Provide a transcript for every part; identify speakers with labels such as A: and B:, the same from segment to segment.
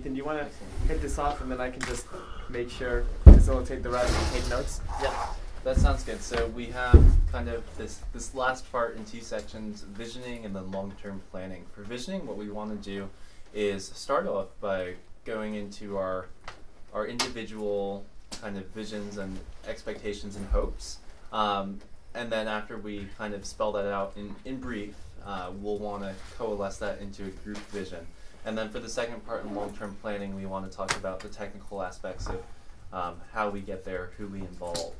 A: Ethan, do you want to hit this off and then I can just make sure facilitate the rest and take notes?
B: Yeah, that sounds good. So we have kind of this this last part in two sections: visioning and then long-term planning. For visioning, what we want to do is start off by going into our our individual kind of visions and expectations and hopes. Um, and then after we kind of spell that out in, in brief, uh, we'll want to coalesce that into a group vision. And then for the second part in long-term planning, we want to talk about the technical aspects of um, how we get there, who we involve.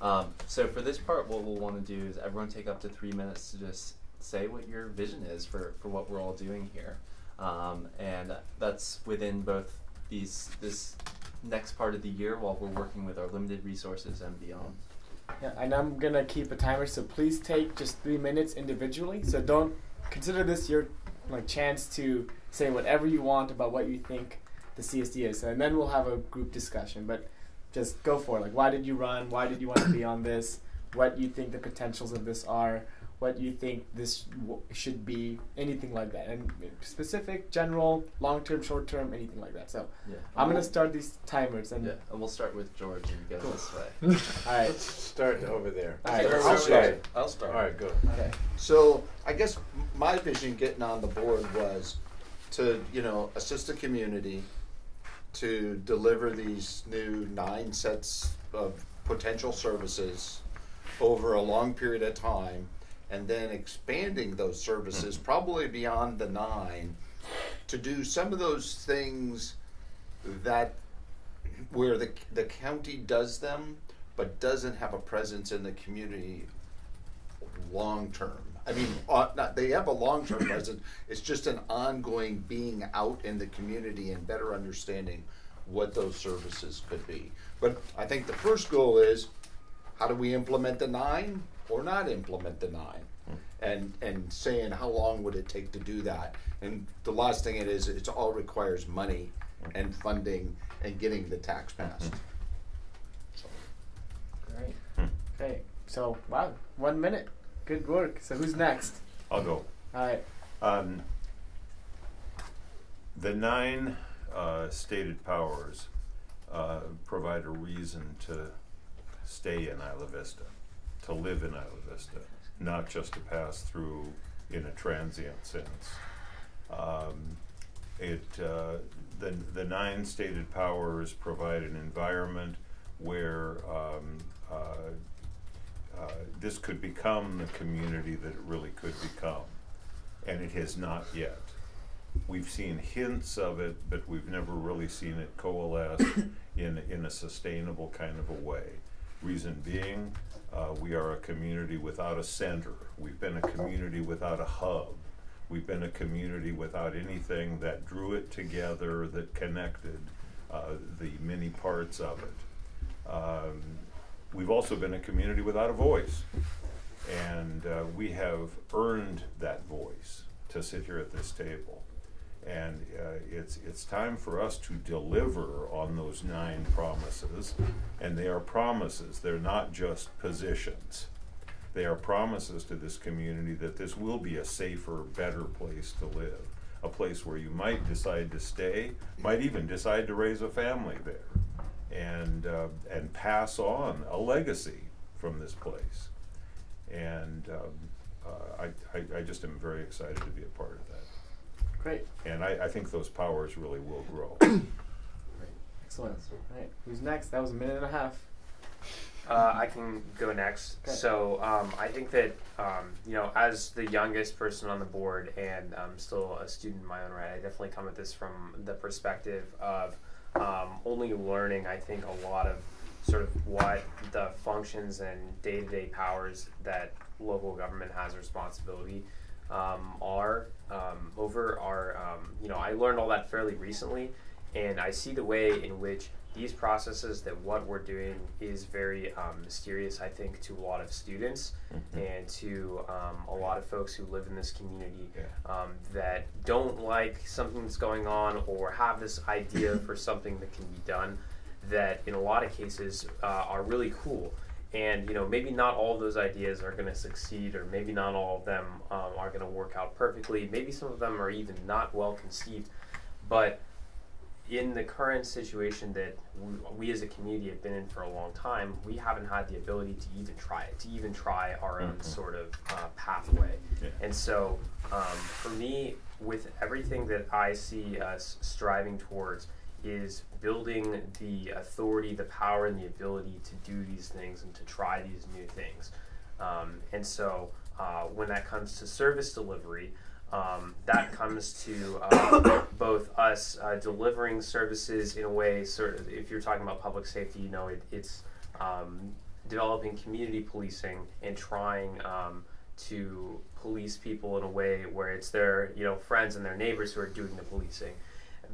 B: Um, so for this part, what we'll want to do is everyone take up to three minutes to just say what your vision is for, for what we're all doing here. Um, and that's within both these this next part of the year while we're working with our limited resources and beyond.
A: Yeah, and I'm gonna keep a timer, so please take just three minutes individually. So don't consider this your like chance to say whatever you want about what you think the CSD is, and then we'll have a group discussion. But just go for it. Like, why did you run? Why did you want to be on this? What you think the potentials of this are? what you think this w- should be, anything like that, and specific, general, long term, short term, anything like that. So
B: Yeah.
A: I'm gonna start these timers and
B: Yeah, and we'll start with George and go
A: Cool.
B: this way.
A: all right,
C: Let's start over there.
A: all right.
C: I'll
D: I'll
C: start.
D: start. I'll start.
C: All right, go.
A: Okay.
D: So I guess my vision getting on the board was to, you know, assist the community to deliver these new nine sets of potential services over a long period of time and then expanding those services hmm. probably beyond the nine to do some of those things that where the the county does them but doesn't have a presence in the community long term. I mean, uh, not, they have a long term presence. It's just an ongoing being out in the community and better understanding what those services could be. But I think the first goal is how do we implement the nine or not implement the nine? And, and saying how long would it take to do that? And the last thing it is, it all requires money and funding and getting the tax passed.
A: Great. Okay. So wow, one minute. Good work. So who's next?
C: I'll go.
A: All right.
C: Um, the nine uh, stated powers uh, provide a reason to stay in Isla Vista, to live in Isla Vista, not just to pass through in a transient sense. Um, it uh, the the nine stated powers provide an environment where um, uh, this could become the community that it really could become, and it has not yet. We've seen hints of it, but we've never really seen it coalesce in in a sustainable kind of a way. Reason being, uh, we are a community without a center. We've been a community without a hub. We've been a community without anything that drew it together, that connected uh, the many parts of it. Um, we've also been a community without a voice. And uh, we have earned that voice to sit here at this table. And uh, it's, it's time for us to deliver on those nine promises. And they are promises, they're not just positions. They are promises to this community that this will be a safer, better place to live. A place where you might decide to stay, might even decide to raise a family there and uh, and pass on a legacy from this place. And um, uh, I, I, I just am very excited to be a part of that.
A: Great.
C: And I, I think those powers really will grow. Great.
A: Excellent. All right. Who's next? That was a minute and a half.
E: Uh, I can go next.
A: Okay.
E: So um, I think that um, you know, as the youngest person on the board and um, still a student in my own right, I definitely come at this from the perspective of um, only learning. I think a lot of sort of what the functions and day-to-day powers that local government has responsibility um, are um, over our, Um, you know, I learned all that fairly recently, and I see the way in which these processes that what we're doing is very um, mysterious i think to a lot of students and to um, a lot of folks who live in this community
C: Yeah.
E: um, that don't like something that's going on or have this idea for something that can be done that in a lot of cases uh, are really cool. And you know maybe not all of those ideas are going to succeed or maybe not all of them um, are going to work out perfectly. Maybe some of them are even not well conceived. But in the current situation that we, we as a community have been in for a long time, we haven't had the ability to even try it, to even try our own
C: Mhm.
E: sort of uh, pathway.
C: Yeah.
E: And so, um, for me, with everything that I see us striving towards, is building the authority, the power, and the ability to do these things and to try these new things. Um, and so, uh, when that comes to service delivery, um, that comes to uh, both us uh, delivering services in a way, sort of, if you're talking about public safety, you know, it, it's um, developing community policing and trying um, to police people in a way where it's their, you know, friends and their neighbors who are doing the policing.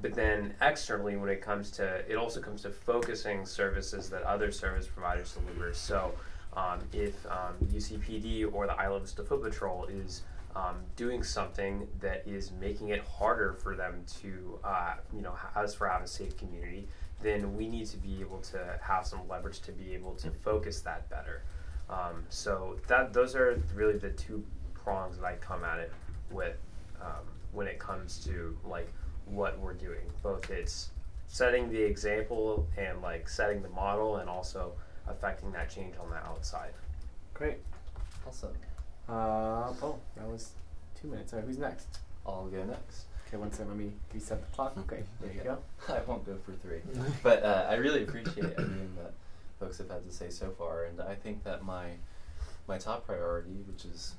E: But then externally, when it comes to, it also comes to focusing services that other service providers deliver. So, um, if um, UCPD or the Isla Vista Foot Patrol is um, doing something that is making it harder for them to, uh, you know, ha- as for have a safe community, then we need to be able to have some leverage to be able to focus that better. Um, so that those are really the two prongs that I come at it with um, when it comes to like what we're doing. Both it's setting the example and like setting the model, and also affecting that change on the outside.
A: Great.
B: Awesome.
A: Uh, oh, that was two minutes. All right, who's next?
B: I'll go next.
A: Okay, one second. Let me reset the clock. Okay, there you go.
B: I won't go for three, but uh, I really appreciate everything that folks have had to say so far, and I think that my my top priority, which is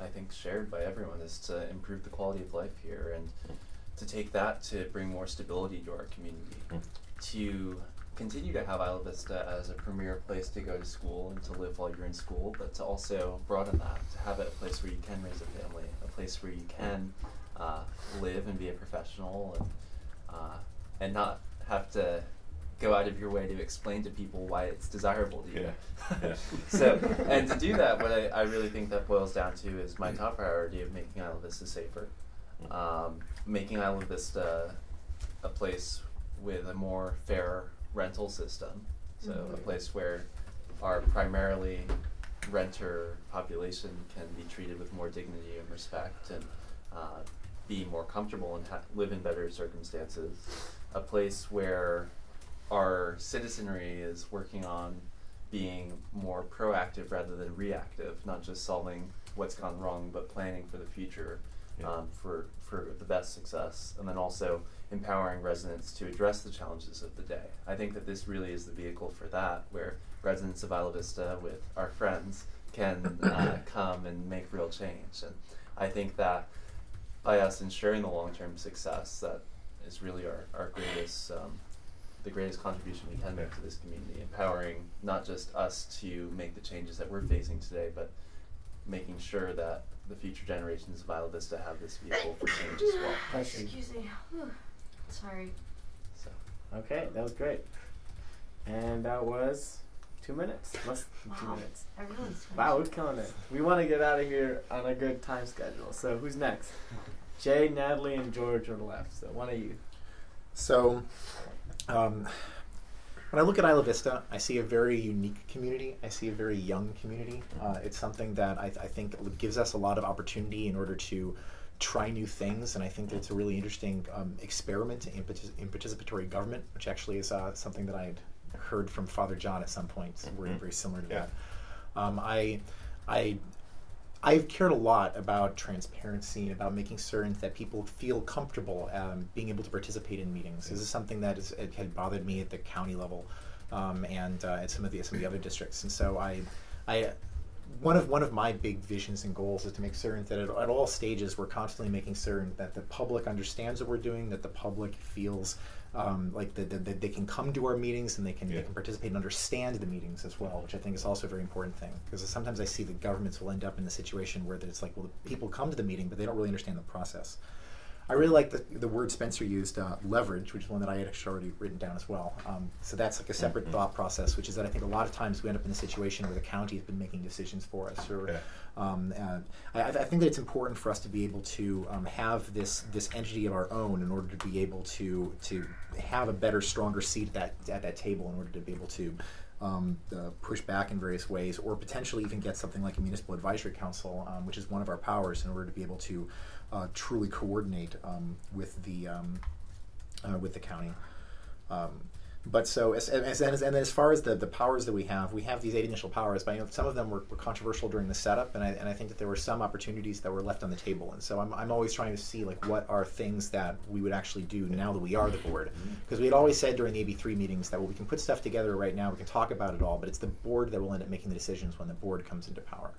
B: I think shared by everyone, is to improve the quality of life here and to take that to bring more stability to our community,
C: Mm.
B: to continue to have Isla Vista as a premier place to go to school and to live while you're in school, but to also broaden that to have it a place where you can raise a family, a place where you can uh, live and be a professional and uh, and not have to go out of your way to explain to people why it's desirable to you.
C: Yeah. Yeah.
B: so, and to do that, what I, I really think that boils down to is my top priority of making Isla Vista safer, um, making Isla Vista a place with a more fair rental system. So, a place where our primarily renter population can be treated with more dignity and respect and uh, be more comfortable and ha- live in better circumstances. A place where our citizenry is working on being more proactive rather than reactive, not just solving what's gone wrong, but planning for the future
C: Yeah.
B: um, for, for the best success. And then also empowering residents to address the challenges of the day. I think that this really is the vehicle for that, where residents of Isla Vista with our friends can uh, come and make real change. And I think that by us ensuring the long-term success, that is really our, our greatest, um, the greatest contribution we can make to this community, empowering not just us to make the changes that we're facing today, but making sure that the future generations of Isla Vista have this vehicle for change as well.
A: Bless you.
F: Excuse me. Whew. Sorry.
B: So,
A: Okay, that was great. And that was two minutes. Less than two
F: Wow.
A: minutes.
F: Everyone's
A: Wow, we're killing it. We want to get out of here on a good time schedule. So who's next? Jay, Natalie, and George are left. So one of you.
G: So, um, when I look at Isla Vista, I see a very unique community. I see a very young community. Uh, it's something that I, I think gives us a lot of opportunity in order to try new things, and I think that it's a really interesting um, experiment in, partic- in participatory government, which actually is uh, something that I had heard from Father John at some point, wording
C: Mhm.
G: very similar to
C: Yeah.
G: that. Um, I, I I've cared a lot about transparency and about making certain that people feel comfortable um, being able to participate in meetings. This is something that is, it had bothered me at the county level um, and uh, at some of the some of the other districts. And so I, I, one of one of my big visions and goals is to make certain that at, at all stages we're constantly making certain that the public understands what we're doing, that the public feels um, like that, that, that they can come to our meetings and they can
C: Yeah.
G: they can participate and understand the meetings as well, which I think is also a very important thing. Because sometimes I see that governments will end up in the situation where it's like, well, the people come to the meeting, but they don't really understand the process. I really like the, the word Spencer used, uh, leverage, which is one that I had actually already written down as well. Um, so that's like a separate
C: Mhm.
G: thought process, which is that I think a lot of times we end up in a situation where the county has been making decisions for us, or um, uh, I, I think that it's important for us to be able to um, have this this entity of our own in order to be able to to have a better, stronger seat at that at that table in order to be able to um, uh, push back in various ways, or potentially even get something like a municipal advisory council, um, which is one of our powers, in order to be able to uh, truly coordinate um, with the um, uh, with the county. Um, but so, as, as, as, and as far as the, the powers that we have, we have these eight initial powers, but I know some of them were, were controversial during the setup, and I, and I think that there were some opportunities that were left on the table. And so I'm, I'm always trying to see like what are things that we would actually do now that we are the board. Because we had always said during the AB3 meetings that well, we can put stuff together right now, we can talk about it all, but it's the board that will end up making the decisions when the board comes into power.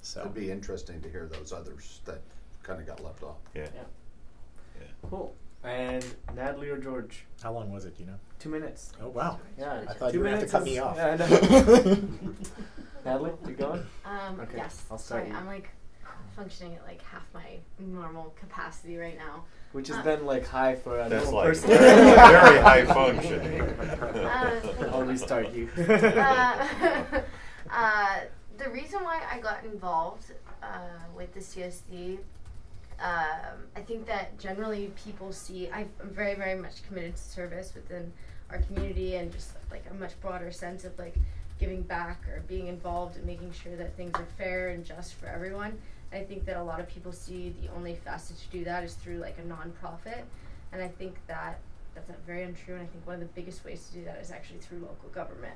G: So
D: It'd be interesting to hear those others that kind of got left off.
C: Yeah.
A: Yeah.
C: Yeah.
A: Cool. And Natalie or George?
G: how long was it? Do you know?
A: Two minutes.
G: Oh wow!
A: Yeah.
G: I thought
A: Two
G: you were going to cut
A: is-
G: me off.
A: Yeah, I know. Natalie, you going?
F: Um,
A: Okay,
F: yes.
A: I'll start.
F: Sorry, I'm like functioning at like half my normal capacity right now.
A: Which is
F: Uh,
A: then like high for a
C: That's
A: normal
C: like
A: person.
C: very, very high functioning.
F: Uh,
A: I'll restart you.
F: uh, uh, the reason why I got involved uh, with the CSD, um, I think that generally people see I'm very, very much committed to service within our community and just like a much broader sense of like giving back or being involved and making sure that things are fair and just for everyone. I think that a lot of people see the only facet to do that is through like a nonprofit, and I think that that's not very untrue. And I think one of the biggest ways to do that is actually through local government,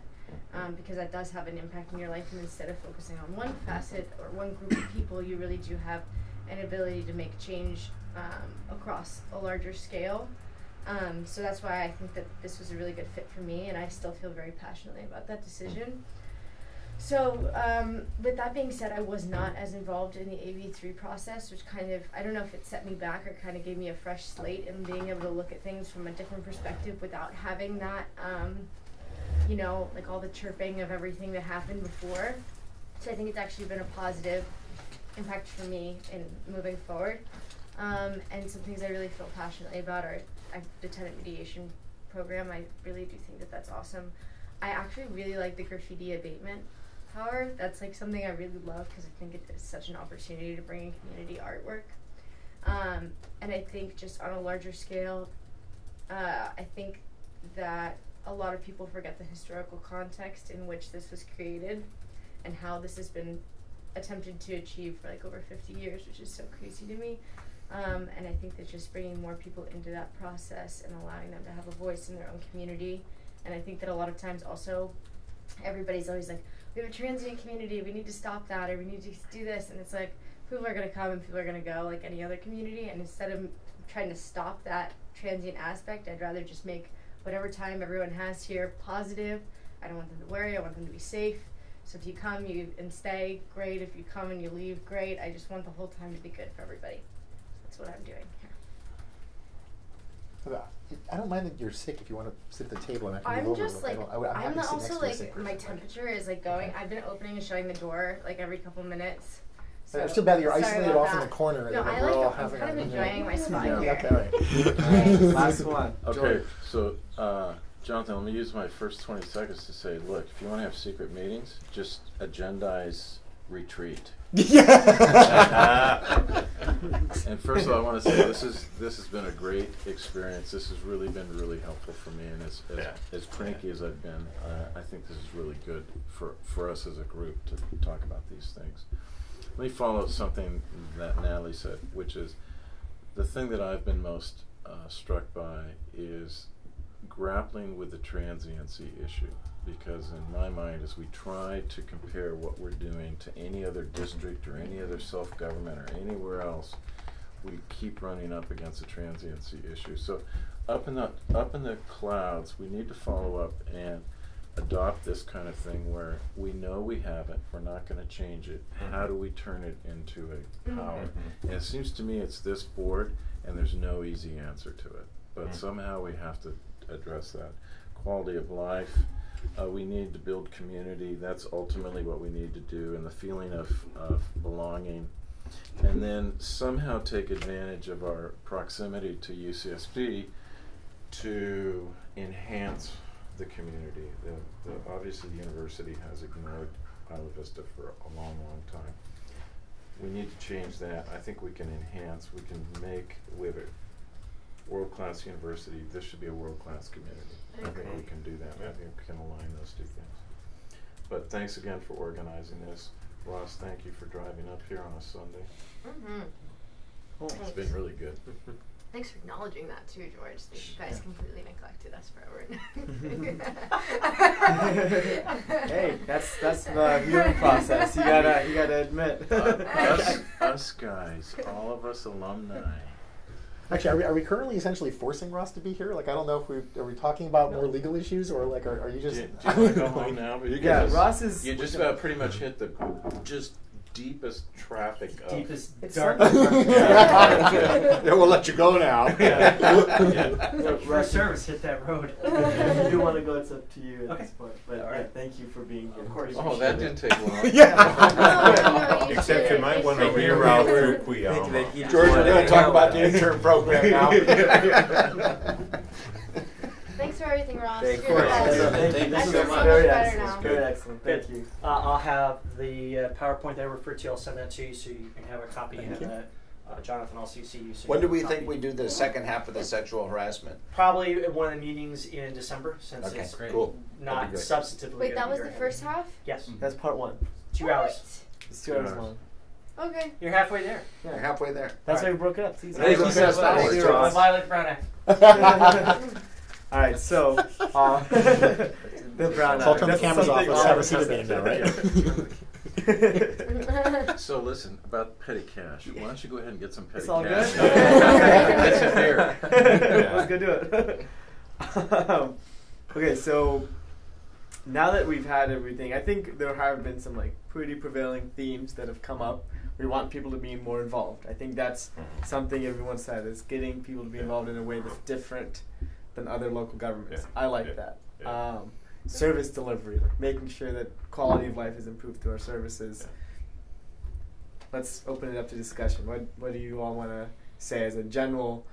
F: um, because that does have an impact in your life. And instead of focusing on one facet or one group of people, you really do have an ability to make change um, across a larger scale. Um, so that's why I think that this was a really good fit for me, and I still feel very passionately about that decision. So, um, with that being said, I was not as involved in the AB3 process, which kind of, I don't know if it set me back or kind of gave me a fresh slate and being able to look at things from a different perspective without having that, um, you know, like all the chirping of everything that happened before. So, I think it's actually been a positive impact for me in moving forward. Um, and some things I really feel passionately about are I, the tenant mediation program. I really do think that that's awesome. I actually really like the graffiti abatement power. That's like something I really love because I think it is such an opportunity to bring in community artwork. Um, and I think just on a larger scale, uh, I think that a lot of people forget the historical context in which this was created and how this has been attempted to achieve for like over 50 years, which is so crazy to me. Um, and I think that just bringing more people into that process and allowing them to have a voice in their own community. And I think that a lot of times also, everybody's always like, we have a transient community, we need to stop that, or we need to do this. And it's like, people are going to come and people are going to go like any other community. And instead of trying to stop that transient aspect, I'd rather just make whatever time everyone has here positive. I don't want them to worry, I want them to be safe. So if you come you and stay, great. If you come and you leave, great. I just want the whole time to be good for everybody. That's what I'm doing here.
G: I don't mind that you're sick if you want to sit at the table and I can
F: I'm
G: move over.
F: just
G: I
F: like
G: don't- I I'm,
F: I'm
G: to
F: not
G: sit next
F: also
G: to
F: like my temperature is like going.
G: Okay.
F: I've been opening and shutting the door like every couple minutes. So
G: it's too bad that you're
F: sorry
G: isolated
F: about
G: off in the corner.
F: No,
G: and then
F: I
G: we're
F: like
G: all.
F: I'm kind of enjoying my spot
G: Yeah,
F: here.
G: okay, all right.
A: Last one.
H: Okay,
A: George.
H: so uh, Jonathan, let me use my first 20 seconds to say, look, if you want to have secret meetings, just agendize retreat. And first of all, I want to say this is this has been a great experience. This has really been really helpful for me, and as as,
C: Yeah.
H: as cranky as I've been, uh, I think this is really good for for us as a group to talk about these things. Let me follow something that Natalie said, which is the thing that I've been most uh, struck by is grappling with the transiency issue. Because in my mind, as we try to compare what we're doing to any other district or any other self government or anywhere else, we keep running up against the transiency issue. So, up in the up in the clouds, we need to follow up and adopt this kind of thing where we know we have it, we're not going to change it. How do we turn it into a
F: Mhm.
H: power?
C: Mhm.
H: And it seems to me it's this board, and there's no easy answer to it. But
C: Mhm.
H: somehow we have to address that. Quality of life. Uh, we need to build community. That's ultimately what we need to do, and the feeling of, of belonging. And then somehow take advantage of our proximity to UCSB to enhance the community. The, the, obviously, the university has ignored Isla Vista for a long, long time. We need to change that. I think we can enhance, we can make, we have a world-class university, this should be a world-class community.
F: I
H: I think we can do that. I think we can align those two things. But thanks again for organizing this. Ross, thank you for driving up here on a Sunday.
F: Mm-hmm.
A: Cool.
H: It's been really good.
F: Thanks for acknowledging that too, George. That you guys completely neglected us forever.
A: hey, that's that's the healing process. You gotta you gotta admit.
H: Uh, us, us guys, all of us alumni.
G: Actually, are we, are we currently essentially forcing Ross to be here? Like, I don't know if we are we talking about more legal issues or like are, are you
H: Do
G: just?
H: you, do you want to go home now?
A: yeah,
H: Because
A: Ross is.
H: You just about pretty much hit the just deepest traffic. Of,
I: Deepest,
A: It's
I: darkest.
A: not-
D: yeah, we'll let you go now.
I: Yeah. First service hit that road.
J: if you do want to go, it's up to you at
I: Okay.
J: this point. But
I: All
J: uh,
I: right.
J: thank you for being here.
I: Of course.
H: Oh, that didn't take long.
G: yeah.
F: Oh, no, no,
C: Except you
F: should.
C: might
F: You
C: want to reroute through
I: Thank you,
C: Cuyama.
I: thank you.
D: George, we're going to talk about the intern program now.
F: Thanks for everything, Ross.
I: Thank
F: You're
I: you.
F: best.
I: Yeah,
B: thank you
F: I
B: so
F: feel
B: much.
F: so
A: Very
F: much better
A: excellent.
F: now.
A: Very excellent. Thank
I: Good.
A: you.
I: Uh, I'll have the uh, PowerPoint that I referred to. I'll send that to you so you can have a copy.
G: Thank
I: and
G: you.
I: uh, uh, Jonathan, I'll CC you. So
D: when
I: you
D: do we
I: have a
D: think we do the second half of the sexual harassment?
I: Probably at one of the meetings in December, since
D: Okay,
I: it's
D: cool.
I: not
D: great.
I: substantively.
F: Wait, that was the first
I: heavy.
F: half?
I: Yes,
A: That's part one.
I: two hours.
A: It's two hours
H: Two hours.
A: long.
F: Okay.
I: You're halfway there.
D: We're halfway there.
A: That's
I: All
A: why we broke it up. See,
I: Thank you
A: so
I: so
A: much.
D: much.
A: Zero.
D: Ross.
I: Violet Brown Act.
A: All right, so uh, the brown.
G: So I'll turn the
A: That's
G: cameras off.
A: something
G: Let's have a
A: of
G: seat
A: us
G: now, right?
H: So listen about petty cash. Why don't you go ahead and get some petty
A: It's all
H: cash?
A: good.
H: That's it there.
A: Let's go do it. um, okay, so now that we've had everything, I think there have been some like pretty prevailing themes that have come up. We want people to be more involved. I think that's
C: Mhm.
A: something everyone said is getting people to be involved in a way that's different than other local governments.
C: Yeah.
A: I like
C: Yeah.
A: that.
C: Yeah.
A: Um, service delivery, like making sure that quality of life is improved through our services.
C: Yeah.
A: Let's open it up to discussion. What What do you all want to say as a general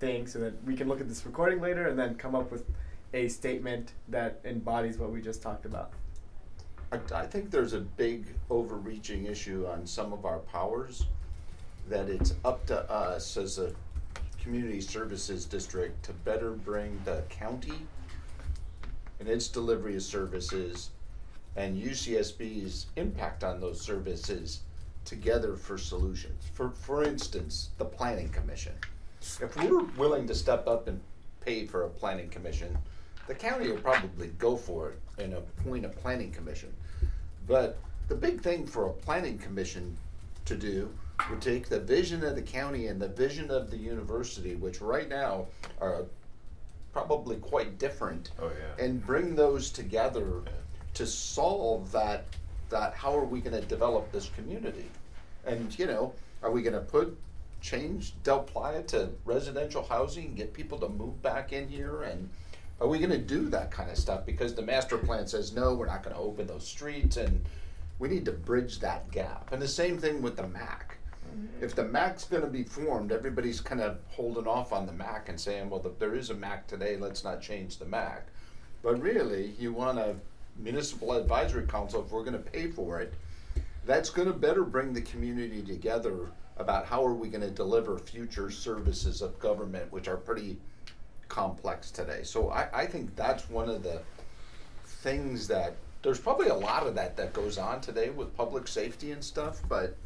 A: thing, so that we can look at this recording later and then come up with a statement that embodies what we just talked about?
D: I, I think there's a big overreaching issue on some of our powers that it's up to us as a community services district to better bring the county and its delivery of services and UCSB's impact on those services together for solutions. For for instance, the planning commission. If we're willing to step up and pay for a planning commission, the county will probably go for it and appoint a planning commission. But the big thing for a planning commission to do would take the vision of the county and the vision of the university, which right now are probably quite different,
C: Oh, yeah.
D: and bring those together
C: Yeah.
D: to solve that that how are we going to develop this community and you know are we going to put change Del Playa to residential housing get people to move back in here and are we going to do that kind of stuff because the master plan says no we're not going to open those streets and we need to bridge that gap and the same thing with the MAC if the MAC's going to be formed everybody's kind of holding off on the MAC and saying well if there is a MAC today let's not change the MAC but really, you want a municipal advisory council if we're going to pay for it. That's going to better bring the community together about how are we going to deliver future services of government, which are pretty complex today. So I, I think that's one of the things that there's probably a lot of that that goes on today with public safety and stuff, but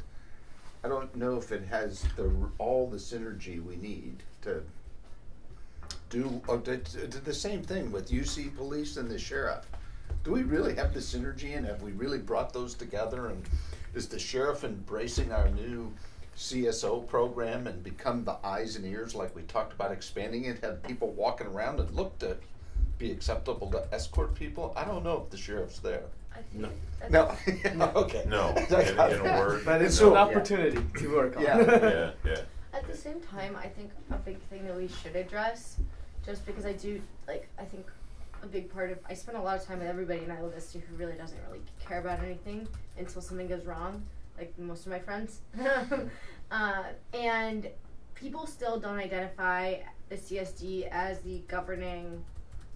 D: I don't know if it has the all the synergy we need to do d- d- d- the same thing with UC police and the sheriff. Do we really have the synergy and have we really brought those together? And is the sheriff embracing our new CSO program and become the eyes and ears like we talked about expanding it? Have people walking around and look to be acceptable to escort people? I don't know if the sheriff's there.
F: I
C: No.
D: No. okay.
C: No, in, in a word.
A: But it's
C: no.
A: an opportunity to work on.
D: Yeah.
C: Yeah, yeah.
F: At the same time, I think a big thing that we should address, just because I do like, I think a big part of I spend a lot of time with everybody in Isla Vista who really doesn't really care about anything until something goes wrong, like most of my friends, uh, and people still don't identify the CSD as the governing.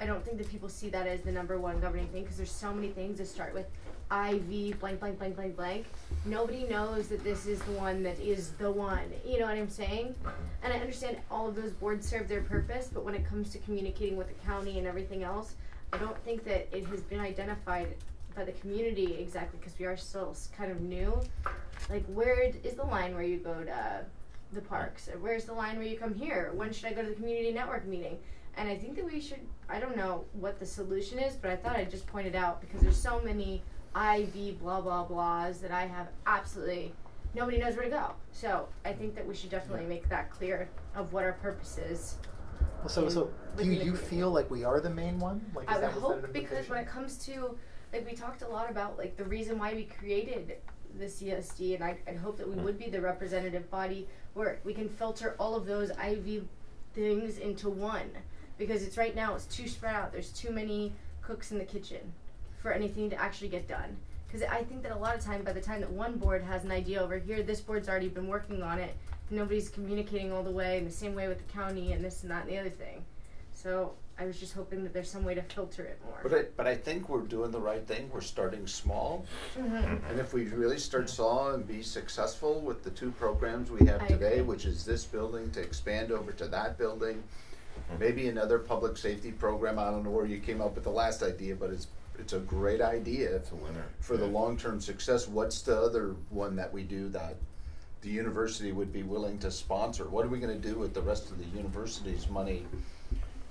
F: I don't think that people see that as the number one governing thing because there's so many things that start with IV blank blank blank blank blank. Nobody knows that this is the one that is the one. You know what I'm saying? And I understand all of those boards serve their purpose, but when it comes to communicating with the county and everything else, I don't think that it has been identified by the community exactly because we are still kind of new. Like, where is the line where you go to the parks? Where's the line where you come here? When should I go to the community network meeting? And I think that we should. I don't know what the solution is, but I thought I'd just point it out because there's so many IV blah blah blahs that I have absolutely nobody knows where to go. So I think that we should definitely make that clear of what our purpose is.
G: Well, so, so do you feel like we are the main one? Like,
F: I would hope because when it comes to like we talked a lot about like the reason why we created the CSD, and I, I'd hope that we mm-hmm. would be the representative body where we can filter all of those IV things into one because it's right now it's too spread out. There's too many cooks in the kitchen for anything to actually get done. Because I think that a lot of time, by the time that one board has an idea over here, this board's already been working on it. Nobody's communicating all the way in the same way with the county and this and that and the other thing. So I was just hoping that there's some way to filter it more.
D: But I, but I think we're doing the right thing. We're starting small.
F: Mhm.
D: And if we really start small and be successful with the two programs we have
F: I
D: today,
F: agree.
D: which is this building to expand over to that building, maybe another public safety program. I don't know where you came up with the last idea, but it's it's a great idea
C: It's a winner.
D: for the long term success. What's the other one that we do that the university would be willing to sponsor? What are we going to do with the rest of the university's money?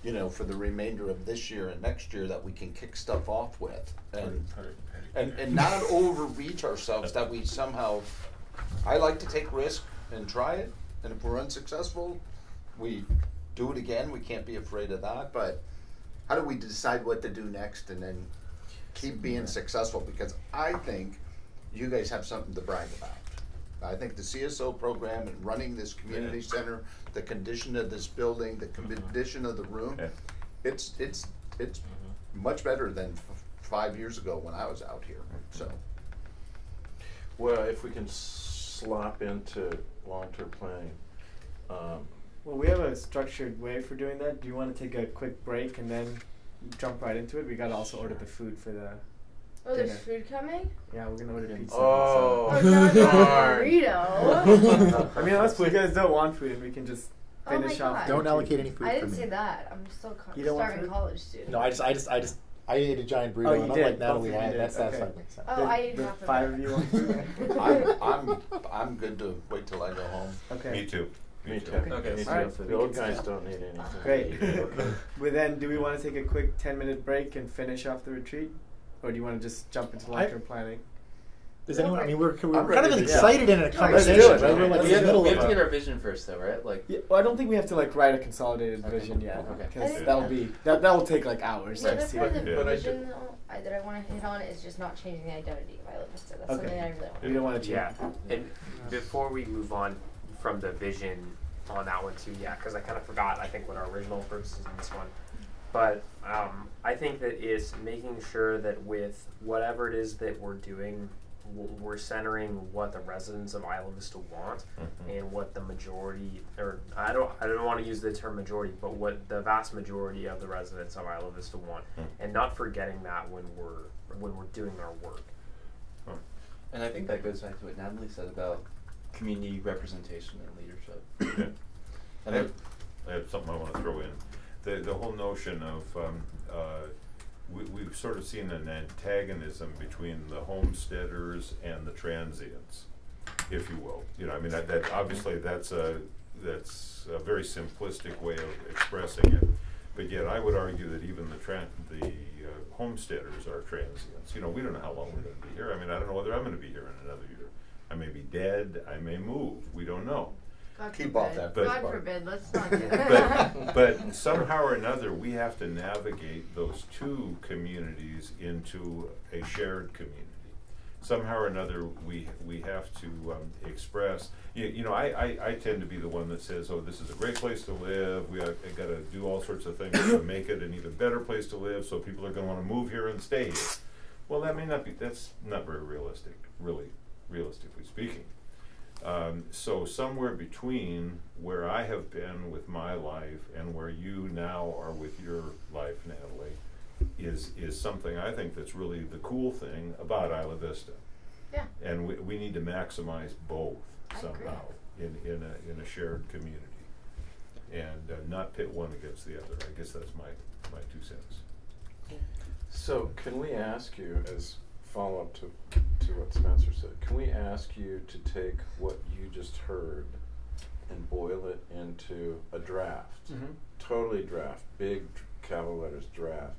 D: You know, for the remainder of this year and next year, that we can kick stuff off with, and and, and not overreach ourselves that we somehow I like to take risk and try it and if we're unsuccessful we do it again we can't be afraid of that but how do we decide what to do next and then keep being successful because I think you guys have something to brag about I think the CSO program and running this community
C: Yeah.
D: center the condition of this building the uh-huh. condition of the room
C: Yeah.
D: it's it's it's uh-huh. much better than f- five years ago when I was out here. Mm-hmm. So
H: Well, if we can slop into long-term planning, um,
A: Well, we have a structured way for doing that. Do you want to take a quick break and then jump right into it? We gotta also order the food for the.
F: Oh, there's
A: Dinner.
F: food coming?
A: Yeah, we're gonna order oh. pizza.
H: Oh.
F: Oh, not the
H: darn.
F: burrito.
A: so- I mean, unless you guys don't want food, and we can just
F: Oh
A: finish off.
G: Don't allocate any food
F: I didn't
G: me.
F: say that. I'm still co-
A: You don't
F: starving
A: food?
F: college student.
G: No, I just, I just, I just, I ate a giant burrito,
A: Oh, you
G: and
A: did.
G: unlike Natalie,
A: Both of you
G: I,
A: did.
G: that's
A: Okay.
G: satisfied me. So.
F: Oh,
A: The-
F: I ate
A: the
F: half of
A: five
F: it.
A: of you want food?
D: I'm I'm I'm good to wait till I go home.
A: Okay.
C: Me too.
H: Me too.
A: Okay.
B: Okay,
H: Me too.
A: alright,
H: The old guys
A: stop.
H: don't need anything.
A: Great.
H: Okay.
A: but then, do we want to take a quick ten minute break and finish off the retreat, or do you want to just jump into long term planning?
G: Does anyone? I mean, we're, we're
D: I'm
G: kind of
D: ready to-
G: excited in a
A: Let's
G: conversation,
A: do it,
G: right? We're like
B: we have,
G: the
B: we have to
G: a-
B: get our vision first, though, right? Like,
A: Yeah, well, I don't think we have to like write a consolidated
B: Okay.
A: vision yet,
B: Okay.
A: because
F: Okay.
A: that'll be that that will take like hours
F: The
A: to
F: other
A: see.
F: part of the
C: Yeah. But
H: I
F: vision though, I, that I want to hit on is just not changing the identity of Isla Vista. That's
A: Okay.
F: something I really want.
A: We don't want to change.
E: Yeah, and before we move on from the vision on that one too, yeah, because I kind of forgot. I think what our original purpose is in this one, but um, I think that is making sure that with whatever it is that we're doing, we're centering what the residents of Isla Vista want
C: Mhm.
E: and what the majority, or I don't, I don't want to use the term majority, but what the vast majority of the residents of Isla Vista want,
C: Mhm.
E: and not forgetting that when we're when we're doing our work.
B: and I think that goes back to what Natalie said about community representation and leadership.
C: Yeah.
B: And
C: I have, I have something I want to throw in. The, the whole notion of, um, uh, we, we've sort of seen an antagonism between the homesteaders and the transients, if you will. You know, I mean, that, that, obviously, that's a, that's a very simplistic way of expressing it. But yet, I would argue that even the tran, the uh, homesteaders are transients. You know, we don't know how long we're gonna be here. I mean, I don't know whether I'm gonna be here in another year. I may be dead, I may move, we don't know.
F: God
D: Keep
F: forbid.
D: off that
C: But-
F: God
D: part.
F: forbid. Let's not do
C: but, but somehow or another, we have to navigate those two communities into a shared community. Somehow or another, we, we have to um, express, you, you know, I, I, I tend to be the one that says, oh, this is a great place to live, we have, gotta do all sorts of things to make it an even better place to live, so people are gonna wanna move here and stay here. Well, that may not be, that's not very realistic, really, realistically speaking. Um, so somewhere between where I have been with my life and where you now are with your life, Natalie, is is something I think that's really the cool thing about Isla Vista.
F: Yeah.
C: And we, we need to maximize both
F: I agree.
C: somehow in, in a in a shared community, and uh, not pit one against the other. I guess that's my my two cents.
H: So can we ask you, as follow-up to, to what Spencer said, can we ask you to take what you just heard and boil it into a draft.
A: Mhm.
H: Totally draft, big capital letters draft.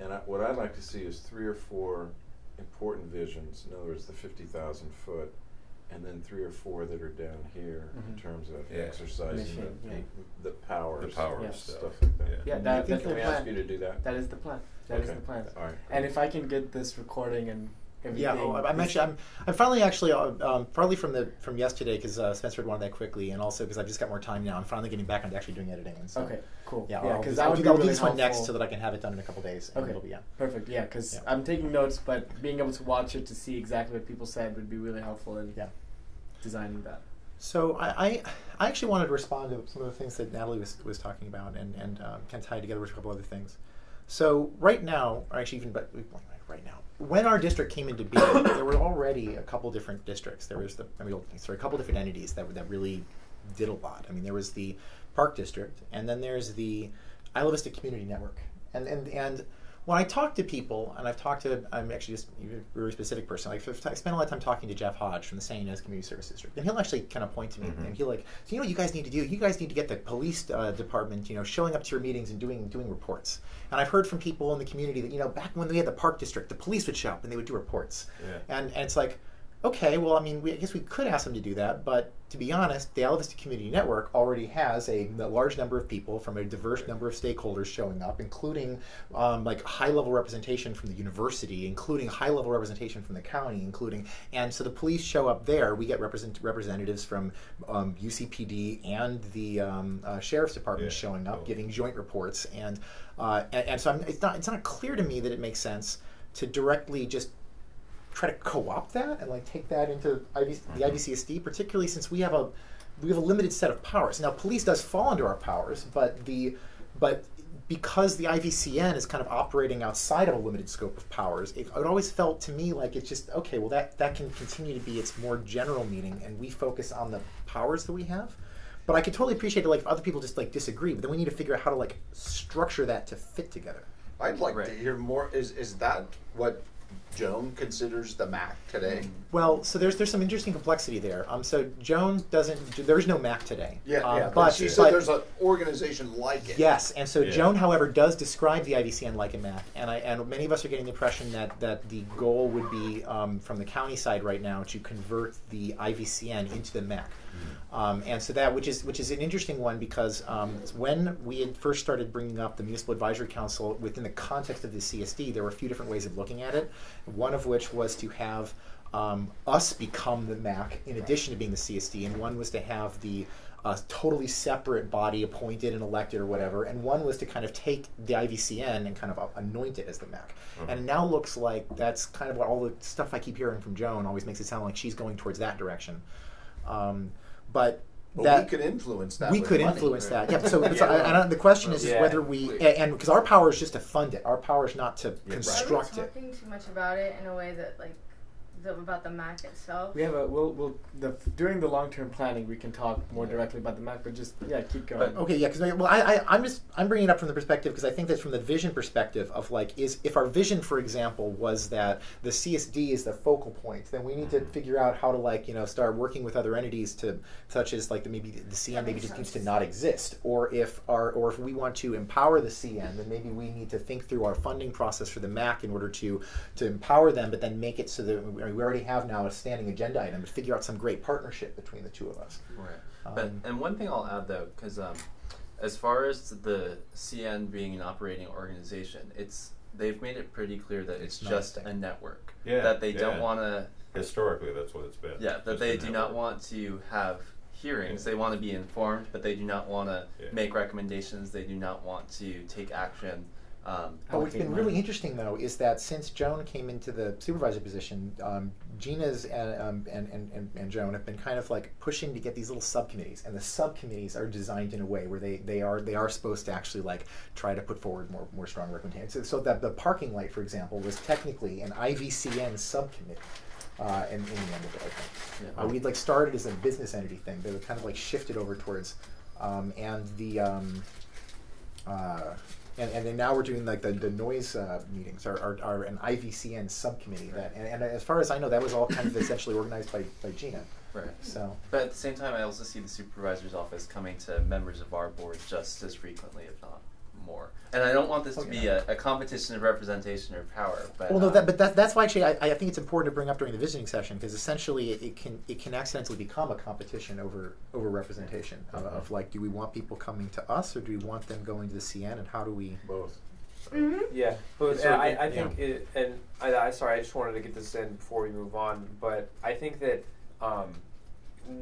H: And I, what I'd like to see is three or four important visions. In other words, the fifty thousand foot, and then three or four that are down here in
A: Mhm.
H: terms of
C: Yeah.
H: exercising
A: Mission,
H: the,
A: yeah.
H: the powers,
C: The powers
A: Yeah.
C: stuff.
H: stuff like that.
C: Yeah.
A: Yeah, that-
H: we-
A: that's
H: can
A: the
H: we
A: plan.
H: ask you to do that?
A: That is the plan. That is
H: Okay.
A: the plan.
H: All right.
A: And if I can get this recording and everything.
G: Yeah, oh, I'm actually I'm, I'm finally actually uh, um, partly from the from yesterday because uh, Spencer had wanted that quickly, and also because I've just got more time now. I'm finally getting back onto actually doing editing. And so,
A: Okay, cool.
G: Yeah,
A: Yeah,
G: I'll,
A: because
G: I'll,
A: that would
G: do,
A: be
G: I'll do
A: really
G: this one next
A: helpful.
G: so that I can have it done in a couple days. and
A: Okay.
G: it'll be yeah.
A: Perfect. Yeah, because
G: Yeah.
A: I'm taking notes, but being able to watch it to see exactly what people said would be really helpful in
G: Yeah.
A: Designing that.
G: So I, I, I actually wanted to respond to some of the things that Natalie was, was talking about and, and um, tie together with a couple other things. So right now, or actually even but right now, when our district came into being, there were already a couple different districts. There was the I mean, sorry, a couple different entities that that really did a lot. I mean, there was the Park District, and then there's the Isla Vista Community Network, and and and when I talk to people, and I've talked to, I'm actually just a very specific person. Like, I spent a lot of time talking to Jeff Hodge from the San Ynez Community Service District, and he'll actually kind of point to me,
C: Mhm.
G: and he'll like, so you know, what you guys need to do. You guys need to get the police uh, department, you know, showing up to your meetings and doing doing reports. And I've heard from people in the community that you know, back when we had the Park District, the police would show up and they would do reports.
C: Yeah.
G: And and it's like, okay, well, I mean, we, I guess we could ask them to do that, but to be honest, the Isla Vista Community Network already has a, a large number of people from a diverse number of stakeholders showing up, including um, like high level representation from the university, including high level representation from the county, including, and so the police show up there. We get represent, representatives from um, UCPD and the um, uh, sheriff's department
C: Yeah,
G: showing up,
C: totally.
G: giving joint reports, and uh, and, and so I'm, it's not it's not clear to me that it makes sense to directly just try to co-opt that and like take that into IV, the mm-hmm. IVCSD, particularly since we have a we have a limited set of powers. Now, police does fall under our powers, but the but because the IVCN is kind of operating outside of a limited scope of powers, it, it always felt to me like it's just okay. Well, that that can continue to be its more general meaning, and we focus on the powers that we have. But I could totally appreciate it, like if other people just like disagree. But then we need to figure out how to like structure that to fit together.
D: I'd like
B: Right.
D: to hear more. Is is that what Joan considers the MAC today?
G: Well, so there's there's some interesting complexity there. Um, so Joan doesn't. There's no MAC today.
D: Yeah,
G: Um,
D: yeah. But,
G: but
D: she said
G: but-
D: there's an organization like it.
G: Yes, and so
C: Yeah.
G: Joan, however, does describe the IVCN like a MAC, and I and many of us are getting the impression that that the goal would be um, from the county side right now to convert the IVCN into the MAC. Um, and so that, which is which is an interesting one because um, when we had first started bringing up the municipal advisory council within the context of the CSD, there were a few different ways of looking at it. One of which was to have um, us become the MAC in addition to being the CSD, and one was to have the uh, totally separate body appointed and elected or whatever, and one was to kind of take the IVCN and kind of anoint it as the MAC. And it now looks like that's kind of what all the stuff I keep hearing from Joan always makes it sound like she's going towards that direction. Um, but
D: But
G: that
D: we could influence that.
G: we
D: with
G: could
D: money.
G: influence that. Yeah. So, so I, I don't, the question is, is
E: Yeah.
G: whether we a- and because our power is just to fund it. Our power is not to
D: right.
G: construct
F: Are we
G: it.
F: talking too much about it in a way that like the, about the MAC itself?
A: We have a we'll we'll the during the long term planning we can talk more directly about the MAC, but just yeah, keep going.
G: Okay, yeah, because well, I, I, I'm just I'm bringing it up from the perspective because I think that from the vision perspective of like is if our vision, for example, was that the CSD is the focal point, then we need to figure out how to like you know start working with other entities to such as like the, maybe the CN
F: That
G: maybe
F: makes
G: just needs to not exist, or if our or if we want to empower the CN, then maybe we need to think through our funding process for the MAC in order to to empower them, but then make it so that we we already have now a standing agenda item, to figure out some great partnership between the two of us.
B: Right. But
G: Um,
B: and one thing I'll add though, because um, as far as the CN being an operating organization, it's they've made it pretty clear that it's
G: It's
B: just a network.
C: Yeah,
B: That they don't want to.
C: Historically, that's what it's been.
B: Yeah. That
C: Just
B: they
C: a
B: do not want to have hearings.
C: Yeah.
B: They want to be informed, but they do not want to
C: Yeah.
B: make recommendations. They do not want to take action. Um,
G: But what's
A: allocate
G: been
A: money.
G: really interesting, though, is that since Joan came into the supervisor position, um, Gina's and, um, and, and, and, and Joan have been kind of like pushing to get these little subcommittees, and the subcommittees are designed in a way where they, they are they are supposed to actually like try to put forward more more strong recommendations. So, so that the parking light, for example, was technically an IVCN subcommittee. Uh, in, in the end of it, I think.
B: Yeah.
G: Uh, we'd like started as a business entity thing, but it kind of like shifted over towards, um, and the um, uh, and, and then now we're doing like the, the noise uh, meetings are, are, are an IVCN subcommittee that and, and as far as I know that was all kind of essentially organized by, by Gina.
B: Right.
G: So.
B: But at the same time, I also see the supervisor's office coming to members of our board just as frequently, if not more. And I don't want this to
G: Oh,
B: be a, a competition of representation or power. But
G: well, no,
B: um,
G: that, but that, that's why actually I, I think it's important to bring up during the visiting session because essentially it, it can it can accidentally become a competition over over representation of, of like do we want people coming to us or do we want them going to the CN and how do we
H: Both.
F: hmm
E: Yeah, but
H: So
E: and I, I think it, and I, I sorry, I just wanted to get this in before we move on. But I think that um,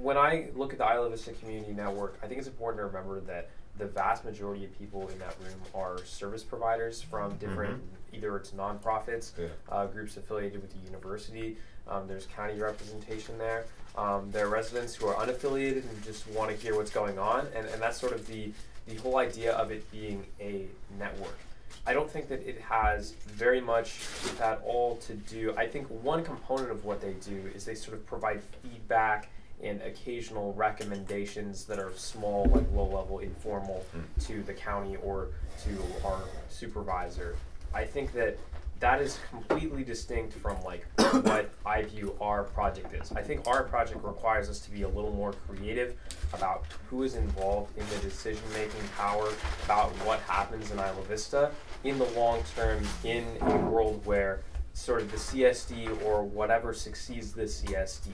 E: when I look at the Isla Vista Community Network, I think it's important to remember that the vast majority of people in that room are service providers from different, either it's nonprofits,
C: Yeah.
E: uh, groups affiliated with the university. Um, there's county representation there. Um, there are residents who are unaffiliated and just want to hear what's going on, and, and that's sort of the the whole idea of it being a network. I don't think that it has very much at all to do. I think one component of what they do is they sort of provide feedback and occasional recommendations that are small, like low level, informal hmm. to the county or to our supervisor. I think that that is completely distinct from like what I view our project is. I think our project requires us to be a little more creative about who is involved in the decision making power about what happens in Isla Vista in the long term in a world where sort of the CSD or whatever succeeds the CSD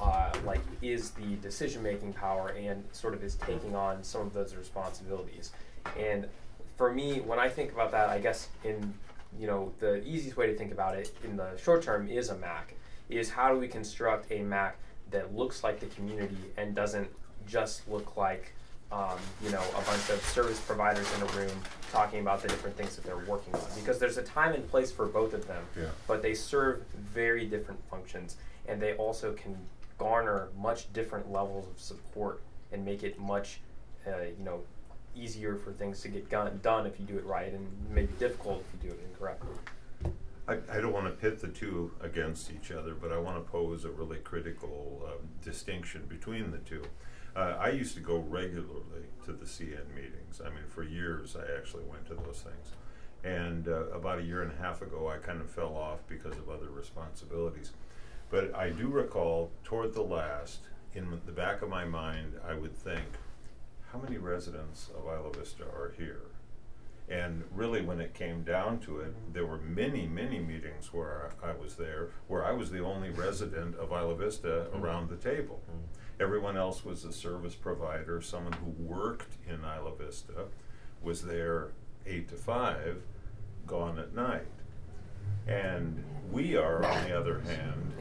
E: uh, like is the decision making power and sort of is taking on some of those responsibilities. And for me, when I think about that, I guess in you know the easiest way to think about it in the short term is a MAC. Is how do we construct a MAC that looks like the community and doesn't just look like um, you know a bunch of service providers in a room talking about the different things that they're working on because there's a time and place for both of them
C: Yeah.
E: but they serve very different functions and they also can garner much different levels of support and make it much uh, you know easier for things to get done if you do it right and maybe difficult if you do it incorrectly
C: I, I don't want to pit the two against each other, but I want to pose a really critical um, distinction between the two. Uh, I used to go regularly to the CN meetings. I mean, for years I actually went to those things. And uh, about a year and a half ago, I kind of fell off because of other responsibilities. But I do recall toward the last, in the back of my mind, I would think, how many residents of Isla Vista are here? And really, when it came down to it, there were many, many meetings where I was there, where I was the only resident of Isla Vista around the table. Everyone else was a service provider, someone who worked in Isla Vista, was there eight to five, gone at night. And we are, on the other hand,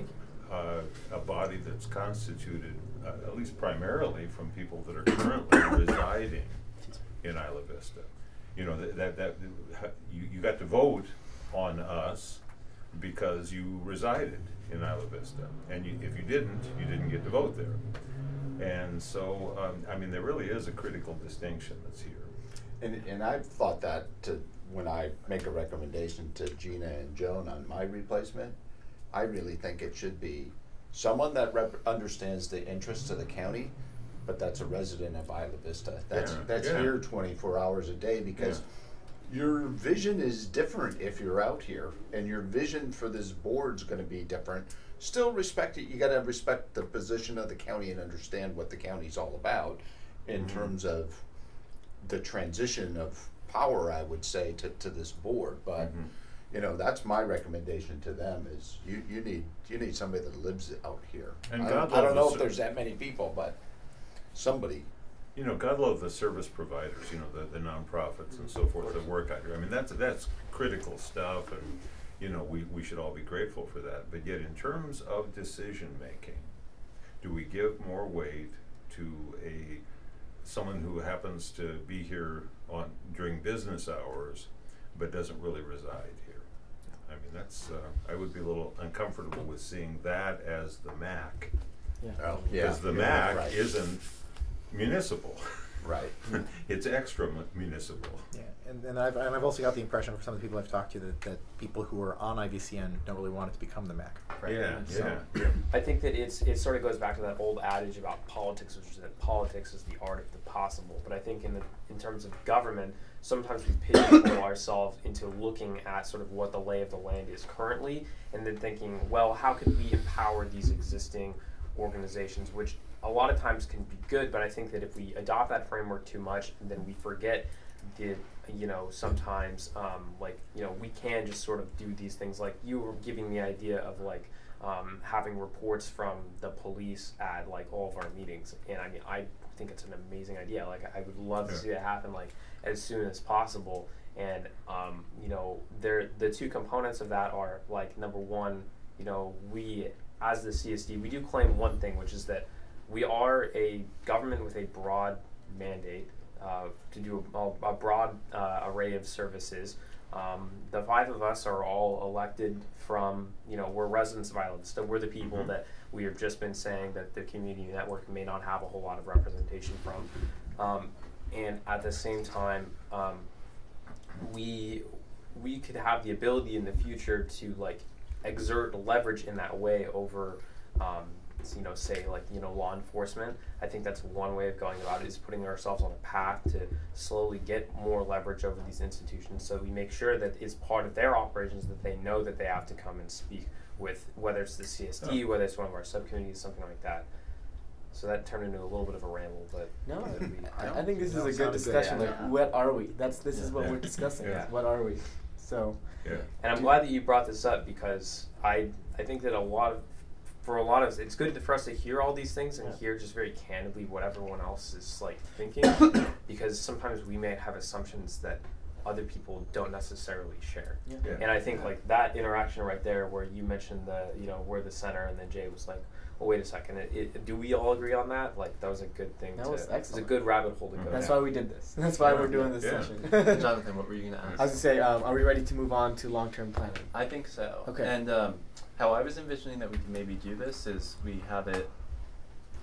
C: uh, a body that's constituted, uh, at least primarily, from people that are currently residing in Isla Vista. You know, that, that, that, you, you got to vote on us because you resided in Isla Vista. And you, if you didn't, you didn't get to vote there. And so, um, I mean, there really is a critical distinction that's here.
D: And, and I've thought that to, when I make a recommendation to Gina and Joan on my replacement, I really think it should be someone that rep- understands the interests of the county, but that's a resident of Isla Vista. That's,
C: Yeah,
D: that's
C: yeah.
D: here twenty-four hours a day because your vision is different if you're out here, and your vision for this board's gonna be different. Still respect it, you gotta respect the position of the county and understand what the county's all about in
C: Mhm.
D: terms of the transition of power, I would say, to, to this board, but,
C: Mhm.
D: You know, that's my recommendation to them is you, you need, you need somebody that lives out here.
C: And
D: I
C: God
D: don't, I don't know
C: ser-
D: if there's that many people, but somebody,
C: You know, God love the service providers, you know, the, the nonprofits and so forth that work out here. I mean, that's, that's critical stuff and, you know, we, we should all be grateful for that. But yet in terms of decision-making, do we give more weight to a, someone who happens to be here on, during business hours, but doesn't really reside here? I mean, that's, uh, I would be a little uncomfortable with seeing that as the MAC.
A: Yeah.
D: oh, yeah.
C: Because the
D: yeah,
C: MAC
D: right,
C: isn't municipal.
D: Right.
C: it's extra mu- municipal.
G: Yeah, and, and I've and I've also got the impression from some of the people I've talked to that, that people who are on IVCN don't really want it to become the MAC.
E: Right.
C: Yeah,
E: So-
C: yeah.
E: I think that it's it sort of goes back to that old adage about politics, which is that politics is the art of the possible. But I think in the in terms of government, sometimes we pigeonhole ourselves into looking at sort of what the lay of the land is currently, and then thinking, well, how could we empower these existing organizations, which a lot of times can be good. But I think that if we adopt that framework too much, then we forget the you know sometimes um, like you know we can just sort of do these things. Like you were giving the idea of like um, having reports from the police at like all of our meetings. And i mean i think it's an amazing idea. Like i would love to see that happen like as soon as possible. And um, you know there the two components of that are like number one you know we as the csd we do claim one thing which is that we are a government with a broad mandate to do a, a broad uh, array of services. Um, the five of us are all elected from, you know, we're residents of Island. So we're the people
C: Mhm.
E: that we have just been saying that the community network may not have a whole lot of representation from. Um, and at the same time, um, we we could have the ability in the future to like exert leverage in that way over you know say like you know law enforcement i think that's one way of going about it is putting ourselves on a path to slowly get more leverage over these institutions so we make sure that it's part of their operations that they know that they have to come and speak with whether it's the csd whether it's one of our subcommittees something like that so that turned into a little bit of a ramble but
A: No, I, I think this is a good
G: sounded good,
A: discussion.
F: yeah.
A: Like, what are we? That's this is what
C: Yeah.
A: we're discussing.
C: Yeah.
A: What are we? So
C: Yeah.
E: And I'm glad that you brought this up because I I think that a lot of for a lot of it's good for us to hear all these things and
A: Yeah.
E: hear just very candidly what everyone else is like thinking because sometimes we may have assumptions that other people don't necessarily share.
A: yeah.
C: Yeah.
E: And I think like that interaction right there where you mentioned the you know we're the center and then Jay was like, well wait a second, it, it, do we all agree on that? Like that was a good thing.
A: That
E: to,
A: was
E: It was a good rabbit hole to go.
A: That's
E: down.
A: why we did this. That's why
C: Yeah.
A: we're doing this
C: Yeah.
A: session.
B: Jonathan, what were you gonna ask?
A: I was gonna say, um, are we ready to move on to long-term planning?
B: I think so.
A: Okay.
B: And um, how I was envisioning that we could maybe do this is we have it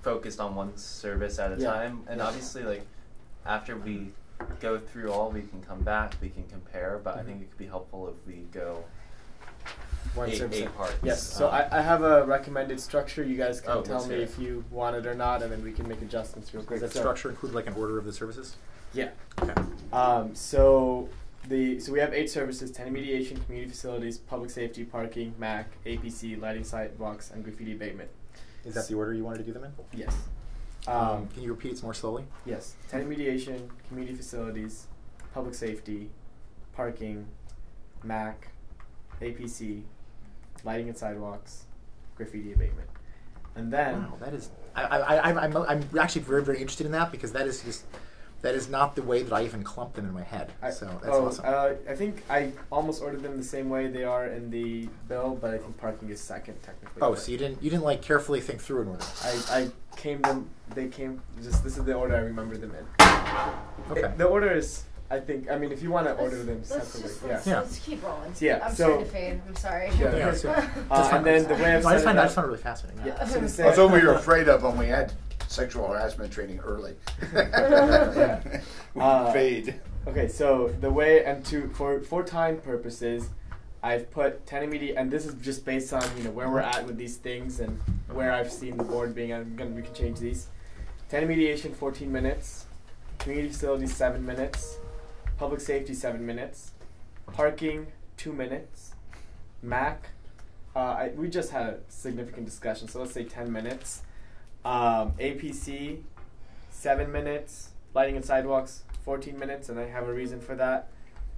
B: focused on one service at a
A: Yeah.
B: time, and
A: Yeah.
B: obviously, like after we go through all, we can come back, we can compare. But I
A: Mhm.
B: think it could be helpful if we go
A: One
B: eight,
A: service.
B: eight parts.
A: Yes. So
B: Um,
A: I, I have a recommended structure. You guys can
B: Oh,
A: tell me if you want it or not, and then we can make adjustments real quick.
G: Does that structure include like an order of the services?
A: Yeah.
G: Okay.
A: Um, so the so we have eight services: tenant mediation, community facilities, public safety, parking, MAC, APC, lighting sidewalks, and graffiti abatement.
G: Is that the order you wanted to do them in?
A: Yes.
G: Um,
A: Um,
G: can you repeat it more slowly?
A: yes. Tenant mediation, community facilities, public safety, parking, MAC, APC, lighting and sidewalks, graffiti abatement, and then
G: Wow, that is. I, I, I, I'm, I'm actually very, very interested in that because that is just that is not the way that I even clump them in my head.
A: I,
G: so that's
A: oh,
G: awesome.
A: uh, I think I almost ordered them the same way they are in the bill, but I think parking is second technically.
G: oh, so you didn't you didn't like carefully think through an order.
A: I, I came them. They came. Just this is the order I remember them in.
G: Okay.
A: It- the order is. I think. I mean, if you want to order
F: Let's-
A: them
F: let's
A: separately,
F: just,
A: yeah.
F: let's,
G: Yeah.
F: let's keep rolling.
A: Yeah,
F: I'm
A: so-
F: starting to fade. I'm sorry.
A: Yeah,
G: yeah, so-
A: Uh,
G: That's fine.
A: and then the way I've
G: No, I just
A: it
G: find I just find it really fascinating.
A: Yeah, I was gonna
K: That's what we were afraid of when we had sexual harassment training early. We
A: Uh,
K: fade.
A: Okay, so the way and to for for time purposes, I've put tenant media, and this is just based on you know where we're at with these things and where I've seen the board being. I'm gonna we can change these. Tenant mediation, 14 minutes. Community facilities, seven minutes. Public safety, seven minutes. Parking, two minutes. MAC, uh, I, we just had a significant discussion, so let's say 10 minutes. Um, APC, seven minutes. Lighting and sidewalks, 14 minutes, and I have a reason for that.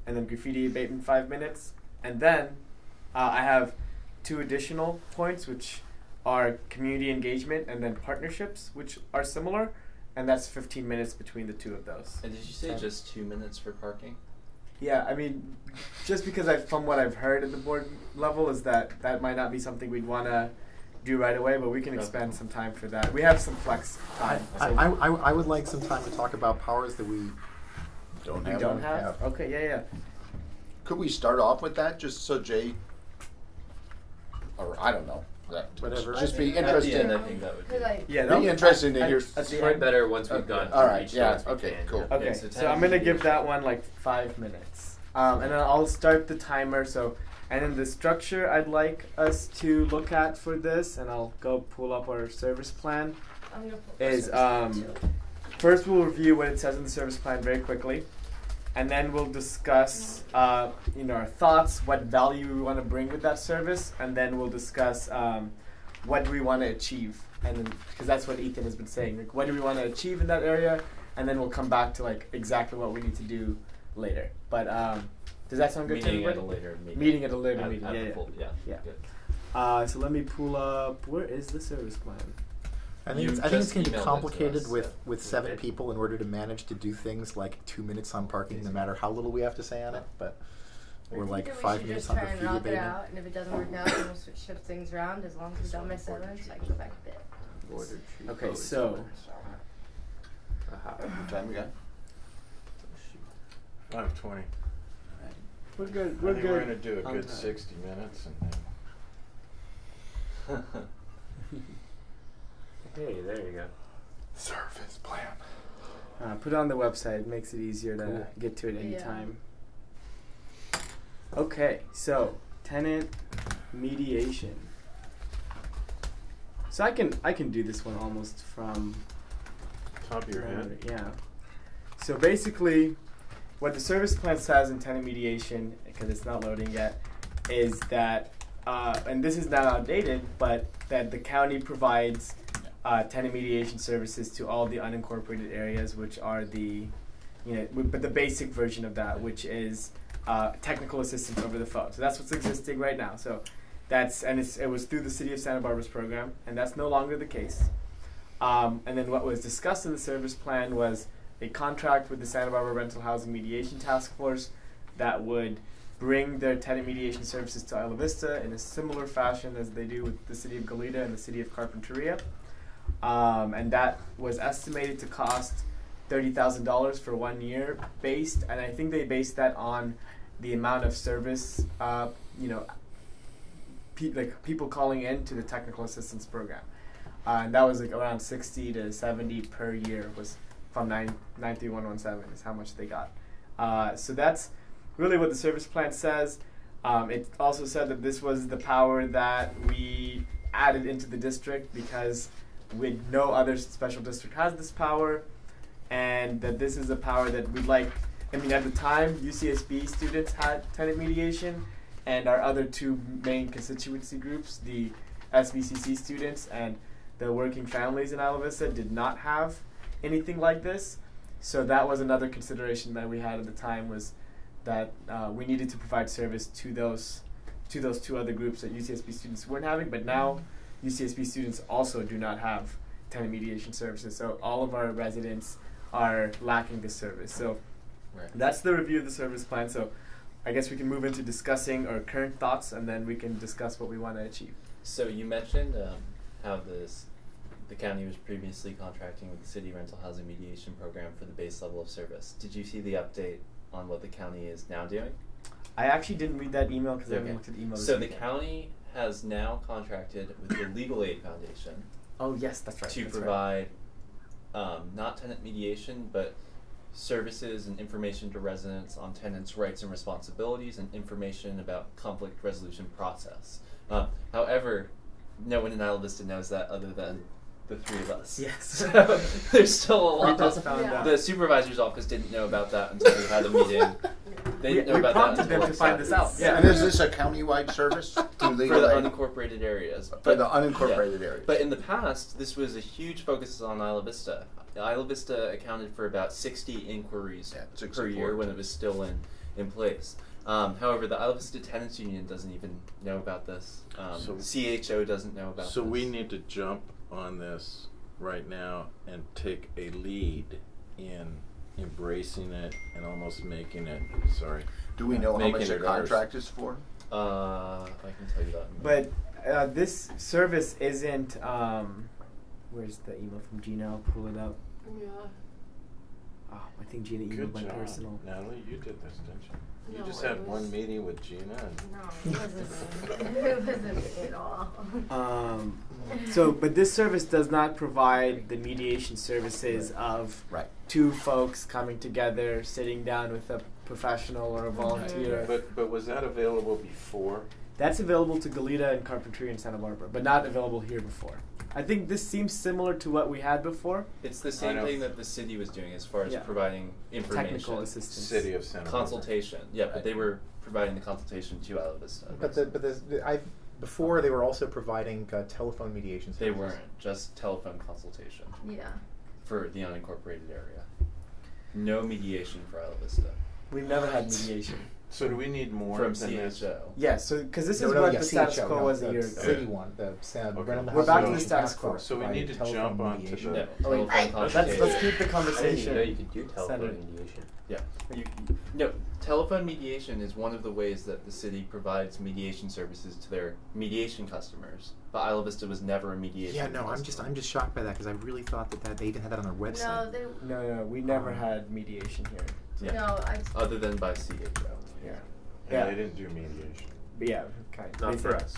A: And then graffiti abatement, five minutes. And then uh, I have two additional points, which are community engagement and then partnerships, which are similar. And that's 15 minutes between the two of those.
B: And did you say
A: So-
B: just two minutes for parking?
A: Yeah, I mean, just because I, from what I've heard at the board level, is that that might not be something we'd want to do right away, but we can
B: Okay.
A: expend some time for that. We have some flex time.
G: I,
A: so
G: I, I, I would like some time to talk about powers that we.
K: Don't
A: we
K: have.
A: don't
K: one?
A: have. Okay, yeah, yeah.
D: Could we start off with that just so Jay, or I don't know, that
G: Whatever.
D: just be
B: At
D: interesting.
B: end, I think that would be.
F: Because
A: Yeah,
D: Be
A: that'll-
D: interesting to hear
A: at
D: s-
E: It's probably
A: end-
E: better once we've
D: Okay.
E: gone
D: All
E: through
D: right,
E: each
D: yeah,
E: once we
D: okay, cool.
E: yeah.
A: Okay,
B: so
A: so, I'm gonna give that one like five minutes, um, and then I'll start the timer. So, and then the structure I'd like us to look at for this, and I'll go pull up our service plan. Is, um. First, we'll review what it says in the service plan very quickly, and then we'll discuss, uh, you know, our thoughts, what value we want to bring with that service, and then we'll discuss um, what do we want to achieve, and because that's what Ethan has been saying. Like, what do we want to achieve in that area, and then we'll come back to like exactly what we need to do later. But um, does that sound good
B: Meeting
A: to
B: at a later meeting.
A: Meeting at a later
B: At-
A: meeting.
B: at
A: yeah,
B: the
A: yeah.
B: full- yeah.
A: Yeah.
B: Good.
A: Uh, so let me pull up. Where is the service plan?
G: I think it's, I think it's going to be
B: it to
G: complicated
B: us,
G: with,
B: so-
G: with seven
B: Okay.
G: people in order to manage to do things like two minutes on parking, no matter how little we have to say on it. But we're like
F: that we
G: five
F: should
G: minutes
F: just
G: on
F: try and
G: graffiti
F: knock it out, and if it doesn't work out, then we'll switch shift things around. As long as we don't miss evidence, I can go back a bit.
A: Okay, so
D: What time we got?
H: Five twenty.
A: We're good. We're
H: think
A: good.
H: we're gonna do a good
A: time.
H: sixty minutes and then.
E: Hey, there you go.
G: Service plan.
A: Uh, put it on the website. It makes it easier to get to it
F: Yeah.
A: anytime. Okay, so tenant mediation. So I can I can do this one almost from
H: Top of your head.
A: Yeah. So basically, what the service plan says in tenant mediation, because it's not loading yet, is that, uh, and this is not outdated, but that the county provides uh, tenant mediation services to all the unincorporated areas, which are the, you know, but the basic version of that, which is uh, technical assistance over the phone. So that's what's existing right now. So that's and it was through the city of Santa Barbara's program, and that's no longer the case. Um, and then what was discussed in the service plan was a contract with the Santa Barbara Rental Housing Mediation Task Force that would bring their tenant mediation services to Isla Vista in a similar fashion as they do with the city of Goleta and the city of Carpinteria. Um, and that was estimated to cost thirty thousand dollars for one year, based, and I think they based that on the amount of service, uh, you know, pe- like people calling in to the technical assistance program, uh, and that was like around sixty to seventy per year was from nine nine three one one seven is how much they got. Uh, so that's really what the service plan says. Um, it also said that this was the power that we added into the district because with no other special district has this power, and that this is a power that we'd like. I mean, at the time, UCSB students had tenant mediation, and our other two main constituency groups, the SBCC students and the working families in Isla Vista, did not have anything like this. So that was another consideration that we had at the time was that uh, we needed to provide service to those to those two other groups that UCSB students weren't having. But now UCSB students also do not have tenant mediation services. So all of our residents are lacking this service. So
B: Right.
A: that's the review of the service plan. So I guess we can move into discussing our current thoughts and then we can discuss what we want to achieve.
B: So you mentioned um, how this the county was previously contracting with the city rental housing mediation program for the base level of service. Did you see the update on what the county is now doing?
A: I actually didn't read that email because I
B: Okay.
A: haven't looked at the email.
B: So the county has now contracted with the Legal Aid Foundation
A: Oh yes, that's right.
B: to
A: that's right.
B: provide um, not tenant mediation, but services and information to residents on tenants' rights and responsibilities and information about conflict resolution process. Uh, however, no one in Isla Vista knows that other than the three of us.
A: Yes.
B: So there's still a lot.
A: just
B: of-
A: found
F: Yeah.
A: out.
B: The supervisor's office didn't know about that until we had a meeting. They
A: We-
B: didn't know
A: we
B: about
A: prompted
B: that
A: them
B: until
A: to find this out.
B: Yeah.
A: Yeah.
K: And is this a countywide service through
B: for the
K: aid?
B: unincorporated areas.
K: For
B: But-
K: the unincorporated
B: yeah.
K: areas.
B: But in the past, this was a huge focus on Isla Vista. Isla Vista accounted for about 60 inquiries
K: Yeah,
B: per
K: 64
B: year when it was still in, in place. Um, however, the Isla Vista Tenants Union doesn't even know about this. Um,
H: So-
B: CHO doesn't know about
H: So
B: this.
H: we need to jump on this right now and take a lead in embracing it and almost making it, sorry.
K: Do we know how much the
H: it ours.
K: contract is for?
B: Uh, I can tell you that.
A: But uh, this service isn't. Um, where's the email from Gina? I'll pull it up.
F: Yeah.
A: Oh, I think Gina emailed
H: Good
A: my
H: job.
A: personal.
H: Natalie, you did this, didn't you? You
F: No,
H: just
F: it
H: had one meeting with Gina and
F: No, it wasn't. it wasn't at all.
A: Um, so, but this service does not provide the mediation services of
K: Right.
A: two folks coming together, sitting down with a professional or a volunteer.
H: But but was that available before?
A: That's available to Goleta and Carpinteria in Santa Barbara, but not available here before. I think this seems similar to what we had before.
B: it's the same thing that the city was doing as far as
A: Yeah.
B: providing information.
A: Technical assistance.
H: City of Santa Barbara.
B: Consultation. Yeah, but they were providing the consultation to Isla Vista.
G: But the but the, the I Before they were also providing uh, telephone mediation.
B: They
G: services.
B: weren't just telephone consultation
F: Yeah.
B: for the unincorporated area. No mediation for Isla Vista
A: We've never had mediation.
H: So do we need more
B: from
H: than this?
A: Yeah, so because this
G: No,
A: is
G: no,
A: what
G: yeah,
A: the status
G: CHO,
A: quo
G: no,
A: was a
G: the
A: year
G: City
A: ago.
G: one, the Sam,
H: Okay.
G: Rental
A: We're
G: Housing
A: back to the
G: Mediation
A: status quo.
H: So we need to
G: telephone
H: jump onto
G: mediation.
H: the-
B: No,
A: Oh, wait,
B: telephone
A: let's, let's keep the
E: I
A: conversation.
E: didn't know you could do telephone
A: centered.
E: mediation.
B: Yeah. You, you- no, telephone mediation is one of the ways that the city provides mediation services to their mediation customers. But Isla Vista was never a mediation.
G: Yeah, no, I'm just I'm just shocked by that because I really thought that, that they even had that on their website.
F: No, they.
A: No, no, we never
G: Um,
A: had mediation here.
B: Yeah.
F: No, I.
B: Other than by CHO.
A: Yeah.
H: And
A: Yeah.
H: they didn't do mediation.
A: But yeah, okay.
E: Not
A: They
E: for
A: did.
E: us.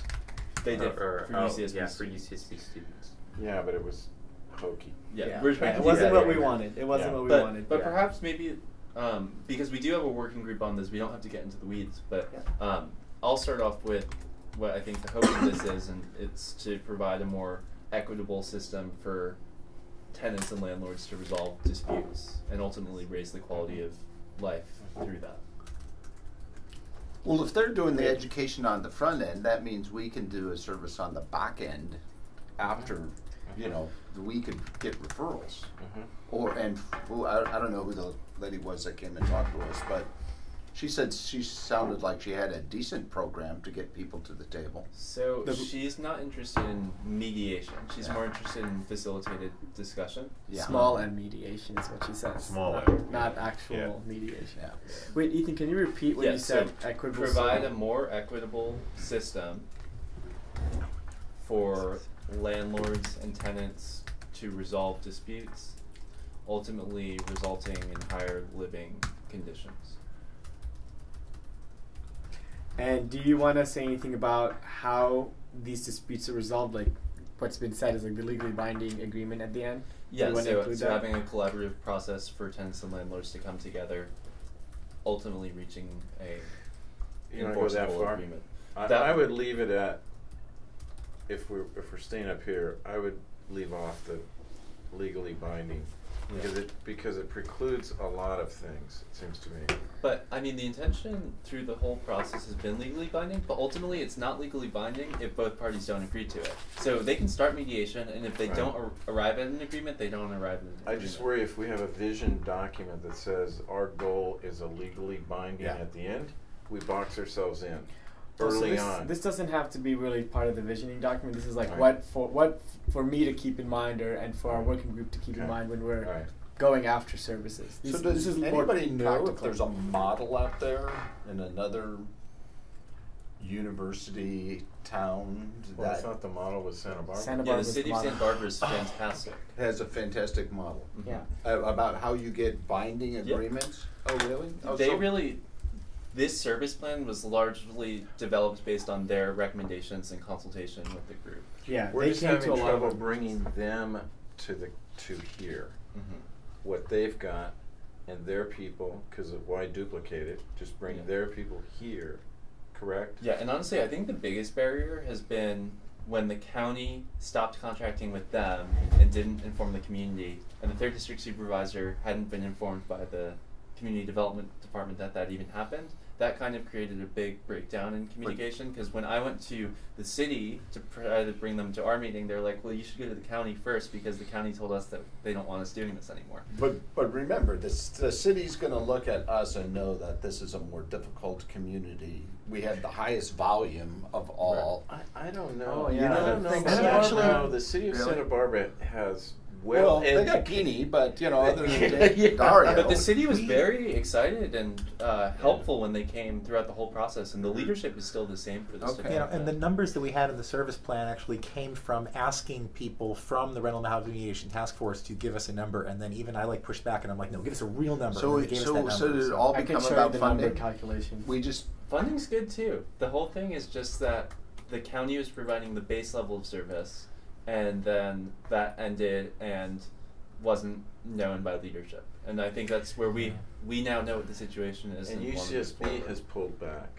B: They did
E: or-
B: for
E: oh,
B: UCSB
E: Yeah, for
B: students.
E: UCSB students.
H: Yeah, but it was hokey.
B: Yeah,
A: Yeah.
B: we're
A: Yeah,
B: trying to
A: it wasn't what
B: here.
A: we wanted. It wasn't
H: Yeah.
A: what we
B: but,
A: wanted.
B: But
A: yeah.
B: perhaps maybe um, because we do have a working group on this, we don't have to get into the weeds. But um, I'll start off with what I think the hope of this is, and it's to provide a more equitable system for tenants and landlords to resolve disputes and ultimately raise the quality of life through that.
K: Well, if they're doing the education on the front end, that means we can do a service on the back end after, you know, we could get referrals.
H: Mhm.
K: Or, and, well, I, I don't know who the lady was that came and talked to us, but she said she sounded like she had a decent program to get people to the table.
B: So
A: The-
B: she's not interested in mediation. She's
K: Yeah.
B: more interested in facilitated discussion.
K: Yeah.
A: Small and mediation is what she says.
C: Small
A: not,
C: and.
A: not actual
C: Yeah.
A: mediation.
K: Yeah.
A: Wait, Ethan, can you repeat what
B: Yeah,
A: you said?
B: so
A: equitable.
B: provide
A: so-
B: a more equitable system for landlords and tenants to resolve disputes, ultimately resulting in higher living conditions.
A: And do you want to say anything about how these disputes are resolved? Like what's been said is like the legally binding agreement at the end. Do
B: Yeah,
A: you wanna
B: so,
A: include
B: so having a collaborative process for tenants and landlords to come together, ultimately reaching a
H: You wanna go that
B: enforceable
H: far?
B: agreement.
H: I,
B: That-
H: I would leave it at, if we're, if we're staying up here, I would leave off the legally binding. Because it, because it precludes a lot of things, it seems to me.
B: But I mean, the intention through the whole process has been legally binding, but ultimately it's not legally binding if both parties don't agree to it. So they can start mediation, and if they
H: Right.
B: don't ar- arrive at an agreement, they don't arrive at an
H: I just worry if we have a vision document that says our goal is a legally binding
K: Yeah.
H: at the end, we box ourselves in
A: Oh, so this,
H: on.
A: This doesn't have to be really part of the visioning document. This is like
H: Right.
A: what for what for me to keep in mind, or and for our working group to keep in mind when we're
H: Right.
A: going after services.
D: So does
A: this is
D: anybody know if there's a model out there in another university town
H: Well, I
D: that
H: thought the model was Santa Barbara.
A: Santa
B: yeah, the city of
A: model.
B: Santa Barbara is fantastic.
D: has a fantastic model
A: Yeah.
D: uh, about how you get binding
B: Yeah.
D: agreements? Oh, really? Oh,
B: they
D: so-
B: really, this service plan was largely developed based on their recommendations and consultation with the group.
A: Yeah,
H: We're
A: they
H: just
A: came
H: having
A: to a lot
H: trouble
A: of
H: bringing them to the to here.
B: Mm-hmm.
H: What they've got and their people, because why duplicate it? Just bring
B: Yeah.
H: their people here, correct?
B: Yeah, and honestly, I think the biggest barrier has been when the county stopped contracting with them and didn't inform the community, and the third district supervisor hadn't been informed by the community development department that that even happened. That kind of created a big breakdown in communication because when I went to the city to try to bring them to our meeting, they're like, "Well, you should go to the county first because the county told us that they don't want us doing this anymore."
D: But but remember, this, the city's going to look at us and know that this is a more difficult community. We have the highest volume of all.
H: I, I don't know.
A: Oh, yeah,
H: I
A: I
H: don't know. I don't
A: Actually-
H: know. The city of
K: Really?
H: Santa Barbara has
D: Well,
H: well,
D: they got
H: educated-
D: Guinea, but you know, other than
H: Yeah.
D: Dario.
B: But the city was very excited and uh, helpful when they came throughout the whole process, and the leadership is still the same for this.
K: Okay.
G: You know, and the numbers that we had in the service plan actually came from asking people from the rental and housing mediation task force to give us a number, and then even I like pushed back and I'm like, no, give us a real number.
K: So
G: and
K: it-
G: they gave
K: so-
G: us that
K: so
G: number.
K: did it all
A: I can
K: become about
A: the
K: funding?
A: calculation.
K: We just
B: Funding's good too. The whole thing is just that the county was providing the base level of service, and then that ended and wasn't known by leadership. And I think that's where we we now know what the situation is.
H: and
B: wanna
H: UCSB has pulled back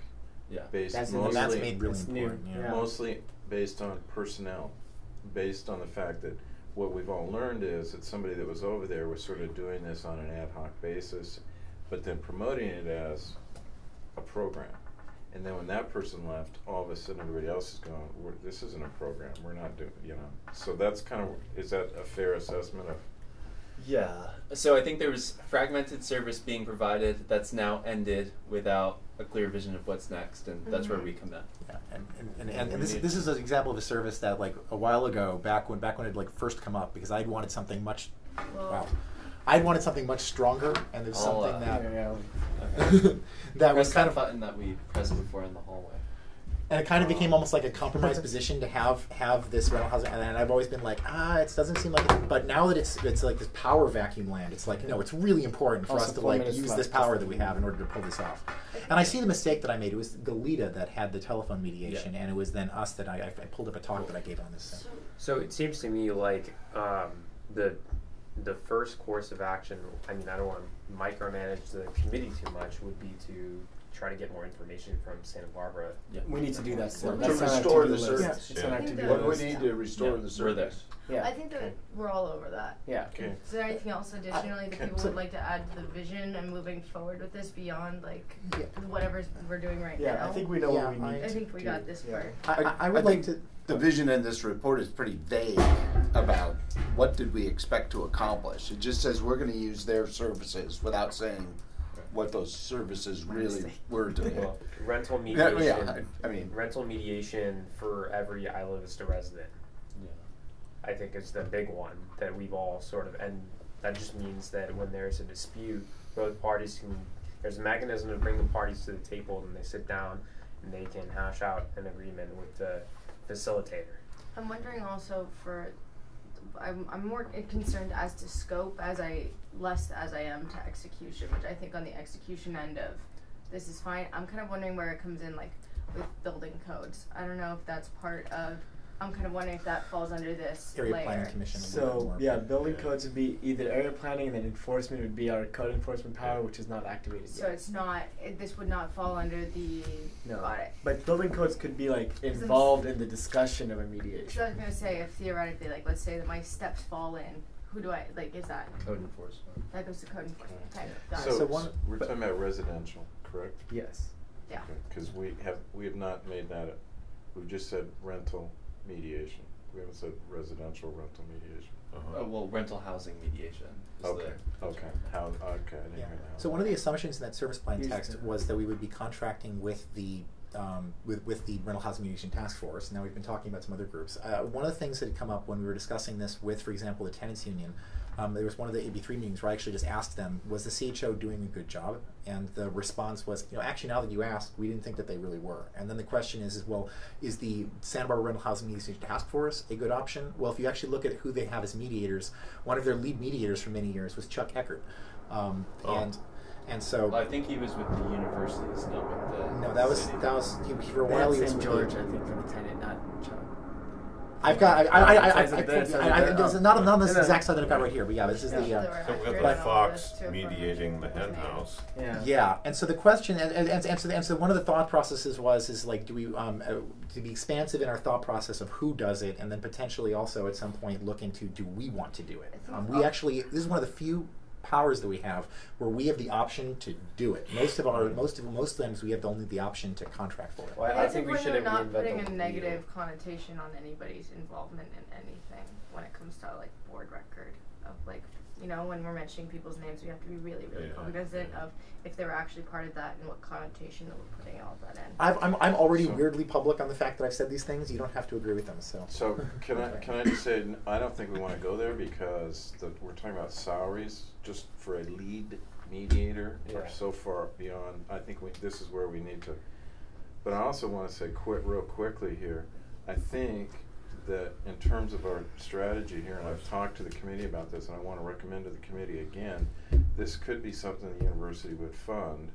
B: yeah.
H: based
A: That's in the-
G: and
H: mostly
G: that's made really
A: It's new, yeah.
H: mostly based on personnel, based on the fact that what we've all learned is that somebody that was over there was sort of doing this on an ad hoc basis, but then promoting it as a program. And then when that person left, all of a sudden everybody else is going, we're, this isn't a program, we're not doing, you know. So that's kind of, is that a fair assessment of?
B: Yeah. So I think there was fragmented service being provided that's now ended without a clear vision of what's next, and that's where
F: Mhm.
B: we come in.
G: Yeah, and, and, and, and, and this, this is an example of a service that like a while ago, back when back when it like first come up, because I'd wanted something much,
F: Well-
G: wow, I'd wanted something much stronger, and there's
B: I'll,
G: something
B: uh,
G: that
A: Yeah,
B: Okay.
G: that
B: Press
G: was kind
B: that
G: of
B: button that we pressed before in the hallway.
G: and it kind of became almost like a compromised position to have have this rental housing and I've always been like ah it doesn't seem like it but now that it's it's like this power vacuum land it's like no it's really important for
A: Also,
G: us to like use this power that we have in order to pull this off and I see the mistake that I made it was Goleta that had the telephone mediation and it was then us that I, I I pulled up a talk that I gave on this thing.
E: So it seems to me like um, the the first course of action. I mean, I don't want to micromanage the committee too much. Would be to try to get more information from Santa Barbara.
B: Yeah.
A: we need to do that. So
D: To
A: that's on our
D: restore
A: to-do
D: the
A: list.
D: service.
A: It's on
F: I think
A: to-do
F: that-
D: What we
A: list.
D: need to restore
B: Yeah,
D: the
B: we're there.
D: service.
A: Yeah.
F: I think that we're all over that.
A: Yeah.
H: Okay.
F: Is there anything else additionally that people would like to add to the vision and moving forward with this beyond like
G: Yeah.
F: whatever we're doing right
A: Yeah,
F: now?
A: I think we know
G: Yeah,
A: what we
G: I-
A: need.
F: I think we
A: to
F: got this
A: Yeah.
F: part.
G: I, I, I would
D: I
G: like to
D: The vision in this report is pretty vague about what did we expect to accomplish. It just says we're going to use their services without saying what those services really were to
B: Well,
E: Rental
D: Yeah,
E: mediation.
D: yeah, I- I mean-
E: rental mediation for every Isla Vista resident.
B: Yeah.
E: I think is the big one that we've all sort of, and that just means that when there's a dispute, both parties can. There's a mechanism to bring the parties to the table, and they sit down and they can hash out an agreement with the facilitator.
F: I'm wondering also for, I'm, I'm more concerned as to scope as I, less as I am to execution, which I think on the execution end of this is fine. I'm kind of wondering where it comes in like with building codes. I don't know if that's part of, I'm kind of wondering if that falls under this
G: area
F: layer.
G: planning commission a little bit
A: So
G: more.
A: yeah, building codes would be either area planning, and then enforcement would be our code enforcement power, which is not activated
F: So
A: yet.
F: it's not, it, this would not fall under the,
A: No.
F: got it.
A: But building codes could be like involved in the discussion of a mediation.
F: So I was gonna say, if theoretically, like, let's say that my steps fall in, who do I, like, is that,
B: Code enforcement.
F: that goes to code enforcement, okay, got
H: So.
G: So one-
H: we're talking about residential, correct?
A: Yes.
F: Yeah.
H: Because we have, we have not made that, a- we've just said rental mediation. We haven't said residential rental mediation.
C: Uh-huh.
B: Oh, well, rental housing mediation. Is
H: Okay,
B: the,
H: okay, how, okay, I didn't
G: Yeah.
H: hear that.
G: So one of the assumptions in that service plan
A: Here's
G: text was that we would be contracting with the um, with, with the rental housing mediation task force. Now we've been talking about some other groups. Uh, one of the things that had come up when we were discussing this with, for example, the tenants union, um, there was one of the AB3 meetings where I actually just asked them, was the CHO doing a good job? And the response was, you know, actually now that you asked, we didn't think that they really were. And then the question is, is well, is the Santa Barbara Rental Housing Mediation Task Force a good option? Well, if you actually look at who they have as mediators, one of their lead mediators for many years was Chuck Eckert. Um,
C: Oh.
G: And and so
B: well, I think he was with the universities, not with the.
G: no, that was
B: city.
G: that was he, for a while.
A: had
G: He was
A: St.
G: with
A: George,
G: the-
A: I think, for the tenant, not Chuck.
G: I've got. I. I. I. I, I,
A: Says it
G: I, I, I, there's
A: Oh.
G: not not this
A: No, no.
G: exact side that I've got right here, but yeah, this is
A: Yeah.
G: the. Uh,
C: So we
F: accurate
C: have the
F: on all of
C: Fox mediating the
F: from-
C: hen house.
A: Yeah.
G: Yeah, and so the question, and, and, and, and, so, and so one of the thought processes was, is like, do we, um, uh, to be expansive in our thought process of who does it, and then potentially also at some point look into, do we want to do it? Um, we actually, this is one of the few powers that we have where we have the option to do it. Most of our, most of most times we have only the option to contract for it.
E: Well,
F: I,
E: I think we should
F: you're
E: have
F: not putting a
E: the
F: negative connotation on anybody's involvement in anything when it comes to like board record of like you know when we're mentioning people's names we have to be really really
C: Yeah.
F: cognizant of if they were actually part of that and what connotation that we're putting all that in.
G: I've, I'm, I'm already
H: So-
G: weirdly public on the fact that I've said these things. You don't have to agree with them. So,
H: So can I, can I just say, I don't think we wanna go there because the, we're talking about salaries, just for a lead mediator are so far beyond, I think we, this is where we need to. But I also wanna say quit real quickly here, I think that in terms of our strategy here, and I've talked to the committee about this, and I wanna recommend to the committee again, this could be something the university would fund.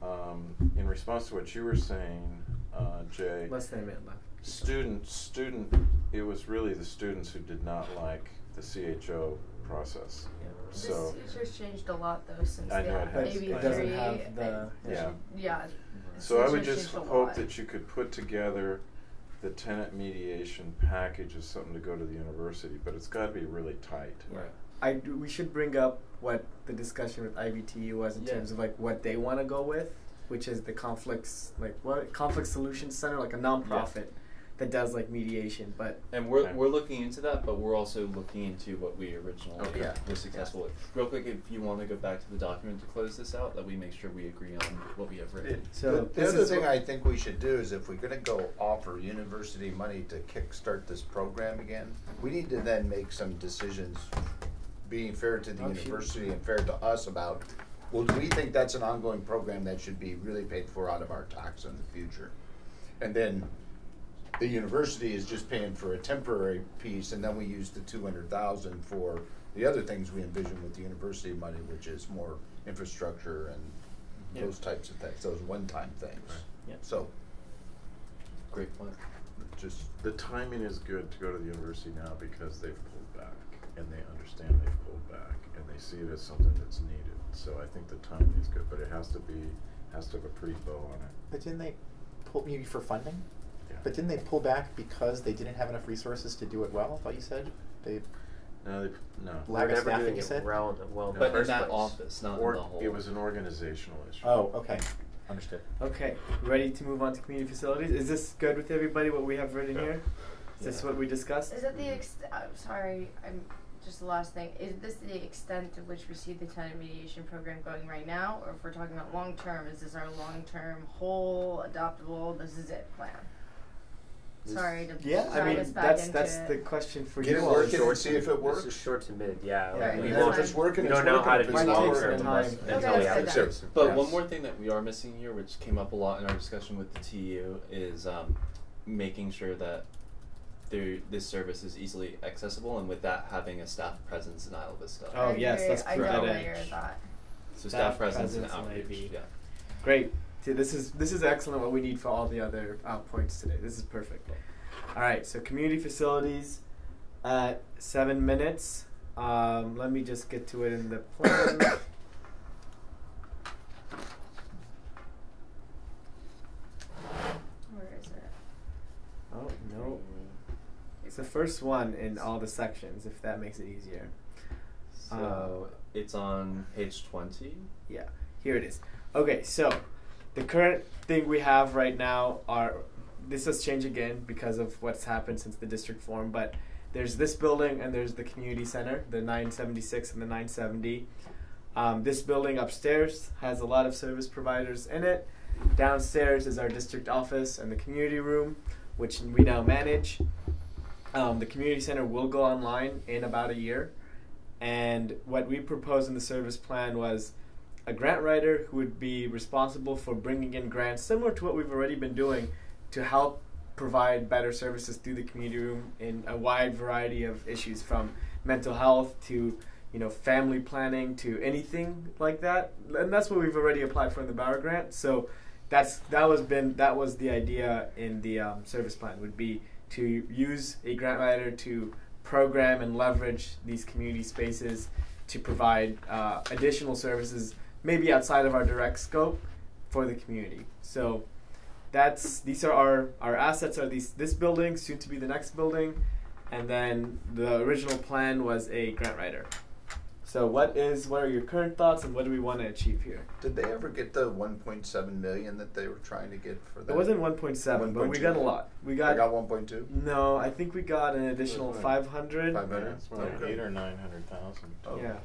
H: Um, in response to what you were saying, uh, Jay.
A: Less than a minute left.
H: Student, student, it was really the students who did not like the CHO process. So,
F: this feature's changed a lot though since
H: I
F: the
H: know it has.
F: AB
H: It
A: doesn't
F: three.
A: have the-
H: Yeah.
F: yeah.
H: so I would just hope
F: lot.
H: that you could put together the tenant mediation package is something to go to the university, but it's gotta be really tight.
B: Right.
A: I do- we should bring up what the discussion with IVTU was in
B: Yeah.
A: terms of like what they want to go with. which is the conflicts like what conflict solutions center, like a nonprofit that does like mediation. But
B: And we're,
H: Okay.
B: we're looking into that, but we're also looking into what we originally
H: Okay.
K: Yeah.
B: were successful with. Real quick, if you want to go back to the document to close this out, that we make sure we agree on what we have written.
A: so
D: the, the
A: this
D: other
A: is
D: thing I think we should do is if we're going to go offer university money to kickstart this program again, we need to then make some decisions, being fair to the
A: Oh, shoot.
D: university and fair to us about. Well, do we think that's an ongoing program that should be really paid for out of our tax in the future? And then the university is just paying for a temporary piece, and then we use the two hundred thousand for the other things we envision with the university money, which is more infrastructure and
A: Yeah.
D: those types of things, those one-time things.
A: Yeah.
D: So,
B: Great point.
D: just,
H: The timing is good to go to the university now because they've pulled back and they understand they've pulled back and they see it as something that's needed. So I think the timing is good, but it has to be, has to have a pretty bow on it.
G: But didn't they pull maybe for funding?
H: Yeah.
G: But didn't they pull back because they didn't have enough resources to do it well? I thought you said they
H: No, they, no.
G: Lack of staffing, you said?
E: well in the- well in the
B: But in
E: first
B: that
E: place.
B: office, not
H: Or,
B: in the whole.
H: it was an organizational issue.
G: Oh, okay. Understood.
A: Okay, ready to move on to community facilities? Is this good with everybody? What we have written
H: Yeah.
A: here? Is this what we discussed?
F: Is that the ex- I'm sorry, I'm just the last thing. Is this the extent to which we see the tenant mediation program going right now, or if we're talking about long term, is this our long term whole adoptable? This is it plan. Sorry to
A: Yeah, I mean that's that's
F: it.
A: the question for
D: Get
A: you
D: it working
A: Short
D: and see if it works.
E: is short to mid, yeah.
A: Yeah,
E: we
A: and
D: then
E: won't.
D: if it's working,
E: we don't know how to
D: working.
E: do
D: If it's
A: not
E: long
A: working,
E: term
A: then
E: unless
A: time.
E: until
F: Okay,
E: we
F: I
E: have the
F: said that.
E: service.
B: But
A: Yes.
B: one more thing that we are missing here, which came up a lot in our discussion with the TU, is um, making sure that there, this service is easily accessible, and with that, having a staff presence in Isla Vista.
A: Oh,
F: I
A: yes,
F: agree.
A: let's
F: I
A: put
F: don't
A: that in.
B: So
A: Staff
B: staff, presence and
A: presence and
B: outreach. Yeah.
A: Great. See, this is this is excellent. What we need for all the other uh, points today. This is perfect. All right. So community facilities at seven minutes. Um, let me just get to it in the plan.
F: Where is it?
A: oh no, it's the first one in all the sections. If that makes it easier.
B: So it's on page twenty.
A: Yeah, here it is. Okay, so the current thing we have right now are this has changed again because of what's happened since the district formed, but there's this building and there's the community center, the 976 and the 970. Um, this building upstairs has a lot of service providers in it. Downstairs is our district office and the community room, which we now manage. Um, the community center will go online in about a year. And what we proposed in the service plan was a grant writer who would be responsible for bringing in grants similar to what we've already been doing to help provide better services through the community room in a wide variety of issues from mental health to you know family planning to anything like that. And that's what we've already applied for in the Bauer grant. So that's that was been that was the idea in the um, service plan would be to use a grant writer to program and leverage these community spaces to provide uh, additional services maybe outside of our direct scope for the community so that's these are our our assets are these this building soon to be the next building and then the original plan was a grant writer so what is what are your current thoughts and what do we want to achieve here
D: did they ever get the one point seven million that they were trying to get for that?
A: it wasn't 1.7 but we got a lot we
D: They
A: got,
D: got one point two?
A: no i think we got an additional
H: like
A: 500
D: Five
H: Yeah,
D: hundred?
H: it's like
D: Okay.
H: eight or nine hundred thousand.
D: Oh.
A: yeah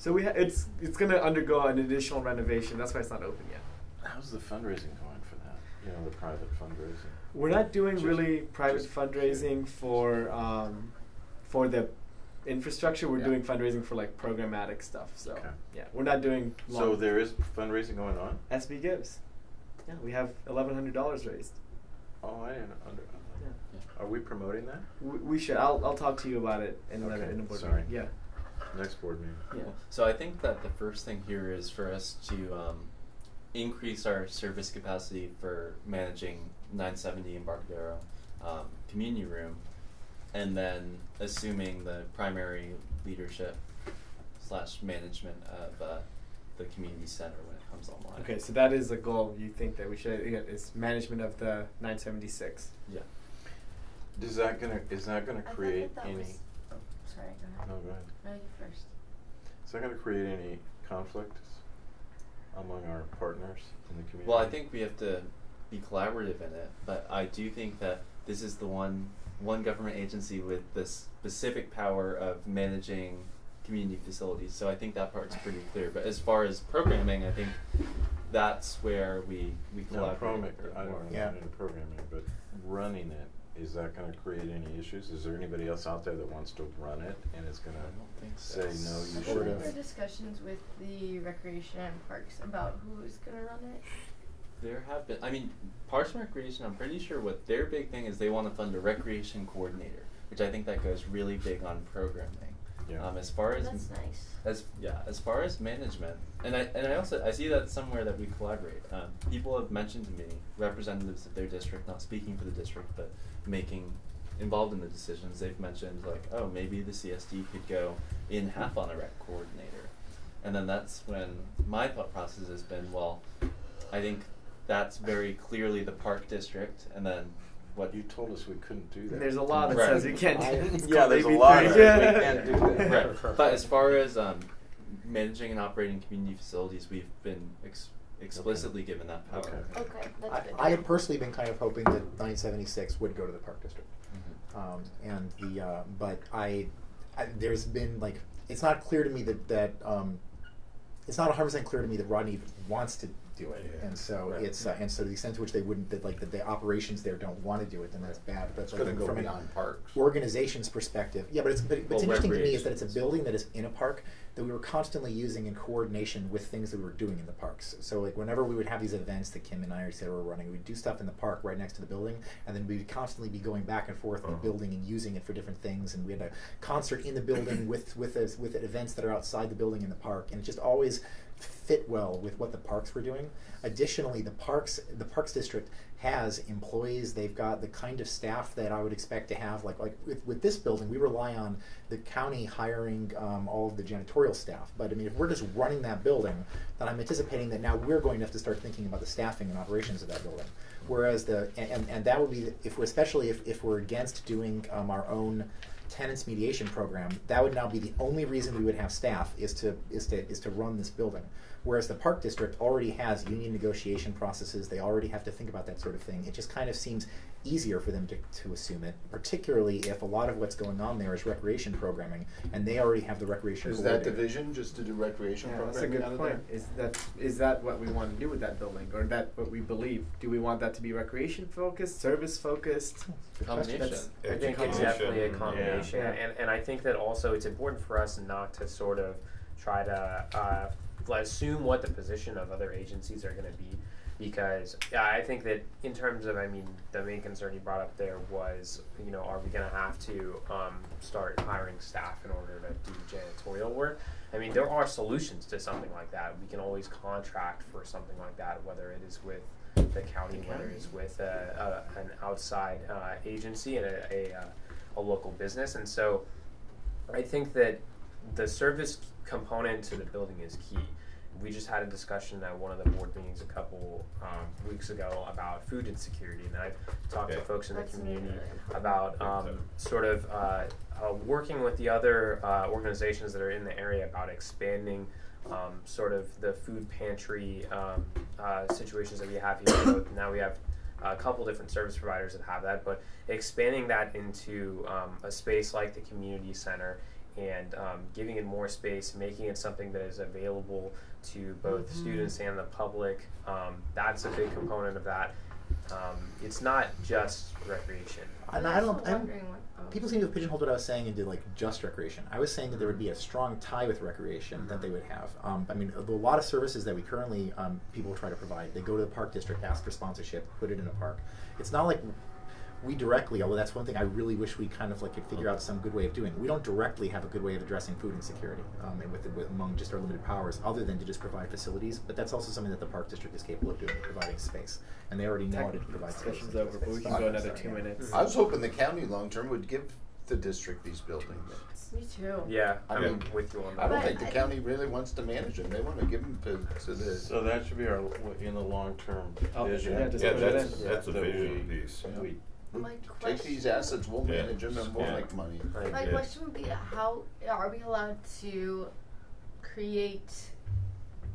A: so we ha- it's it's going to undergo an additional renovation that's why it's not open yet
H: How's the fundraising going for that? You know, the private fundraising.
A: We're not doing
H: Just-
A: really private fundraising for um, for the infrastructure. We're
D: Yeah.
A: doing fundraising for like programmatic stuff. So
H: Okay.
A: yeah, we're not doing.
H: So there is fundraising going on?
A: SB gives. Yeah, we have eleven hundred dollars raised.
H: Oh, I didn't under.
A: Yeah.
H: Are we promoting that?
A: We, we should. I'll I'll talk to you about it in
H: Okay,
A: in the board
H: sorry.
A: meeting. Yeah.
H: Next board meeting.
A: Yeah.
B: So I think that the first thing here is for us to um, increase our service capacity for managing 970 Embarcadero um, community room, and then assuming the primary leadership slash management of uh, the community center when it comes online.
A: Okay, so that is a goal you think that we should. Yeah, is management of the nine seventy six.
B: Yeah.
H: Is that gonna, is that gonna create
F: that that
H: any?
F: Was- sorry, go ahead.
H: No, go ahead.
F: No, you first.
H: Is that gonna create any conflicts? among our partners in the community?
B: Well, I think we have to be collaborative in it, but I do think that this is the one one government agency with the specific power of managing community facilities. So I think that part's pretty clear. But as far as programming, I think that's where we we
H: No,
B: collaborate.
H: programming,
B: a bit
H: I don't
B: more.
H: know
G: Yeah.
H: into programming, but running it, is that gonna create any issues? Is there anybody else out there that wants to run it and is gonna
B: I don't think so.
H: say, no, you
G: Sort
H: shouldn't?
F: There discussions with the recreation and parks about who's gonna run it.
B: There have been. I mean, Parks and Recreation. I'm pretty sure what their big thing is. They want to fund a recreation coordinator, which I think that goes really big on programming.
H: Yeah.
B: Um, as far as
F: That's nice.
B: as yeah, as far as management, and I and I also I see that somewhere that we collaborate. Um, people have mentioned to me representatives of their district, not speaking for the district, but making involved in the decisions. They've mentioned like, oh, maybe the CSD could go in half on a rec coordinator, and then that's when my thought process has been, well, I think that's very clearly the park district, and then what
H: You told us we couldn't do that.
A: There's a law that
B: Right.
A: says we can't do
H: I- yeah,
A: called
H: there's a
A: AB
H: law
A: three.
H: that says we can't do that.
B: right. But as far as um, managing and operating community facilities, we've been ex- explicitly given that power.
H: Okay.
F: Okay, that's
G: I,
F: good.
G: I had personally been kind of hoping that 976 would go to the park district.
B: Mhm.
G: um, and the uh, but I, I there's been like it's not clear to me that that um, it's not 100 percent clear to me that Rodney wants to do it,
C: Yeah.
G: and so
H: Right.
G: it's uh, and so the extent to which they wouldn't that like that the operations there don't want to do it, then that's bad. But
D: It's
G: like,
D: go
G: from an
D: parks.
G: organization's perspective, yeah, but it's but what's
B: Well,
G: interesting to me is that it's a building that is in a park that we were constantly using in coordination with things that we were doing in the parks. So like whenever we would have these events that Kim and I or said were running, we'd do stuff in the park right next to the building, and then we'd constantly be going back and forth in the
C: Uh-huh.
G: building and using it for different things. And we had a concert in the building with with us with events that are outside the building in the park, and it just always fit well with what the parks were doing. Additionally, the parks the parks district has employees. They've got the kind of staff that I would expect to have. Like like with, with this building, we rely on the county hiring um, all of the janitorial staff. But I mean, if we're just running that building, then I'm anticipating that now we're going to have to start thinking about the staffing and operations of that building. Whereas the and, and, that would be if we're especially if, if we're against doing um, our own tenants mediation program, that would now be the only reason we would have staff is to is to is to run this building. Whereas the park district already has union negotiation processes, they already have to think about that sort of thing. It just kind of seems easier for them to, to assume it, particularly if a lot of what's going on there is recreation programming, and they already have the recreation.
D: Is that division just to do recreation
A: Yeah, that's a
D: programming
A: good
D: out of
A: point.
D: there?
A: Is that is that what we want to do with that building, or that what we believe? Do we want that to be recreation focused, service focused?
G: Good question.
B: Combination.
E: I think it's definitely a
C: yeah.
E: Combination,
A: Yeah.
E: and and I think that also it's important for us not to sort of try to uh, assume what the position of other agencies are going to be, because yeah, I think that in terms of, I mean, the main concern you brought up there was, you know, are we going to have to um, start hiring staff in order to do janitorial work? I mean, there are solutions to something like that. We can always contract for something like that, whether it is with the county, whether it's with a, a, an outside uh, agency and a, a, uh, a local business. And so I think that the service component to the building is key. We just had a discussion at one of the board meetings a couple um, weeks ago about food insecurity, and I've talked to folks in the community
F: really
E: about um,
C: time.
E: sort of uh, uh, working with the other uh, organizations that are in the area about expanding um, sort of the food pantry um, uh, situations that we have here. so now we have a couple different service providers that have that, but expanding that into um, a space like the community center and um, giving it more space, making it something that is available to both students and the public. Um, that's a big component of that. Um, it's not just recreation.
G: And
F: I'm
G: I don't.
F: also
G: I don't
F: wondering what-.
G: People seem to have pigeonholed what I was saying into like just recreation. I was saying that there would be a strong tie with recreation that they would have. Um, I mean, a lot of services that we currently um, people try to provide, they go to the park district, ask for sponsorship, put it in a park. It's not like we directly, although that's one thing I really wish we kind of like could figure out some good way of doing. We don't directly have a good way of addressing food insecurity um, and with, with among just our limited powers, other than to just provide facilities. But that's also something that the park district is capable of doing, providing space, and they already know how to provide space.
A: Discussion's over, but we can go another two minutes.
D: I was hoping the county long term would give the district these buildings.
F: Me too.
E: Yeah,
D: I
E: I'm
D: mean,
E: with you on
D: I don't think the
F: I-
D: county really wants to manage them. They want to give them to, to the.
H: So that should be our, in the long-term
A: Oh,
H: vision.
A: yeah, just
C: Yeah,
A: put
C: that's, that's a
H: That
C: vision
H: we-
C: piece.
H: We
F: My
D: Take
F: question-
D: these assets, we'll
C: Yeah.
D: manage them, and we'll
C: Yeah.
D: make money.
E: I
F: My
E: agree.
F: question would be how are we allowed to create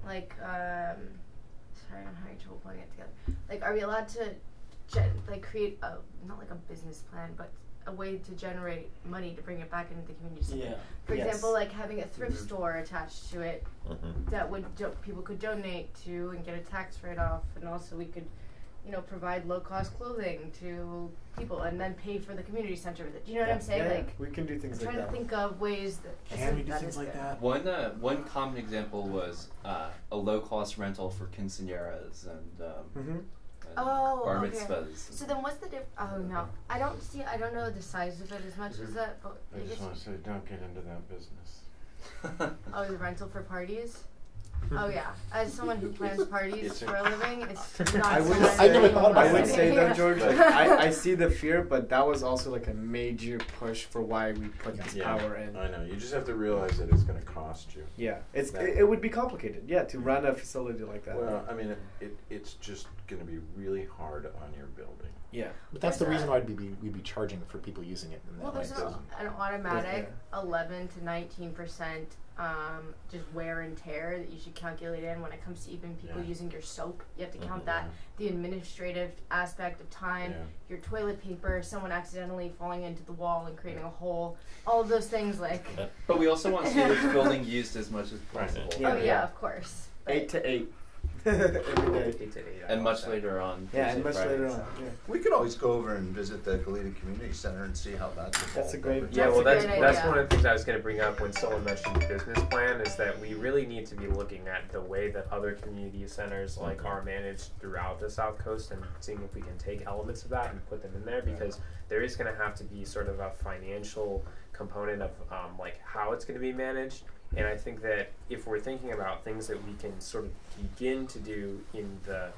F: Like, um, sorry, I'm having trouble putting it together. Like, are we allowed to, gen- like, create a not like a business plan, but a way to generate money to bring it back into the community? center?
J: Yeah.
F: For
A: Yes.
F: example, like having a thrift
J: Mhm.
F: store attached to it
C: Mhm.
F: that would do- people could donate to and get a tax write off, and also we could, you know, provide low cost clothing to people and then pay for the community center with it. Do you know what I'm saying?
A: yeah, yeah.
F: Like,
A: we can do things
F: I'm
A: like
F: trying
A: that.
F: to think of ways that I
G: Can we do
F: that
G: things like
F: good.
G: that?
B: One uh, one common example was uh, a low cost rental for quinceañeras and, um,
A: hmm
B: and
F: Oh,
B: bar
F: okay.
B: mitzvahs.
F: So then, what's the diff? Oh no, I don't see. I don't know the size of it as much as that. But
H: I just want to say, don't get into that business.
F: oh, the rental for parties. Oh yeah, as someone who plans parties
H: It's
F: for a living, it's not.
A: I would
F: someone
A: say,
G: I never thought about
A: I would
G: that.
A: say though, George, like, I, I see the fear, but that was also like a major push for why we put this
H: Yeah,
A: power in.
H: I know. You just have to realize that it's going to cost you.
A: Yeah, it's it, it would be complicated. Yeah, to run a facility like that.
H: Well, I mean, it, it, it's just going to be really hard on your building.
A: Yeah,
G: But that's the
F: There's
G: reason
F: a-
G: why we'd be, we'd be charging for people using it. In that
F: Well,
G: way.
F: there's
G: So-
F: an, an automatic 11 to 19 percent um, just wear and tear that you should calculate in when it comes to even people
H: Yeah.
F: using your soap. You have to count
H: Mhm.
F: that. The administrative aspect of time,
H: Yeah.
F: your toilet paper, someone accidentally falling into the wall and creating a hole, all of those things. Like,
B: But we also want to see this building used as much as
H: Right.
B: possible.
A: Yeah.
F: oh yeah, of course. But
A: eight to eight every day.
E: Eight to eight
B: And much later on.
A: Yeah, and much later on. Yeah.
D: We could always go over and visit the Goleta Community Center and see how that's evolved.
A: That's a great-
D: over
E: Yeah,
F: That's
E: well, that's
F: great
E: that's
F: idea.
E: one of the things I was going to bring up when someone mentioned the business plan is that we really need to be looking at the way that other community centers like
C: Mhm.
E: are managed throughout the South Coast and seeing if we can take elements of that and put them in there because there is going to have to be sort of a financial component of um, like how it's going to be managed. And I think that if we're thinking about things that we can sort of begin to do in the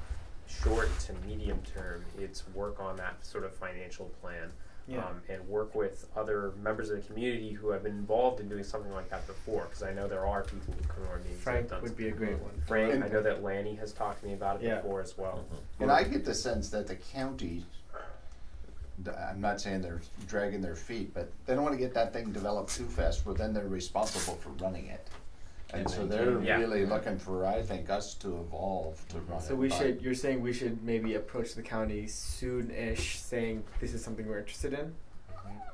E: short to medium term, it's work on that sort of financial plan
A: Yeah.
E: um, and work with other members of the community who have been involved in doing something like that before. Because I know there are people who come to our meetings. that have
A: Frank
E: done
A: would be a great one.
E: Frank,
D: And-
E: I know that Lanny has talked to me about it
A: Yeah.
E: before as well.
K: And I get the sense that the county, th- I'm not saying they're dragging their feet, but they don't want to get that thing developed too fast, where then they're responsible for running it. And
H: And
K: so they're.
E: Yeah.
K: really looking for, I think, us to evolve to run it.
A: So we
K: but-
A: should. You're saying we should maybe approach the county soon-ish, saying this is something we're interested in.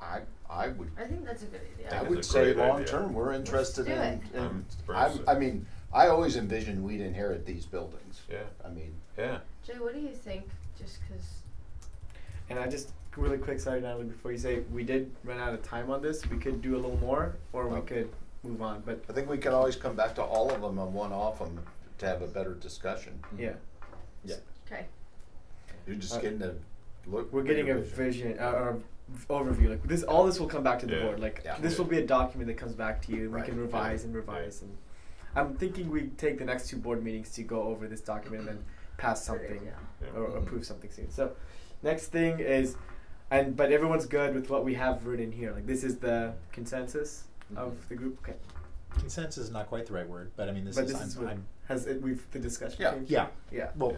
K: I, I would,
F: I think that's a good idea.
K: I
C: Think
K: would say long
C: idea.
K: term, we're interested
F: do
K: in,
F: it.
K: in,
C: Um,
K: I'm, I mean, I always envisioned we'd inherit these buildings.
C: Yeah,
K: I mean,
C: yeah.
F: Jay, what do you think? Just because.
A: And I just really quick, sorry, Natalie, before you say we did run out of time on this. We could do a little more, or we could move on. But
K: I think we can always come back to all of them and one off them to have a better discussion.
A: yeah, Yeah.
F: Okay.
K: You're just
A: Uh,
K: getting a look.
A: we're getting a
K: bigger
A: vision uh, or overview. Like this, all this will come back to the
C: Yeah.
A: board. Like
K: Yeah.
A: this will be a document that comes back to you. and
K: Right.
A: We can revise and revise. And I'm thinking we take the next two board meetings to go over this document and then pass something.
C: Yeah.
A: or
K: Mhm.
A: approve something soon. So, next thing is, and but everyone's good with what we have written here. Like this is the consensus of the group. Okay,
G: Consensus is not quite the right word, but I mean, this
A: but
G: is.
A: this
G: I'm,
A: is what
G: I'm,
A: has it. We've the discussion.
K: Yeah.
A: changed?
G: yeah.
A: Yeah.
G: Well,
C: Yeah.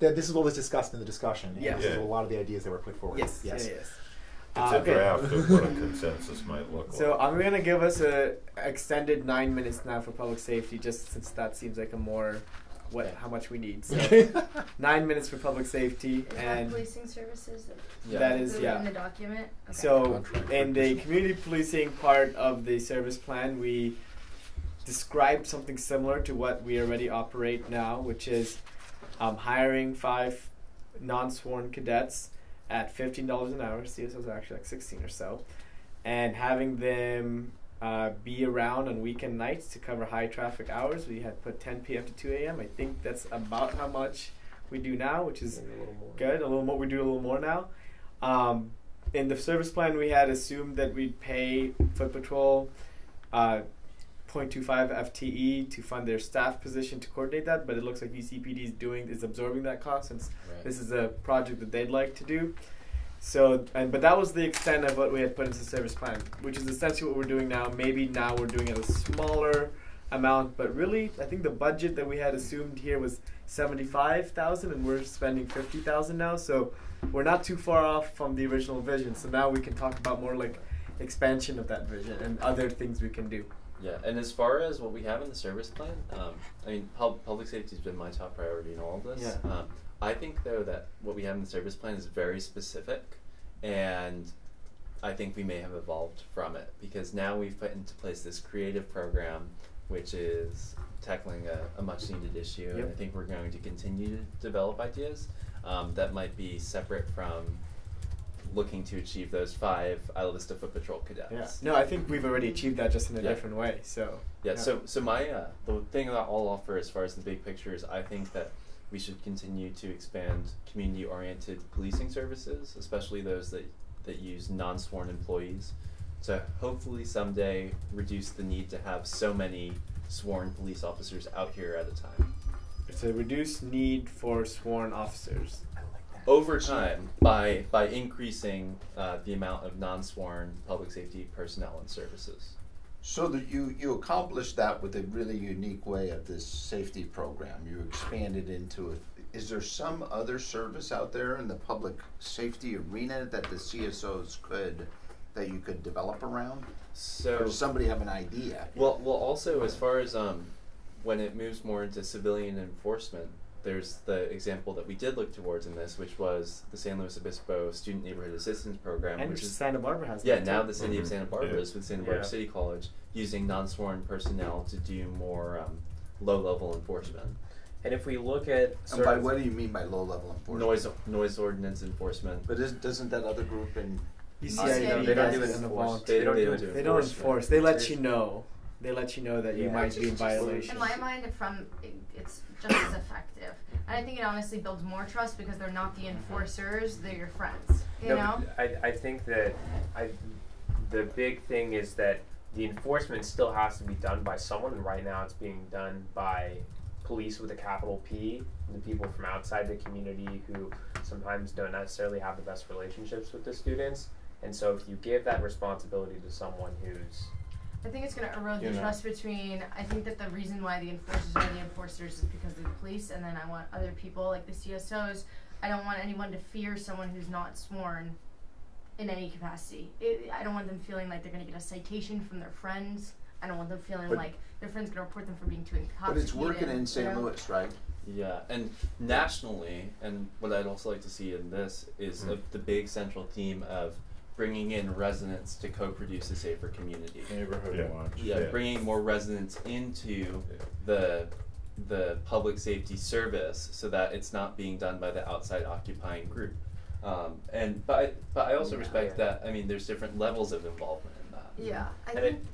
G: th- this is what was discussed in the discussion. and
A: Yeah.
G: This is
C: Yeah.
G: a lot of the ideas that were put forward.
A: Yes.
G: Yes.
A: Yeah, yes.
C: It's
A: Uh,
C: a
A: okay.
C: draft of what a consensus might look like.
A: So I'm gonna give us a extended nine minutes now for public safety, just since that seems like a more what how much we need. So nine minutes for public safety
F: Is that
A: and
F: policing services? That
B: Yeah.
A: that is
F: included in
A: yeah.
F: the document. Okay.
A: So in the community policing part of the service plan, we described something similar to what we already operate now, which is um, hiring five non-sworn cadets at fifteen dollars an hour. CSOs are actually like sixteen or so, and having them uh, be around on weekend nights to cover high traffic hours. We had put 10 p.m. to 2 a.m. I think that's about how much we do now, which is
E: a
A: good. A little more. We do a little more now. Um, in the service plan, we had assumed that we'd pay Foot Patrol uh, 0.25 FTE to fund their staff position to coordinate that, but it looks like UCPD is doing is absorbing that cost since this is a project that they'd like to do. So, and but that was the extent of what we had put into the service plan, which is essentially what we're doing now. Maybe now we're doing it a smaller amount, but really, I think the budget that we had assumed here was seventy-five thousand, and we're spending fifty thousand now. So, we're not too far off from the original vision. So now we can talk about more like expansion of that vision and other things we can do.
B: Yeah, and as far as what we have in the service plan, um, I mean, pub- public safety has been my top priority in all of this.
A: Yeah.
B: Um, I think though that what we have in the service plan is very specific, and I think we may have evolved from it because now we've put into place this creative program, which is tackling a, a much needed issue, and I think we're going to continue to develop ideas um, that might be separate from looking to achieve those five Isla Vista Foot Patrol cadets.
A: Yeah. No, I think we've already achieved that just in a
B: Yeah.
A: different way. So.
B: Yeah, so so my uh, the thing that I'll offer as far as the big picture is I think that we should continue to expand community oriented policing services, especially those that, that use non sworn employees, to hopefully someday reduce the need to have so many sworn police officers out here at a time.
A: It's a reduced need for sworn officers.
B: Over time, by by increasing uh, the amount of non sworn public safety personnel and services.
K: So that you, you accomplished that with a really unique way of this safety program. You expanded into it. Is there some other service out there in the public safety arena that the CSOs could, that you could develop around?
B: So
K: Or does somebody have an idea?
B: Well, well, also as far as um, when it moves more into civilian enforcement, there's the example that we did look towards in this, which was the San Luis Obispo Student Neighborhood Assistance Program,
A: And
B: which is
A: Santa Barbara has
B: yeah
A: that
B: now
A: too.
B: the city of
C: Mhm.
B: Santa Barbara
C: Yeah.
B: is with Santa Barbara
E: Yeah.
B: City College using non-sworn personnel to do more um, low-level enforcement,
E: And if we look at
K: And by what do you mean by low-level enforcement?
B: noise noise ordinance enforcement.
K: But is, doesn't that other group in
A: UCID
F: No,
E: they don't do
A: it in the volunteer.
B: They don't do
E: do
A: They don't enforce. They let you know. They let you know that you might be in violation.
F: In my mind, from it's just as effective, and I think it honestly builds more trust because they're not the mm-hmm. enforcers; they're your friends. You
E: No,
F: know.
E: I, I think that I, the big thing is that the enforcement still has to be done by someone. And right now, it's being done by police with a capital P, the people from outside the community who sometimes don't necessarily have the best relationships with the students. And so, if you give that responsibility to someone who's
F: I think it's going to erode
E: You
F: the
E: know.
F: trust between. I think that the reason why the enforcers are the enforcers is because of the police, and then I want other people like the CSOs. I don't want anyone to fear someone who's not sworn in any capacity. It, I don't want them feeling like they're going to get a citation from their friends. I don't want them feeling
K: But-
F: like their friends going to report them for being too intoxicated.
K: But it's working in
F: you
K: St.
F: know?
K: Louis, right?
B: Yeah, and nationally, and what I'd also like to see in this is
C: Mm.
B: uh the big central theme of bringing in residents to co-produce a safer community.
H: Neighborhood
C: Yeah.
H: watch.
B: yeah,
C: Yeah.
B: bringing more residents into the the public safety service so that it's not being done by the outside occupying group. Um, and but I, but I also
E: Yeah.
B: respect that. I mean, there's different levels of involvement in that.
F: Yeah, I
E: And
F: think.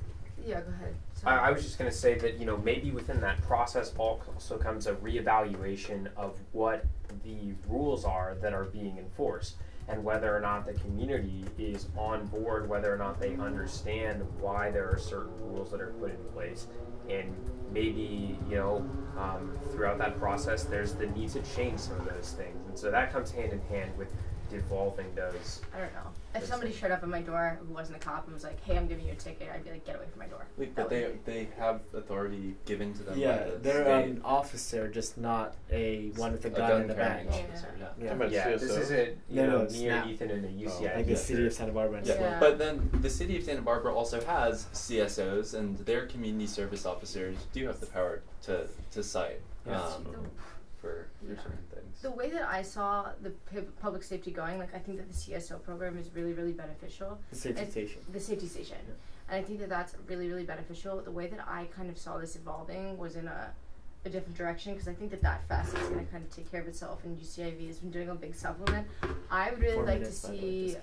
F: yeah, go ahead.
E: I, I was just going to say that you know maybe within that process also comes a reevaluation of what the rules are that are being enforced and whether or not the community is on board, whether or not they understand why there are certain rules that are put in place, and maybe you know um, throughout that process there's the need to change some of those things, and so that comes hand in hand with devolving those.
F: I don't know. If
E: That's
F: somebody
E: it.
F: showed up at my door who wasn't a cop and was like, "Hey, I'm giving you a ticket," I'd be like, "Get away from my door."
B: Wait,
F: That
B: but they
F: be-
B: they have authority given to them.
A: Yeah,
B: the
A: they're
B: state.
A: an officer, just not a one with a
B: A
A: gun in the
B: gun-carrying officer, yeah.
A: Yeah.
H: Talking
E: Yeah, this
H: CSOs?
E: isn't you
A: No,
E: know
A: no, it's
E: me or
A: not.
E: Ethan in a UCI.
A: Like the city of Santa Barbara.
B: Yeah.
F: Yeah.
B: But then the city of Santa Barbara also has CSOs, and their community service officers do have the power to to cite
A: Yes.
B: um, for, for
F: Yeah.
B: certain things.
F: The way that I saw the public safety going, like I think that the CSO program is really, really beneficial.
A: The safety
F: It's-
A: station.
F: The safety station, and I think that that's really, really beneficial. The way that I kind of saw this evolving was in a, a different direction because I think that that facet is going to kind of take care of itself, and UCIV has been doing a big supplement. I would really
A: Four
F: like to see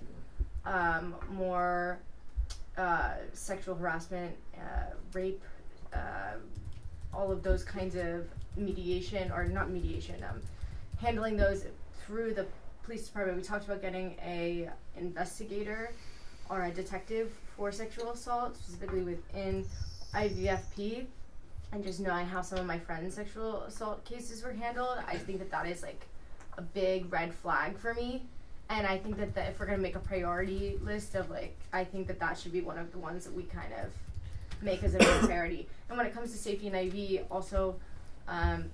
F: um, more uh, sexual harassment, uh, rape, uh, all of those kinds of mediation, or not mediation, um, handling those through the police department. We talked about getting a investigator or a detective for sexual assault, specifically within IVFP, and just knowing how some of my friends' sexual assault cases were handled. I think that that is like a big red flag for me and I think that, that if we're gonna make a priority list of like, I think that that should be one of the ones that we kind of make as a priority. And when it comes to safety and IV, also, um,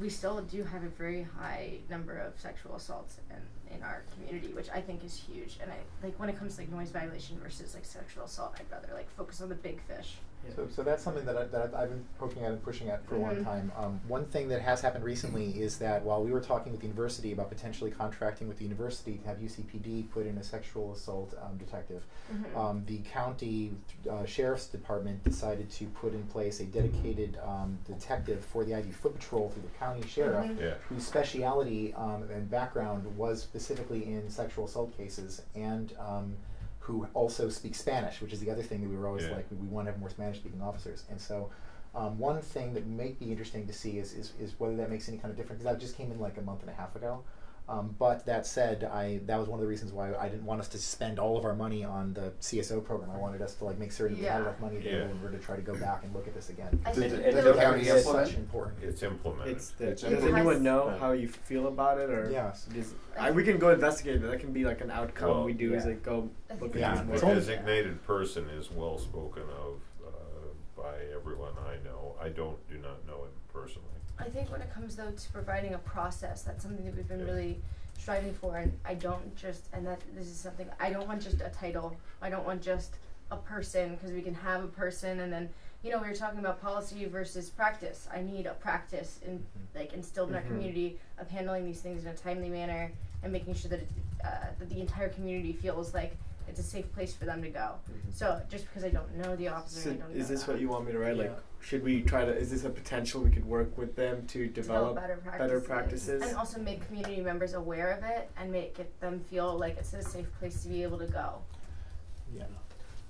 F: we still do have a very high number of sexual assaults in, in our community, which I think is huge. And I like when it comes to like noise violation versus like sexual assault, I'd rather like focus on the big fish.
G: So, so that's something that, I, that I've- I've been poking at and pushing at for a long
F: Mhm.
G: time. Um, one thing that has happened recently is that while we were talking with the university about potentially contracting with the university to have UCPD put in a sexual assault um, detective,
F: Mhm.
G: um, the county uh, sheriff's department decided to put in place a dedicated um, detective for the IV Foot Patrol through the county sheriff,
F: Mhm.
C: Yeah.
G: whose speciality um, and background was specifically in sexual assault cases and um, who also speak Spanish, which is the other thing that we were always
C: Yeah.
G: like, we, we want to have more Spanish speaking officers. And so, um, one thing that might be interesting to see is, is, is whether that makes any kind of difference, because that just came in like a month and a half ago. Um, but that said, I that was one of the reasons why I didn't want us to spend all of our money on the CSO program. I wanted us to like make certain we had enough money available
C: Yeah.
G: in order to try to go back and look at this again.
F: I think
D: the-
F: the-
D: did
F: the-
D: the
G: It's such important.
C: It's implemented.
A: It's the,
D: It's
A: does
F: implemented.
A: anyone know
H: Right.
A: how you feel about it, or
G: Yes.
A: Is, I, we can go investigate, but that can be like an outcome
C: Well,
A: we do. Is like go
F: I
A: look
F: think
A: at
G: Yeah,
A: these
C: The
A: more.
G: it's only-
C: designated person is well spoken of uh, by everyone I know. I don't, do not know him personally.
F: I think when it comes though to providing a process, that's something that we've been
C: Yeah.
F: really striving for, and I don't just, and that this is something I don't want just a title. I don't want just a person because we can have a person and then you know we were talking about policy versus practice. I need a practice in like instilled in our
A: Mhm.
F: community of handling these things in a timely manner and making sure that it, uh, that the entire community feels like it's a safe place for them to go. So just because I don't know the officer,
A: So
F: I don't know
A: is this
F: that.
A: what you want me to write? Like,
G: Yeah.
A: Should we try to? Is this a potential we could work with them to develop?
F: better practices.
A: better practices.
F: and also make community members aware of it and make it them feel like it's a safe place to be able to go.
G: Yeah.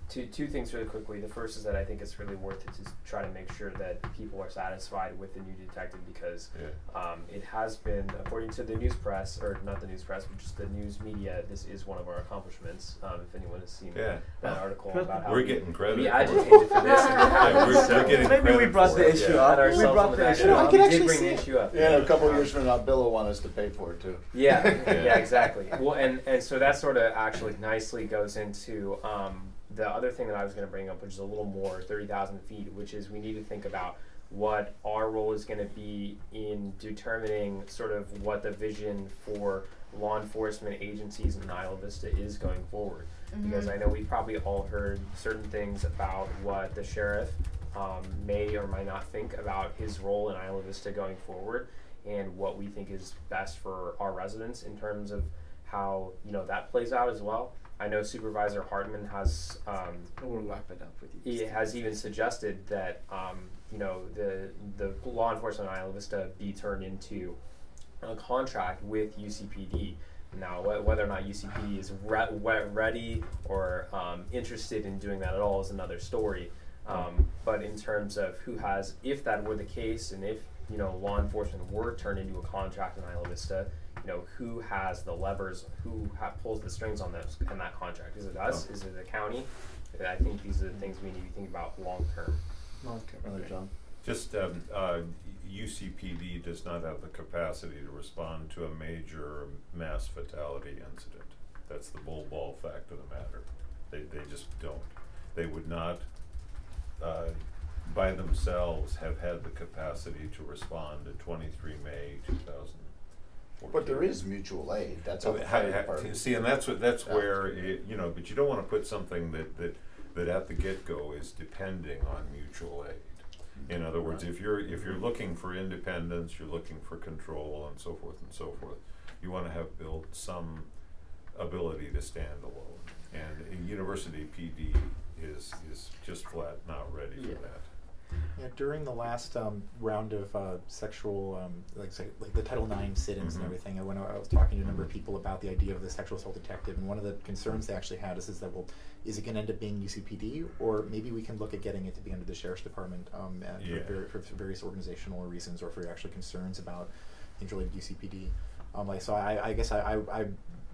E: Two two things really quickly. The first is that I think it's really worth it to try to make sure that people are satisfied with the new detective because
C: Yeah.
E: um, it has been, according to the news press, or not the news press, but just the news media, this is one of our accomplishments. Um, if anyone has seen
C: Yeah.
E: that article about how
C: We're getting credit.
E: we agitated for this.
C: Yeah, we're- we're getting
A: Maybe we brought the issue
C: yeah.
A: up.
E: Pat
A: We
E: ourselves
A: brought
E: the
A: the issue
G: You I
A: up.
E: we
G: actually
E: did bring
G: see
E: the issue up.
D: Yeah, in a couple years from now, Bill will want us to pay for it too.
E: Yeah,
C: Yeah.
E: yeah, exactly. Well, and, and so that sort of actually nicely goes into um, the other thing that I was going to bring up, which is a little more 30,000 feet, which is we need to think about what our role is going to be in determining sort of what the vision for law enforcement agencies in Isla Vista is going forward. Because I know we've probably all heard certain things about what the sheriff um, may or might not think about his role in Isla Vista going forward and what we think is best for our residents in terms of how you know that plays out as well. I know Supervisor Hartmann has um,
A: We'll wrap it up with you.
E: he has even suggested that um, you know the the law enforcement in Isla Vista be turned into a contract with UCPD. Now, wh- whether or not UCPD is re- ready or um, interested in doing that at all is another story. Um, but in terms of who has, if that were the case, and if you know law enforcement were turned into a contract in Isla Vista, know who has the levers, who ha- pulls the strings on those in that contract? Is it us? Is it the county? I think these are the things we need to think about long term.
A: Long term. Okay.
D: John.
C: Just, um, uh, UCPD does not have the capacity to respond to a major mass fatality incident. That's the bull ball fact of the matter. They, they just don't. They would not, uh, by themselves have had the capacity to respond to twenty-three May two thousand fourteen.
D: But there is mutual aid. That's how fire department.
C: See, and that's what, that's
D: Yeah.
C: where, it, you know, but you don't wanna put something that, that, that at the get-go is depending on mutual aid. In other words, if you're, if you're looking for independence, you're looking for control and so forth and so forth, you wanna have built some ability to stand alone. And a university PD is, is just flat not ready for that.
G: Yeah, during the last um, round of uh, sexual, um, like, say, like the Title IX sit-ins
C: Mhm.
G: and everything, I went. I was talking to a number of people about the idea of the sexual assault detective, and one of the concerns they actually had is, is that well, is it going to end up being UCPD, or maybe we can look at getting it to be under the sheriff's department, um, and
C: Yeah.
G: for, for various organizational reasons, or for actually concerns about things related to UCPD. Um, like, so I, I guess I, I, I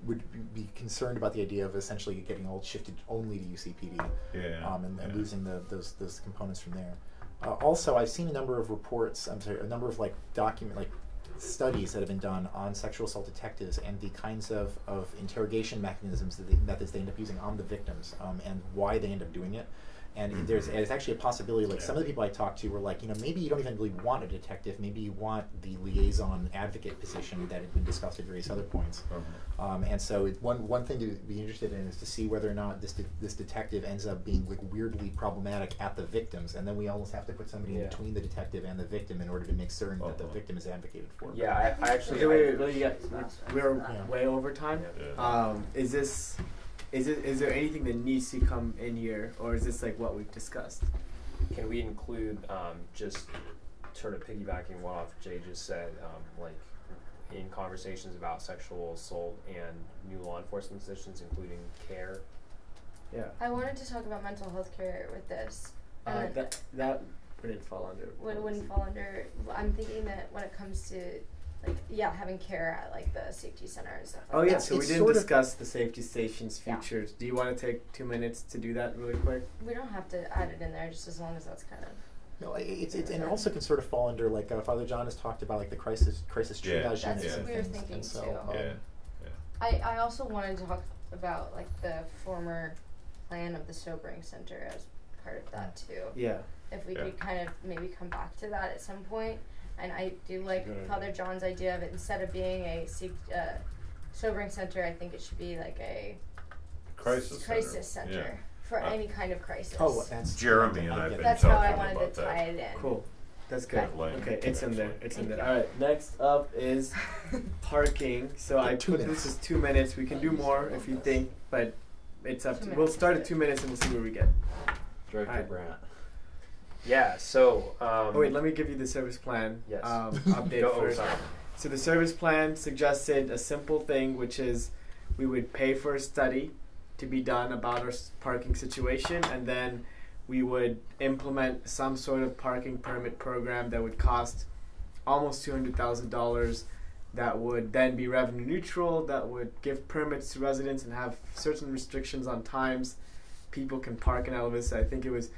G: would be concerned about the idea of essentially getting all shifted only to UCPD
C: Yeah.
G: um, and, and
C: yeah.
G: losing the, those those components from there. Uh, also, I've seen a number of reports. I'm sorry, a number of like document like studies that have been done on sexual assault detectives and the kinds of, of interrogation mechanisms that they, methods they end up using on the victims um, and why they end up doing it. And there's, there's actually a possibility, like some of the people I talked to were like, you know, maybe you don't even really want a detective. Maybe you want the liaison advocate position that had been discussed at various other points. Um, and so it, one one thing to be interested in is to see whether or not this de- this detective ends up being like weirdly problematic at the victims, and then we almost have to put somebody in between the detective and the victim in order to make certain that the victim is advocated for.
E: Yeah, I, I actually.
A: Wait, wait,
E: I-
A: wait, wait, you got- we're
G: Yeah.
A: way over time.
C: Yeah.
A: Um, is this, is it, is there anything that needs to come in here, or is this like what we've discussed?
E: Can we include um, just sort of piggybacking what off Jay just said, um, like in conversations about sexual assault and new law enforcement positions, including care?
A: Yeah.
F: I wanted to talk about mental health care with this.
A: Uh,
F: And
A: that that wouldn't fall under.
F: Would, wouldn't fall under. I'm thinking that when it comes to, like, yeah, having care at like the safety center and stuff. Like
A: Oh yeah,
F: that.
A: so we didn't discuss the safety station's
F: Yeah.
A: Do you want to take two minutes to do that really quick?
F: we don't have to add it in there just as long as that's kind of.
G: No, it's, it's and it also can sort of fall under like uh, Father John has talked about like the crisis crisis
C: Yeah.
G: triage
F: That's
G: units
C: Yeah.
G: and
F: what we were thinking
G: and so,
F: too.
G: um,
C: Yeah.
F: I, I also wanted to talk about like the former plan of the sobering center as part of that too.
A: Yeah.
F: If we
C: Yeah.
F: could kind of maybe come back to that at some point. And I do like
A: good idea.
F: Father John's idea of it instead of being a uh, sobering center, I think it should be like a
C: Crisis
F: crisis
C: center.
F: center,
C: Yeah.
F: for
C: Uh,
F: any kind of crisis.
G: Oh, that's
C: Jeremy and
G: I
C: I've
G: get
C: been
G: that.
F: That's how I
C: talking
F: wanted
C: about
F: to
C: that.
F: tie it in.
A: Cool. That's good.
C: That language
A: Okay, it's in there.
C: actually.
A: It's in there.
F: you.
A: All right. Next up is parking. So I put
G: minutes.
A: this as two minutes. We can do more if you think, but it's up
F: Two
A: to. We'll start at two minutes and we'll see where we get.
H: Director
A: Alright.
H: Brandt.
E: Yeah. So. Um,
A: Oh wait, let me give you the service plan
E: Yes.
A: um, update
E: oh,
A: first.
E: sorry.
A: So the service plan suggested a simple thing, which is we would pay for a study to be done about our parking situation, and then we would implement some sort of parking permit program that would cost almost two hundred thousand dollars. That would then be revenue neutral. That would give permits to residents and have certain restrictions on times people can park in Elvis. I think it was.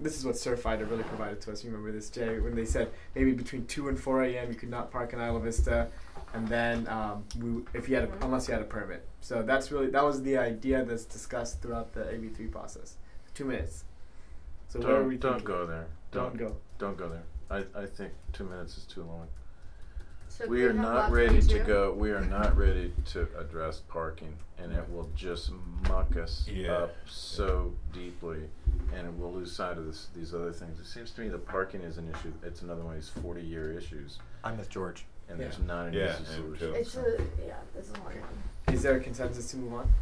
A: This is what Surfrider really provided to us. You remember this, Jay, when they said maybe between two and four a.m. you could not park in Isla Vista, and then um, we, if you had a, unless you had a permit. So that's really that was the idea that's discussed throughout the AB three process. Two minutes. So where are we
H: Don't, don't go there.
A: Don't go.
H: Don't go there. I, I think two minutes is too long.
F: So
H: We
F: we
H: are not ready to
F: 22?
H: go, we are not ready to address parking, and it will just muck us
C: Yeah.
H: up so deeply, and we'll lose sight of this, these other things. It seems to me that parking is an issue, it's another one of these forty-year issues,
G: I'm with George.
H: and
A: Yeah.
H: there's not an
C: Yeah,
H: easy
C: and
H: solution.
C: too.
F: It's a yeah, it's a hard one.
A: Is there a consensus to move on?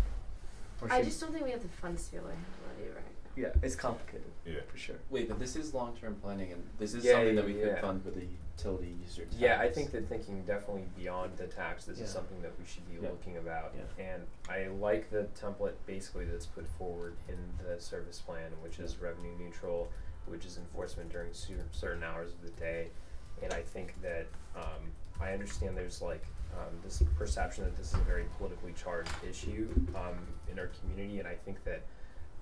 A: Or
F: I just don't think we have the funds to be able to handle it right now.
A: yeah, it's complicated
C: Yeah.
A: for sure.
B: Wait, but this is long-term planning, and this is
E: Yeah,
B: something
E: yeah,
B: that we
E: yeah.
B: could fund with the utility user tax.
E: Yeah, I think that thinking definitely beyond the tax, this
A: Yeah.
E: is something that we should be
A: Yeah.
E: looking about.
A: Yeah.
E: And I like the template basically that's put forward in the service plan, which is revenue neutral, which is enforcement during cer- certain hours of the day. And I think that um, I understand there's like um, this perception that this is a very politically charged issue um, in our community, and I think that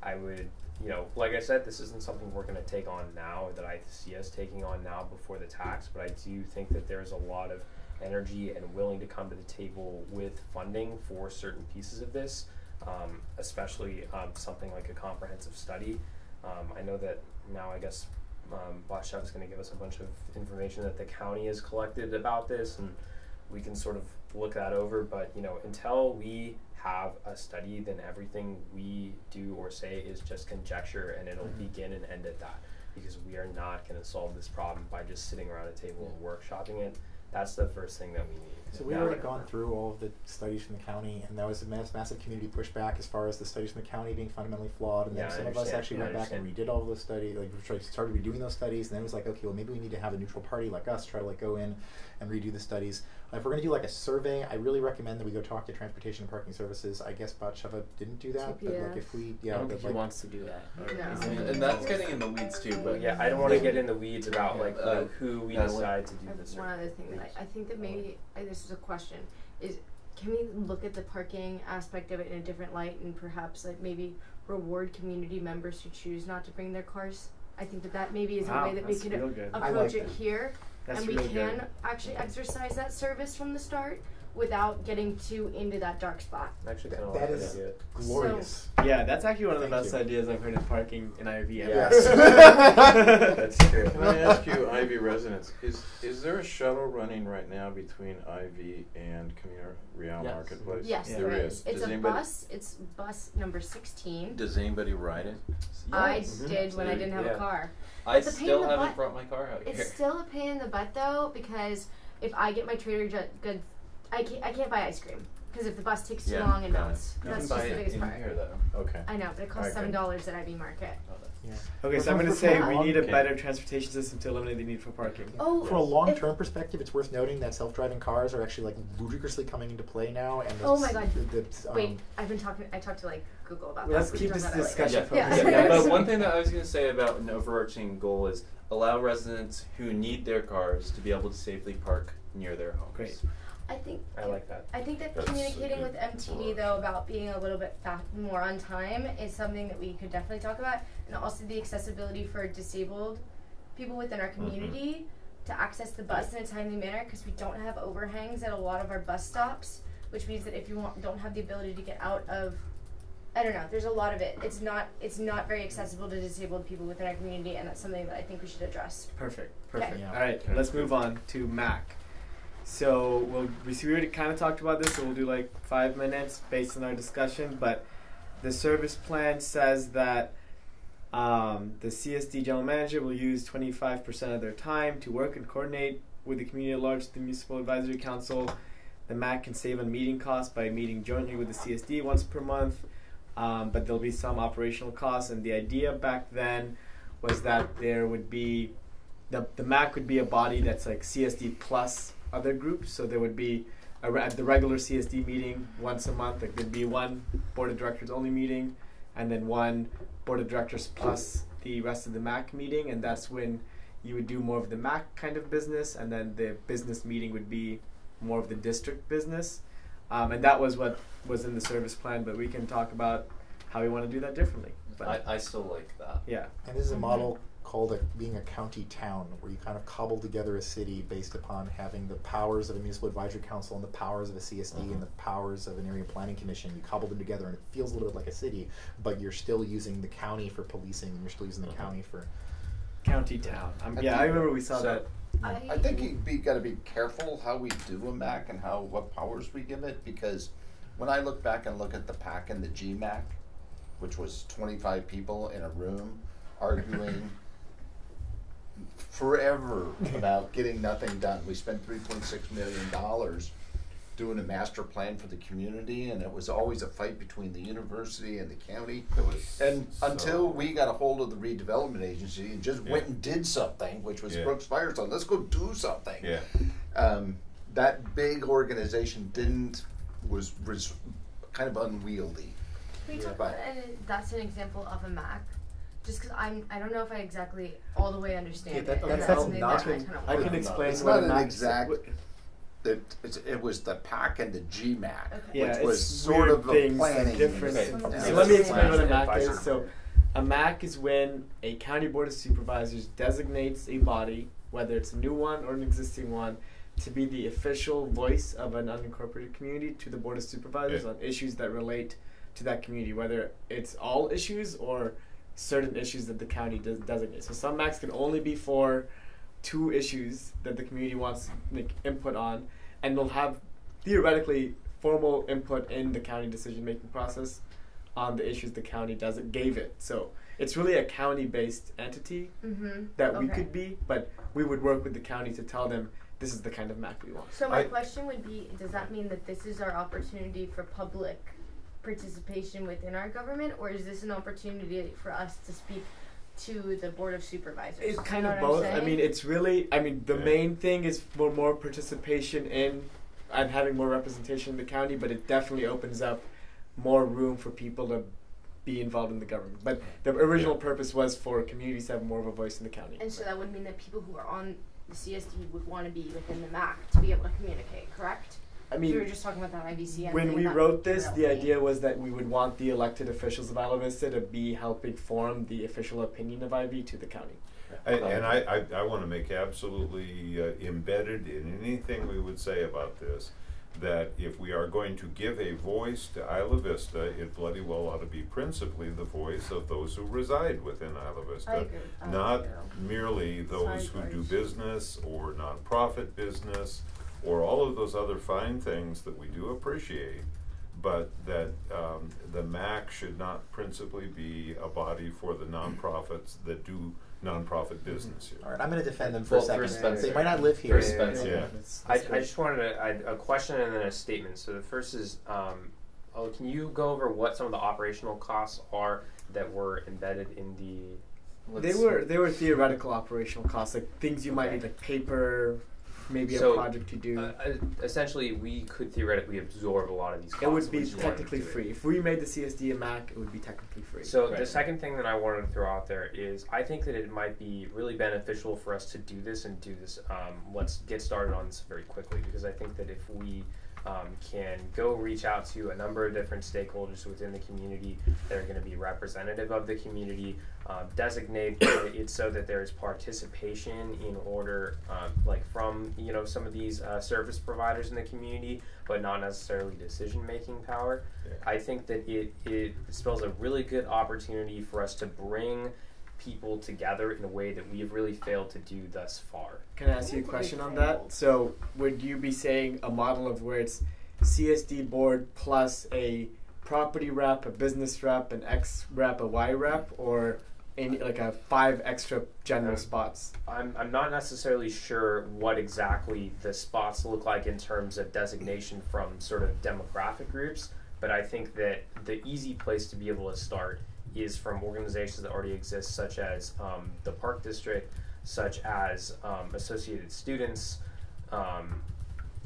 E: I would, you know, like I said, this isn't something we're going to take on now that I see us taking on now before the tax, but I do think that there's a lot of energy and willing to come to the table with funding for certain pieces of this, um, especially um, something like a comprehensive study. Um, I know that now, I guess, um, Boschev is going to give us a bunch of information that the county has collected about this, and we can sort of look that over. But you know, until we have a study, then everything we do or say is just conjecture, and it'll
A: Mhm.
E: begin and end at that. Because we are not going to solve this problem by just sitting around a table and workshopping it. That's the first thing that we need.
G: So we've already gone through all of the studies from the county, and there was a mass, massive community pushback as far as the studies from the county being fundamentally flawed. And
E: Yeah,
G: then some of us actually
E: Yeah,
G: went back and redid all of those studies, like we tried- started redoing those studies. And then it was like, okay, well maybe we need to have a neutral party like us try to like go in and redo the studies. Uh, if we're gonna do like a survey, I really recommend that we go talk to Transportation and Parking Services. I guess Batsheva didn't do that, but like if we, yeah,
A: I don't
G: but
A: think he
G: like,
A: wants to do that. Or
F: No.
B: And, and that's getting in the weeds too. But
E: yeah, I don't want to get in the weeds about like you
B: Uh,
E: know, who we
B: Natalie?
E: decide to
F: I
E: do
F: have
E: this.
F: one other thing that I, I think that maybe uh, this is a question is can we look at the parking aspect of it in a different light and perhaps like maybe reward community members who choose not to bring their cars I think that that maybe is
A: Wow,
F: a way that we
A: that's
F: could
A: real good.
G: I
F: approach
G: like
F: it
G: that.
F: here
A: That's
F: and we
A: real
F: can
A: good.
F: actually exercise that service from the start without getting too into that dark spot.
E: I actually kind of
G: That
E: like
G: is-
E: idea.
G: Glorious.
A: Yeah, that's actually one of the best
G: you.
A: ideas I've heard in parking in IOV. ever.
G: Yes.
H: That's true. Can I ask you, IV residents, is, is there a shuttle running right now between IV and Camino Real
B: Yes.
H: Marketplace?
F: Yes,
A: Yeah.
F: there
H: There
F: is.
H: is.
F: It's
H: Does
F: a
H: anybody-
F: bus. It's bus number sixteen.
H: Does anybody ride it?
F: I
B: Yes.
F: did when I mm-hmm. didn't have
E: Yeah.
F: a car.
B: I
F: It's a pain in
B: still haven't
F: butt.
B: brought my car out yet.
F: It's
B: here.
F: still a pain in the butt though because if I get my Trader Joe's goods, I can't, I can't buy ice cream because if the bus takes too
H: Yeah,
F: long it
H: got it.
F: melts.
B: You
F: That's
B: can
F: just
B: buy
F: the
B: it
F: biggest
B: in
F: part.
B: here though.
H: Okay.
F: I know, but it costs
H: Alright,
F: seven dollars at IV Market.
B: Oh, that's-
G: Yeah.
A: Okay, so I'm going to say we need a
H: Okay.
A: better transportation system to eliminate the need for parking.
F: Oh,
G: For a long-term perspective, it's worth noting that self-driving cars are actually like ludicrously coming into play now. And
F: Oh my God.
G: the- the, um,
F: Wait, I've been talking. I talked to like Google about
A: Let's
F: that. We
A: keep this
F: talk about that
A: discussion
F: later.
A: focused.
F: Yeah.
B: Yeah, but one thing that I was going to say about an overarching goal is allow residents who need their cars to be able to safely park near their homes.
A: Great.
F: I think
E: I like that.
F: I think that
C: That's
F: communicating with MTD
C: approach.
F: though about being a little bit fa- more on time is something that we could definitely talk about, and also the accessibility for disabled people within our mm-hmm. community to access the bus in a timely manner because we don't have overhangs at a lot of our bus stops, which means that if you want, don't have the ability to get out of I don't know. There's a lot of it. It's not. It's not very accessible to disabled people within our community, and that's something that I think we should address.
A: Perfect. Perfect.
G: Yeah.
A: All right, let's move on to MAC. So we'll we we already kind of talked about this, so we'll do like five minutes based on our discussion. But the service plan says that um, the CSD general manager will use 25% of their time to work and coordinate with the community at large, the municipal advisory council. The MAC can save on meeting costs by meeting jointly with the CSD once per month, um, but there'll be some operational costs. And the idea back then was that there would be the the MAC would be a body that's like CSD plus other groups. So there would be a, re- at the regular CSD meeting once a month. Like there'd be one board of directors only meeting, and then one board of directors plus the rest of the MAC meeting, and that's when you would do more of the MAC kind of business, and then the business meeting would be more of the district business. Um, and that was what was in the service plan, but we can talk about how we want to do that differently. But
B: I, I still like that.
A: yeah,
G: And this is a model called a, being a county town, where you kind of cobble together a city based upon having the powers of a municipal advisory council and the powers of a CSD and the mm-hmm. powers of an area planning commission. You cobble them together, and it feels a little bit like a city, but you're still using the county for policing, and you're still using the mm-hmm. county for.
A: county town.
D: I
A: yeah,
D: think-
A: I remember we saw
D: so-
A: that.
D: I think you be got to be careful how we do a MAC and how what powers we give it because when I look back and look at the PAC and the GMAC, which was 25 people in a room arguing forever about getting nothing done. We spent 3.6 million dollars doing a master plan for the community, and it was always a fight between the university and the county.
C: It was
D: And
C: so-
D: until we got a hold of the redevelopment agency and just went and did something, which was
C: Yeah.
D: Brooks Firestone, let's go do something.
C: Yeah.
D: Um, that big organization didn't was was kind of unwieldy.
F: Can we talk about and that's an example of a MAC? Just because I'm, I don't know if I exactly all the way understand
G: Yeah, that-
F: it.
G: that's-
F: That's
G: that's not
F: that I
G: an-
A: I can explain
D: It's
A: what
D: not an
A: MAC
D: exact-
A: what-
D: It, it was the PAC and the GMAC,
F: Okay.
A: Yeah,
D: which was sort of a planning.
A: different.
B: Okay.
F: So
A: So let me explain what a MAC
D: advisory
A: is. So, a MAC is when a county board of supervisors designates a body, whether it's a new one or an existing one, to be the official voice of an unincorporated community to the board of supervisors
C: Yeah.
A: on issues that relate to that community, whether it's all issues or certain issues that the county does designate. So some MACs can only be for two issues that the community wants to make input on, and they'll have theoretically formal input in the county decision making process on the issues the county does it gave it. So it's really a county based entity
F: Mm-hmm.
A: that we could be, but we would work with the county to tell them this is the kind of map we want.
F: So my
C: I-
F: question would be: Does that mean that this is our opportunity for public participation within our government, or is this an opportunity for us to speak to the board of supervisors?
A: It's
F: You
A: kind
F: know
A: of both. I mean, it's really. I mean, the
C: Yeah.
A: main thing is for more participation in and having more representation in the county, but it definitely opens up more room for people to be involved in the government. But the original
C: Yeah.
A: purpose was for communities to have more of a voice in the county.
F: And so that would mean that people who are on the CSD would want to be within the MAC to be able to communicate, correct?
A: I
F: we were
A: mean,
F: just talking about that IVC.
A: when we wrote this, the idea was that we would want the elected officials of Isla Vista to be helping form the official opinion of IV to the county.
C: I, and I, I, I want to make absolutely uh, embedded in anything we would say about this that if we are going to give a voice to Isla Vista, it bloody well ought to be principally the voice of those who reside within Isla Vista.
F: I agree. I
C: Not merely those who do business or nonprofit business or all of those other fine things that we do appreciate, but that um, the MAC should not principally be a body for the nonprofits that do nonprofit business here.
G: All right, I'm going to defend them for
B: Well,
G: a
B: for
G: second.
B: Spencer.
G: They might not live here.
B: For Spencer.
C: Yeah.
E: I, I just wanted a question and then a statement. So the first is, um, oh, can you go over what some of the operational costs are that were embedded in the?
A: They
E: let's-
A: were they were theoretical operational costs, like things you might need, like paper, maybe
E: So,
A: a project to do.
E: Uh, uh, essentially, we could theoretically absorb a lot of these costs.
A: it would be
E: we just wanted to
A: technically free. If we made the CSD a MAC, it would be technically free.
E: So the second thing that I wanted to throw out there is I think that it might be really beneficial for us to do this and do this. Um, let's get started on this very quickly because I think that if we um, can go reach out to a number of different stakeholders within the community that are going to be representative of the community, um, designate it so that there is participation in order, um, like from you know some of these uh, service providers in the community, but not necessarily decision making power.
C: Yeah.
E: I think that it, it spells a really good opportunity for us to bring people together in a way that we have really failed to do thus far.
A: Can I ask you a question on that? So, would you be saying a model of where it's CSD board plus a property rep, a business rep, an X rep, a Y rep, or any like a five extra general
E: Um,
A: spots?
E: I'm, I'm not necessarily sure what exactly the spots look like in terms of designation from sort of demographic groups, but I think that the easy place to be able to start is from organizations that already exist, such as um, the Park District, such as um, Associated Students. Um,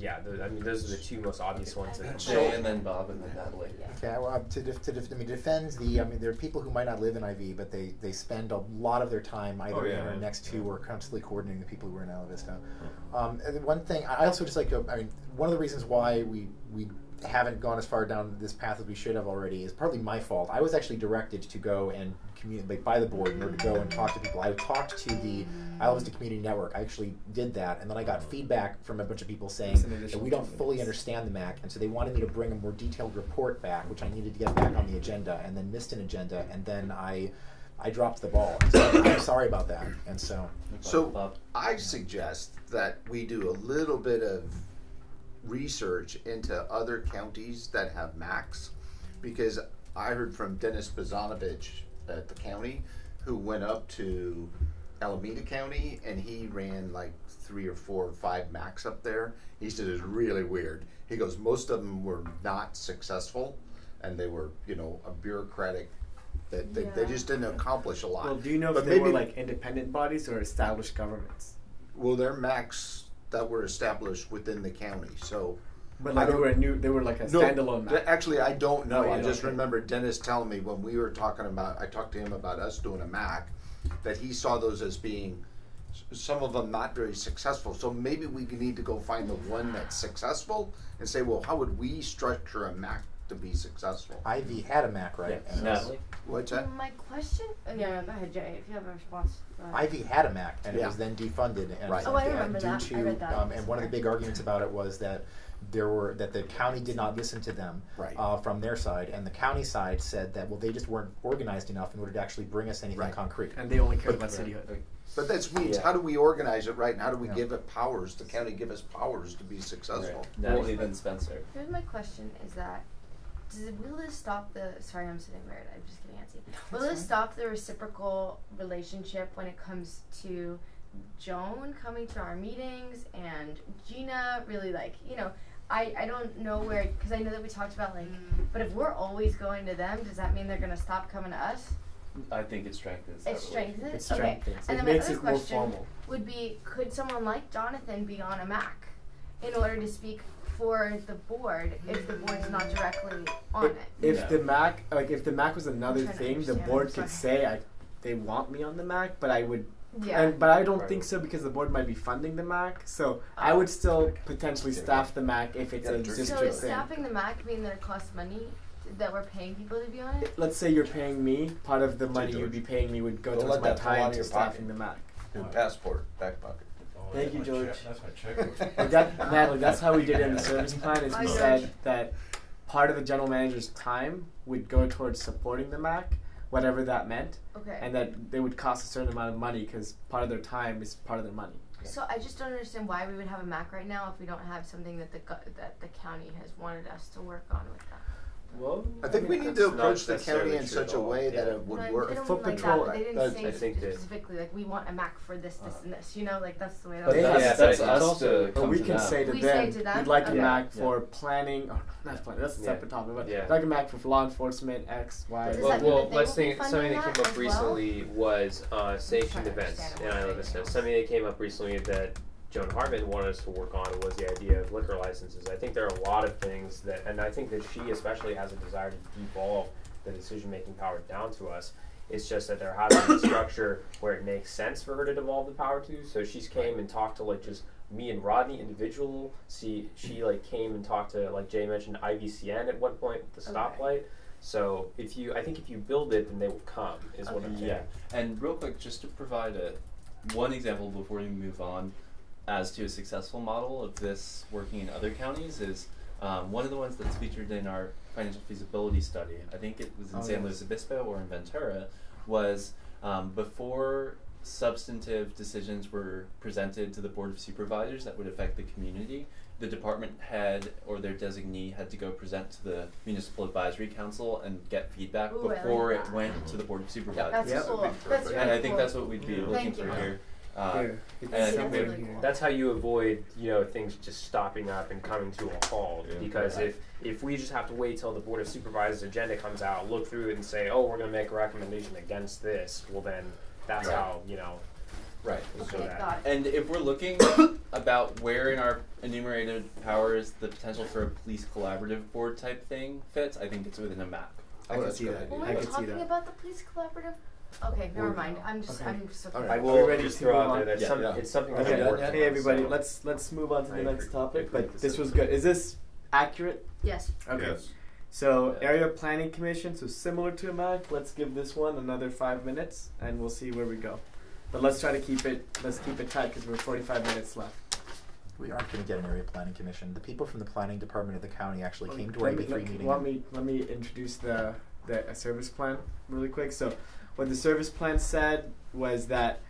E: yeah, the, I mean, those are the two most obvious ones that come to
B: Jay and then Bob and then Natalie.
G: Okay, well, uh, to, def- to, def- I mean, defend the, I mean, there are people who might not live in IV, but they, they spend a lot of their time either
C: Oh,
G: in
C: yeah.
G: or next to or constantly coordinating the people who are in Isla Vista. Um, and one thing, I I also just like to, I mean, one of the reasons why we, we haven't gone as far down this path as we should have already is partly my fault. I was actually directed to go and communicate by the board in order to go and talk to people. I talked to the Isla Vista Community Network. I actually did that, and then I got feedback from a bunch of people saying that we don't fully understand the MAC, and so they wanted me to bring a more detailed report back, which I needed to get back on the agenda, and then missed an agenda, and then I, I dropped the ball. So I'm sorry about that, and so.
D: So I suggest that we do a little bit of research into other counties that have MACs, because I heard from Dennis Bazanovich at the county, who went up to Alameda County and he ran like three or four or five MACs up there. He said it's really weird. He goes, most of them were not successful, and they were, you know, a bureaucratic. That they, they just didn't accomplish a lot.
A: Well, do you know if
D: But
A: they were like independent bodies or established governments?
D: Well, they're MACs that were established within the county. So,
A: But like they were a new, they were like a
D: no,
A: standalone
D: th-
A: Mac.
D: actually, I don't know.
A: You
D: I just
A: okay.
D: remember Dennis telling me when we were talking about. I talked to him about us doing a Mac, that he saw those as being some of them not very successful. So maybe we need to go find the one that's successful and say, well, how would we structure a Mac to be successful?
G: IV had a Mac, right?
E: Yeah.
G: And it was-
B: Natalie.
D: What's that?
F: My question. Oh, yeah, go ahead, Jay. If you have a response.
G: IV had a Mac, and it
D: Yeah.
G: was then defunded. And
D: Right.
F: Oh, I
G: uh,
F: remember
G: due
F: that.
G: To,
F: I read that.
G: Um, and one of the big arguments about it was that there were that the county did not listen to them
D: Right.
G: uh, from their side, and the county side said that well they just weren't organized enough in order to actually bring us anything
D: Right.
G: concrete.
A: and they only cared
D: But-
A: about cityhood.
D: But that means
B: Yeah.
D: how do we organize it right? And how do we
G: Yeah.
D: give it powers? The county give us powers to be successful.
B: Right. Natalie, then Spencer.
F: Here's my question: Is that does it, will this stop the? Sorry, I'm sitting weird. I'm just kidding, Nancy. Will this stop the reciprocal relationship when it comes to Joan coming to our meetings and Gina really like you know? I, I don't know where because I know that we talked about like, mm. but if we're always going to them, does that mean they're gonna stop coming to us?
B: I think it strengthens.
F: It strengthens it.
A: It
F: okay.
A: strengthens.
F: And
A: It
F: then
A: makes
F: my other question would be: Could someone like Jonathan be on a Mac in order to speak for the board if the board's not directly on it?
A: if
B: Yeah.
A: the Mac, like if the Mac was another thing, the board could say I, they want me on the Mac, but I would
F: Yeah.
A: And, but I don't
B: Right.
A: think so because the board might be funding the MAC. So I would still potentially staff the MAC if it's
D: Yeah,
A: a
D: so
F: so
A: district
F: is
A: thing.
F: staffing the Mac mean that it costs money that we're paying people to be on it?
A: Let's say you're paying me, part of the money you'd be paying me would go
D: Don't
A: towards
D: let
A: my
D: that fall out
A: time
D: of
A: to
D: your
A: staffing
D: pocket.
A: the MAC.
D: Your passport, back pocket.
J: Oh, Thank you, George.
H: That's my checkbook.
A: Like that, Natalie, that's how we did it in the service plan. Is we said that part of the general manager's time would go towards supporting the MAC, whatever that meant,
F: Okay.
A: and that they would cost a certain amount of money because part of their time is part of their money.
F: So I just don't understand why we would have a Mac right now if we don't have something that the go- that the county has wanted us to work on with that.
E: Well,
D: I think we
E: mean,
D: need to approach the county in such a
E: all.
D: way that it would
F: No,
D: work.
F: They
A: Foot
F: mean like
A: patrol,
F: that, they didn't
D: that's-
F: say
E: I think that-
F: specifically like we want a Mac for this, this, and this. You know, like that's the way.
B: But
A: They
F: that
A: have-
B: that's,
A: Yeah,
B: that's
A: but
B: us
J: also-
B: to
A: But
B: come
A: we can
B: them.
A: say to
F: We
A: them,
F: say to them?
A: we'd like a Mac
B: Yeah.
A: for planning. Oh, that's planning. That's a
E: Yeah.
A: separate topic. But
E: Yeah.
A: I'd like a Mac for law enforcement X, Y.
E: Well, well, let's think something that
F: that
E: came up recently was uh, sanctioned
F: trying to
E: events
F: understand
E: in
F: what
E: Isla
F: you're
E: Vista.
F: saying.
E: Something that came up recently that Joan Hartmann wanted us to work on was the idea of liquor licenses. I think there are a lot of things that, and I think that she especially has a desire to devolve the decision making power down to us. It's just that there has to be a structure where it makes sense for her to devolve the power to. So she's came and talked to like just me and Rodney individual. See, she like came and talked to like Jay mentioned IVCN at one point with the
F: Okay.
E: stoplight. So if you, I think if you build it, then they will come. Is what I'm saying.
B: Yeah, and real quick, just to provide a one example before we move on, as to a successful model of this working in other counties is um, one of the ones that's featured in our financial feasibility study. I think it was in
A: Oh,
B: San
A: yes.
B: Luis Obispo or in Ventura. Was um, before substantive decisions were presented to the board of supervisors that would affect the community. The department head or their designee had to go present to the municipal advisory council and get feedback
F: Ooh, I like
B: before it went to the board of supervisors.
F: That's
A: Yep.
F: cool. That's really
B: And I think
F: cool.
B: that's what we'd be
A: Yeah.
B: looking
F: Thank
B: for
F: you.
B: here. Uh,
A: Here, it's
B: and I
F: That's really cool.
E: That's how you avoid, you know, things just stopping up and coming to a halt.
C: Yeah.
E: Because
B: Right.
E: if if we just have to wait till the board of supervisors agenda comes out, look through it, and say, oh, we're going to make a recommendation against this, well then that's
B: Right.
E: how you know.
B: Right.
E: we'll
F: Okay,
E: that.
B: And if we're looking about where in our enumerated powers the potential for a police collaborative board type thing fits, I think it's within a map.
A: I
D: Oh,
A: can see that.
D: idea.
F: Well,
A: I
F: we were
A: can see
F: talking about the police collaborative. Okay, never mind. I'm just
A: Okay.
F: I'm so
D: All right.
E: I
A: Are
E: will
A: we ready
E: just
A: to
E: throw
A: move
E: out
A: on?
E: there that
B: Yeah,
E: some,
D: yeah.
E: it's something
A: Okay,
E: that
D: done
E: worked
D: yet?
A: hey everybody,
E: so-
A: let's let's move on to
E: I
A: the next
E: agree.
A: topic. But this
E: this.
A: was good. Is this accurate?
F: yes.
A: Okay.
C: Yes.
A: So
B: Yeah.
A: area planning commission, so similar to a MAC. Let's give this one another five minutes, and we'll see where we go. But let's try to keep it. Let's keep it tight because we're 45 minutes left.
G: We aren't going to get an area planning commission. The people from the planning department of the county actually came to
A: Let
G: our
A: me-
G: AB3
A: let-
G: meeting.
A: Let me let me introduce the the uh, service plan really quick. So, what the service plan said was that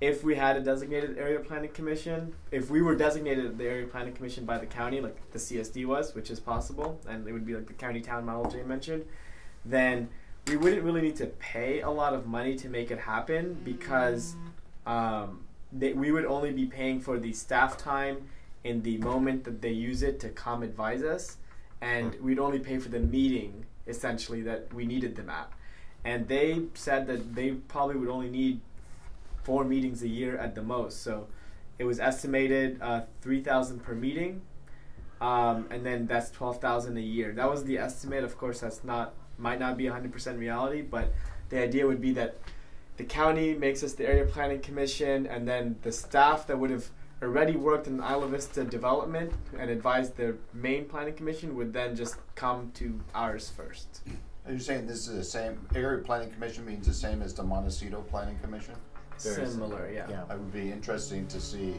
A: if we had a designated area planning commission, if we were designated the area planning commission by the county, like the CSD was, which is possible, and it would be like the county town model Jay mentioned, then we wouldn't really need to pay a lot of money to make it happen because um, they, we would only be paying for the staff time in the moment that they use it to come advise us, and we'd only pay for the meeting essentially that we needed them at. And they said that they probably would only need four meetings a year at the most. So it was estimated uh, three thousand per meeting, um, and then that's twelve thousand a year. That was the estimate. Of course, that's not might not be hundred percent reality, but the idea would be that the county makes us the area planning commission, and then the staff that would have already worked in Isla Vista development and advised the main planning commission would then just come to ours first.
D: Are you saying this is the same, area planning commission means the same as the Montecito planning commission?
B: Very
A: Similar, yeah.
G: Yeah.
D: It would be interesting to see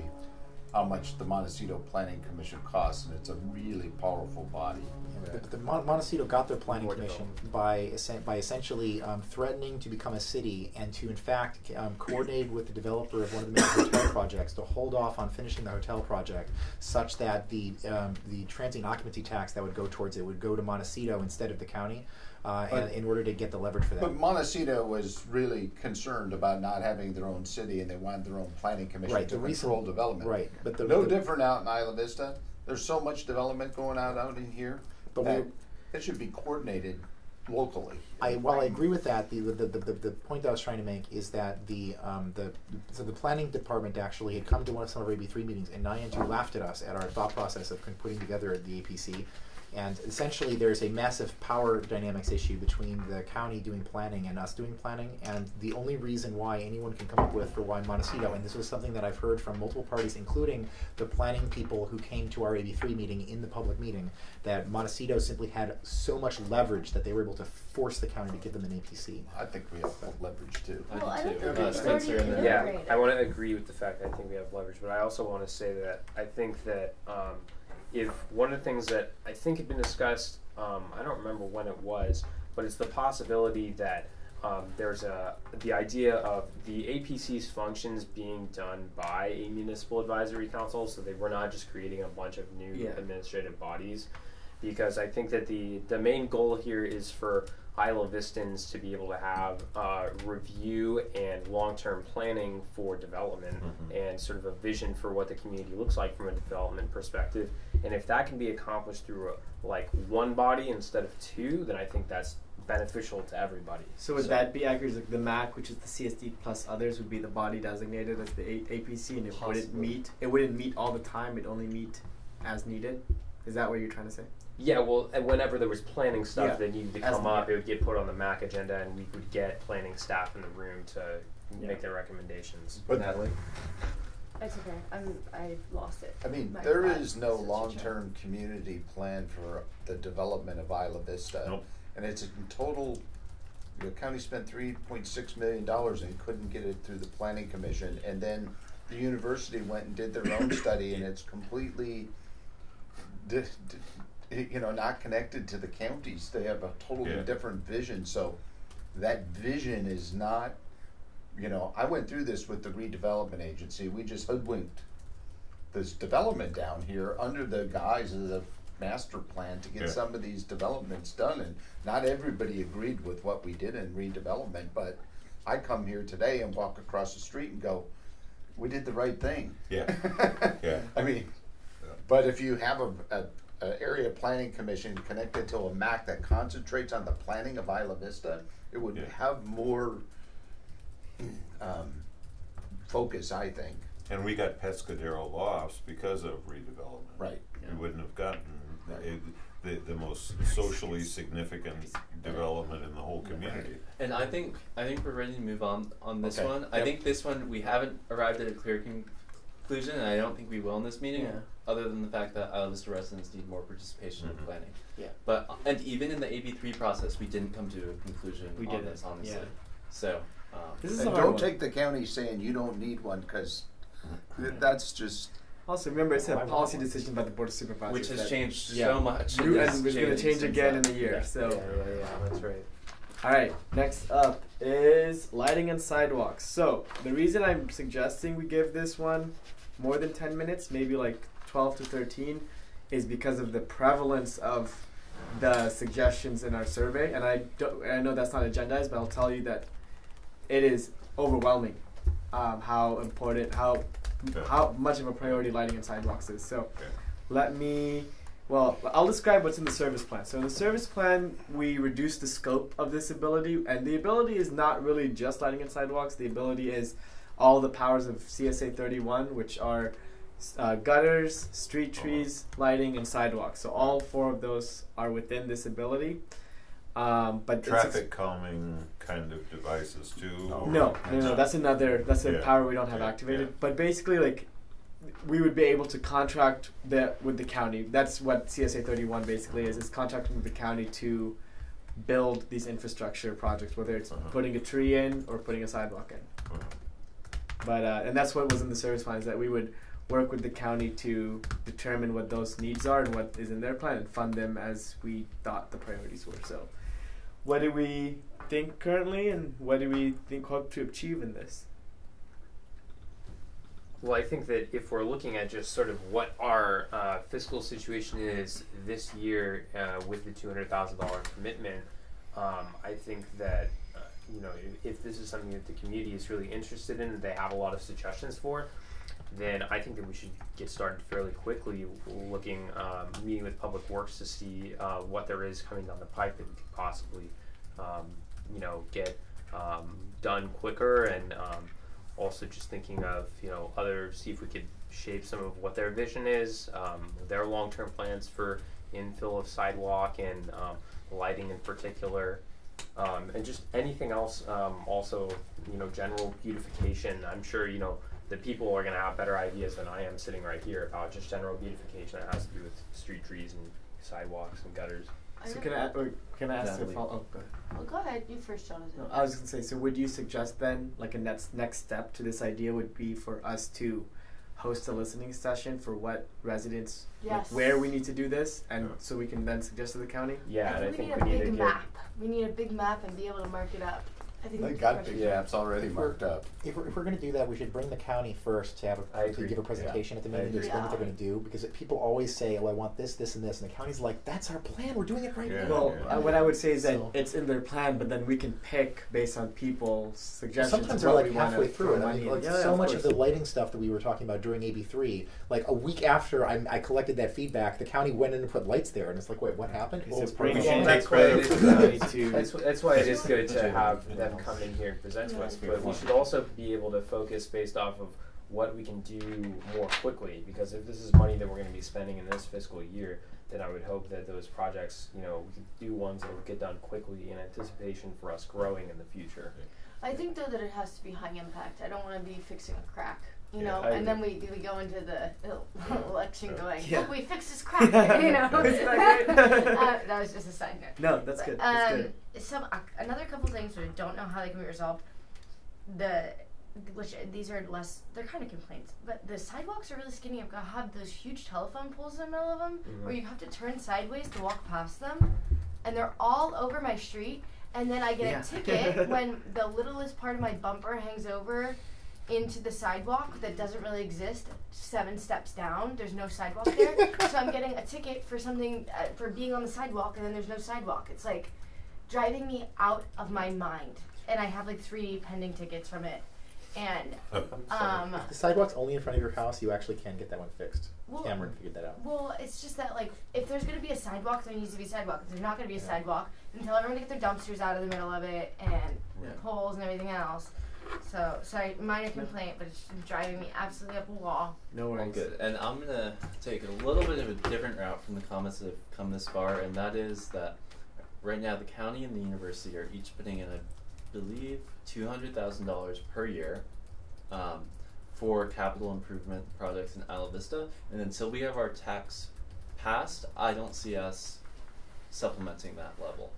D: how much the Montecito planning commission costs, and it's a really powerful body.
G: The, the Mon- Montecito got their planning
E: More
G: commission by essen- by essentially um, threatening to become a city and to in fact um, coordinate with the developer of one of the major hotel projects to hold off on finishing the hotel project, such that the um, the transient occupancy tax that would go towards it would go to Montecito instead of the county, uh, and in order to get the leverage for that.
D: But Montecito was really concerned about not having their own city, and they wanted their own planning commission
G: Right,
D: to control development.
G: right, but the,
D: No
G: the-
D: different out in Isla Vista. There's so much development going out out in here
G: But
D: that it should be coordinated locally.
G: I, while I agree with that, the, the, the, the, the point that I was trying to make is that the, um, the, so the planning department actually had come to one of some of our AB3 meetings and Nyan laughed at us at our thought process of putting together the APC. And essentially, there's a massive power dynamics issue between the county doing planning and us doing planning. And the only reason why anyone can come up with for why Montecito, and this was something that I've heard from multiple parties, including the planning people who came to our AB3 meeting in the public meeting, that Montecito simply had so much leverage that they were able to force the county to give them an APC.
D: I think we have that leverage too.
B: I
L: Well, I
B: do
L: don't
B: too. Uh, Spencer and then-
E: Yeah, I want to agree with the fact that I think we have leverage, but I also want to say that I think that um, if one of the things that I think had been discussed, um, I don't remember when it was, but it's the possibility that um, there's a the idea of the APC's functions being done by a municipal advisory council, so they were not just creating a bunch of new
A: Yeah.
E: administrative bodies, because I think that the the main goal here is for Isla Vistans to be able to have uh, review and long term planning for development
C: Mhm.
E: and sort of a vision for what the community looks like from a development perspective. And if that can be accomplished through a, like one body instead of two, then I think that's beneficial to everybody.
A: So would that be accurate? Like the MAC, which is the CSD plus others, would be the body designated as the A- APC, and it wouldn't meet. It wouldn't meet all the time. It only meet as needed. Is that what you're trying to say?
E: Yeah, well, and whenever there was planning stuff
A: Yeah.
E: that needed to
A: As
E: come up, it would get put on the MAC agenda, and we would get planning staff in the room to
A: Yeah.
E: make their recommendations.
D: But
B: Natalie?
F: It's okay. I'm I lost it.
D: I mean,
F: My
D: there
F: bad
D: is no
F: situation.
D: long-term community plan for the development of Isla Vista.
C: Nope.
D: And it's a total, the county spent three point six million dollars and couldn't get it through the planning commission. And then the university went and did their own study and it's completely, di- di- you know, not connected to the counties. They have a totally
C: Yeah.
D: different vision, so that vision is not, you know, I went through this with the redevelopment agency. We just hoodwinked this development down here under the guise of the master plan to get
C: Yeah.
D: some of these developments done and not everybody agreed with what we did in redevelopment but I come here today and walk across the street and go we did the right thing
C: Yeah. Yeah.
D: I mean but if you have a, a, a area planning commission connected to a MAC that concentrates on the planning of Isla Vista it would
C: Yeah.
D: have more um, focus I think
C: And we got Pescadero Lofts because of redevelopment.
D: right
C: We wouldn't have gotten
D: Right.
C: it, the, the most socially significant development in the whole community.
B: And I think I think we're ready to move on on this
D: Okay.
B: one. I
D: Yep.
B: think this one we haven't arrived at a clear conclusion, and I don't think we will in this meeting.
A: Yeah.
B: Other than the fact that Isla Vista residents need more participation in
C: Mhm.
B: planning.
A: Yeah.
B: But and even in the AB three process, we didn't come to a conclusion
A: We
B: on
A: didn't,
B: this, honestly.
A: yeah.
B: So. Um,
A: This is
D: and don't
A: one.
D: take the county saying you don't need one because that's just
A: Also, remember it's
G: I
A: a
G: want
A: policy decision by the board of supervisors.
B: which has
A: that-
B: changed
A: yeah.
B: so much.
A: New-
B: It
A: and it's going to change again
B: then.
A: in a year.
B: Yeah.
A: So.
E: yeah, yeah, yeah, that's right.
A: All right, next up is lighting and sidewalks. So, the reason I'm suggesting we give this one more than 10 minutes, maybe like 12 to 13, is because of the prevalence of the suggestions in our survey. And I, don't, I know that's not agendized, but I'll tell you that it is overwhelming um, how important, how, how much of a priority lighting and sidewalks is. So,
C: Okay.
A: let me well i'll describe what's in the service plan. So in the service plan we reduce the scope of this ability and the ability is not really just lighting and sidewalks the ability is all the powers of csa 31 which are uh, gutters street trees lighting and sidewalks. So all four of those are within this ability um, but it's ex-
C: Traffic calming kind of devices too. or-
A: no, no, no. That's another. That's a
C: Yeah.
A: power we don't have
C: Yeah,
A: activated.
C: yeah.
A: But basically, like, we would be able to contract that with the county. That's what CSA thirty one basically is. Is contracting with the county to build these infrastructure projects, whether it's
C: Uh-huh.
A: putting a tree in or putting a sidewalk in.
C: Uh,
A: But uh, and that's what was in the service plan is that we would work with the county to determine what those needs are and what is in their plan and fund them as we thought the priorities were. So, what do we think currently, and what do we think hope to achieve in this?
E: Well, I think that if we're looking at just sort of what our uh, fiscal situation is this year uh, with the two hundred thousand dollar commitment, um, I think that uh, you know if, if this is something that the community is really interested in, they have a lot of suggestions for, then I think that we should get started fairly quickly, looking um, meeting with Public Works to see uh, what there is coming down the pipe that we could possibly um, you know get um, done quicker and. Um, also just thinking of you know other see if we could shape some of what their vision is um, their long-term plans for infill of sidewalk and um, lighting in particular, and just anything else. Also, you know, general beautification. I'm sure you know the people are going to have better ideas than I am sitting right here about just general beautification that has to do with street trees and sidewalks and gutters.
F: I
A: So can I,
F: know.
A: or can I ask a
B: Natalie.
A: follow? Oh, go ahead.
F: Well, go ahead. You first, Jonathan.
A: No, I was gonna say. So, would you suggest then, like a next next step to this idea would be for us to host a listening session for what residents,
F: Yes.
A: like where we need to do this, and
C: Yeah.
A: so we can then suggest to the county.
E: Yeah, and
F: I
E: I
F: think
E: think
F: we
E: we
F: need
E: need
F: a
E: to
F: big
E: get
F: map. We need a big map and be able to mark it up. I think
D: They
F: we
D: got big maps already marked up.
G: If we're, if we're going to do that, we should bring the county first to have a,
E: I
G: to
E: agree.
G: give a presentation at the
E: I
G: meeting to
E: agree.
G: explain what they're
F: Yeah.
G: going to do. Because people always say, "Oh, I want this, this, and this," and the county's like, "That's our plan. We're doing it right
C: Yeah.
G: now."
A: Well,
C: Yeah.
A: uh, what I would say is that
G: So-
A: it's in their plan, but then we can pick based on people's suggestions.
G: Sometimes
A: of
G: they're
A: what
G: like
A: we wanna
G: halfway
A: throw
G: through it. I
A: money
G: mean,
A: in.
G: like
A: Yeah,
G: so
A: of
G: much
A: course.
G: of the lighting stuff that we were talking about during AB three, like a week after I, I collected that feedback, the county went in and put lights there, and it's like, wait, what happened? Well, it's part of the
A: it
E: that's why it is good.
A: to-
E: That's, wh- that's why it is good to
B: Yeah.
E: have come in here and present to us. But we should also be able to focus based off of what we can do more quickly. Because if this is money that we're going to be spending in this fiscal year, then I would hope that those projects, you know, we could do ones that will get done quickly in anticipation for us growing in the future.
F: I think though that it has to be high impact. I don't want to be fixing a crack, you
C: Yeah,
F: know,
E: I
F: and then we we go into the election going,
A: Yeah.
F: look, we fixed this crap, you know.
A: Isn't that great?
F: uh, that was just a side note.
A: No, that's good. That's
F: um,
A: good.
F: Some uh, another couple things that I don't know how they can be resolved. The which uh, these are less they're kind of complaints, but the sidewalks are really skinny. I've got to have those huge telephone poles in the middle of them
E: Mhm.
F: where you have to turn sideways to walk past them, and they're all over my street. And then I get
A: Yeah.
F: a ticket when the littlest part of my bumper hangs over into the sidewalk that doesn't really exist seven steps down there's no sidewalk there so i'm getting a ticket for something uh, for being on the sidewalk and then there's no sidewalk it's like driving me out of my mind and i have like three pending tickets from it and um
G: If the sidewalk's only in front of your house, you actually can get that one fixed.
F: Well-
G: Cameron figured that out.
F: well it's just that like if there's going to be a sidewalk there needs to be a sidewalk if there's not going to be a
G: Yeah.
F: sidewalk then tell everyone to get their dumpsters out of the middle of it and
A: Yeah.
F: poles and everything else so sorry minor complaint but it's driving me absolutely up a wall
A: No
B: Well,
A: worries.
B: good. And I'm gonna take a little bit of a different route from the comments that have come this far, and that is that right now the county and the university are each putting in, I believe, two hundred thousand dollars per year um, for capital improvement projects in Isla Vista. And until we have our tax passed, I don't see us supplementing that level.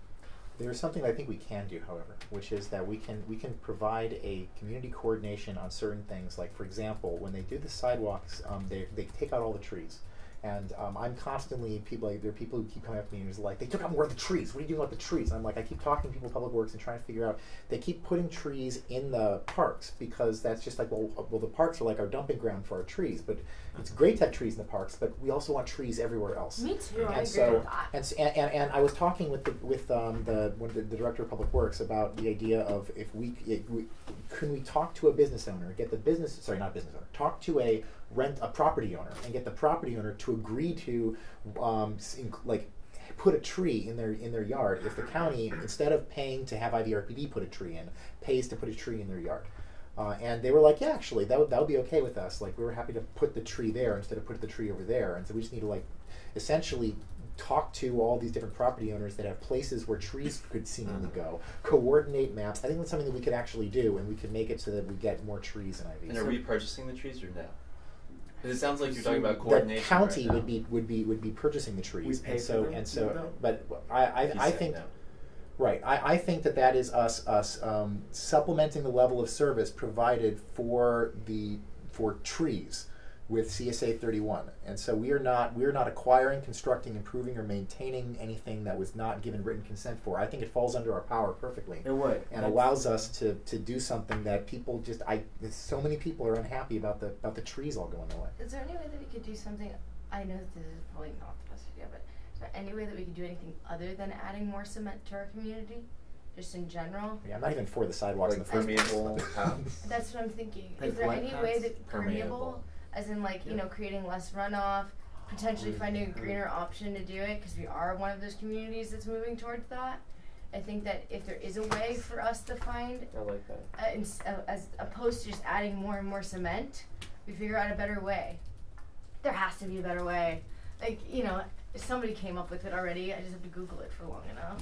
G: There's something I think we can do, however, which is that we can we can provide a community coordination on certain things. Like for example, when they do the sidewalks, um, they they take out all the trees, and um, I'm constantly people like there are people who keep coming up to me and is like they took out more of the trees. What are you doing about the trees? And I'm like I keep talking to people, public works, and trying to figure out. They keep putting trees in the parks because that's just like well, well the parks are like our dumping ground for our trees, but it's great to have trees in the parks, but we also want trees everywhere else.
F: me too i
G: And
F: agree
G: so, and, s- and, and, and I was talking with the, with um, the, one the, the director of public works about the idea of if we, it, we can we talk to a business owner, get the business sorry not business owner, talk to a rent a property owner and get the property owner to agree to um, like put a tree in their in their yard if the county instead of paying to have IVRPD put a tree in pays to put a tree in their yard. Uh, and they were like, yeah, actually, that would, that would be okay with us. Like, we were happy to put the tree there instead of put the tree over there. And so we just need to, like, essentially talk to all these different property owners that have places where trees could seemingly go, coordinate maps. I think that's something that we could actually do, and we could make it so that we get more trees in IV.
B: And are we purchasing the trees or no? 'Cause it sounds like you're talking about
G: the county
B: right now.
G: would be would be would be purchasing the trees,
A: pay
G: and
A: for
G: so
A: them,
G: and
A: too,
G: so.
A: though?
G: But I I, I think
B: no.
G: Right. I, I think that that is us us um, supplementing the level of service provided for the for trees with CSA 31. And so we are not we are not acquiring, constructing, improving, or maintaining anything that was not given written consent for. I think it falls under our power perfectly
A: It would.
G: and
A: That's-
G: allows us to, to do something that people just I so many people are unhappy about the about the trees all going away.
F: Is there any way that we could do something? I know that this is probably not the best idea, but is there any way that we could do anything other than adding more cement to our community, just in general?
G: I mean, I'm not even for the sidewalks in the first place.
B: permeable
G: but-
B: paths.
F: That's what I'm thinking.
A: Like
F: is there
A: what
F: any way that
B: Permeable.
F: permeable, as in like you know creating less runoff, potentially finding a greener option to do it because we are one of those communities that's moving towards that. I think that if there is a way for us to find
E: I like that.
F: uh, ins- uh, as opposed to just adding more and more cement, we figure out a better way. There has to be a better way. Like you know, somebody came up with it already. I just have to Google it for long enough.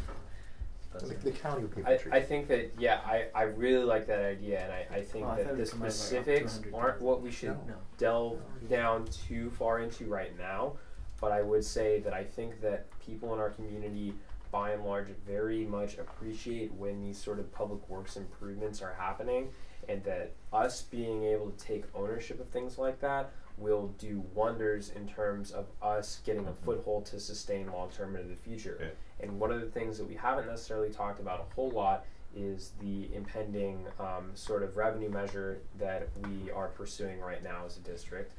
B: That's
G: The, the county would pay for
E: I. I think that yeah, I, I really like that idea, and I, I think
A: I thought
E: that
A: it
E: the
A: was combined like
E: specifics aren't what we should
A: No.
E: delve down too far into right now. But I would say that I think that people in our community, by and large, very much appreciate when these sort of public works improvements are happening, and that us being able to take ownership of things like that will do wonders in terms of us getting a foothold to sustain long term into the future.
C: Yeah.
E: And one of the things that we haven't necessarily talked about a whole lot is the impending um, sort of revenue measure that we are pursuing right now as a district.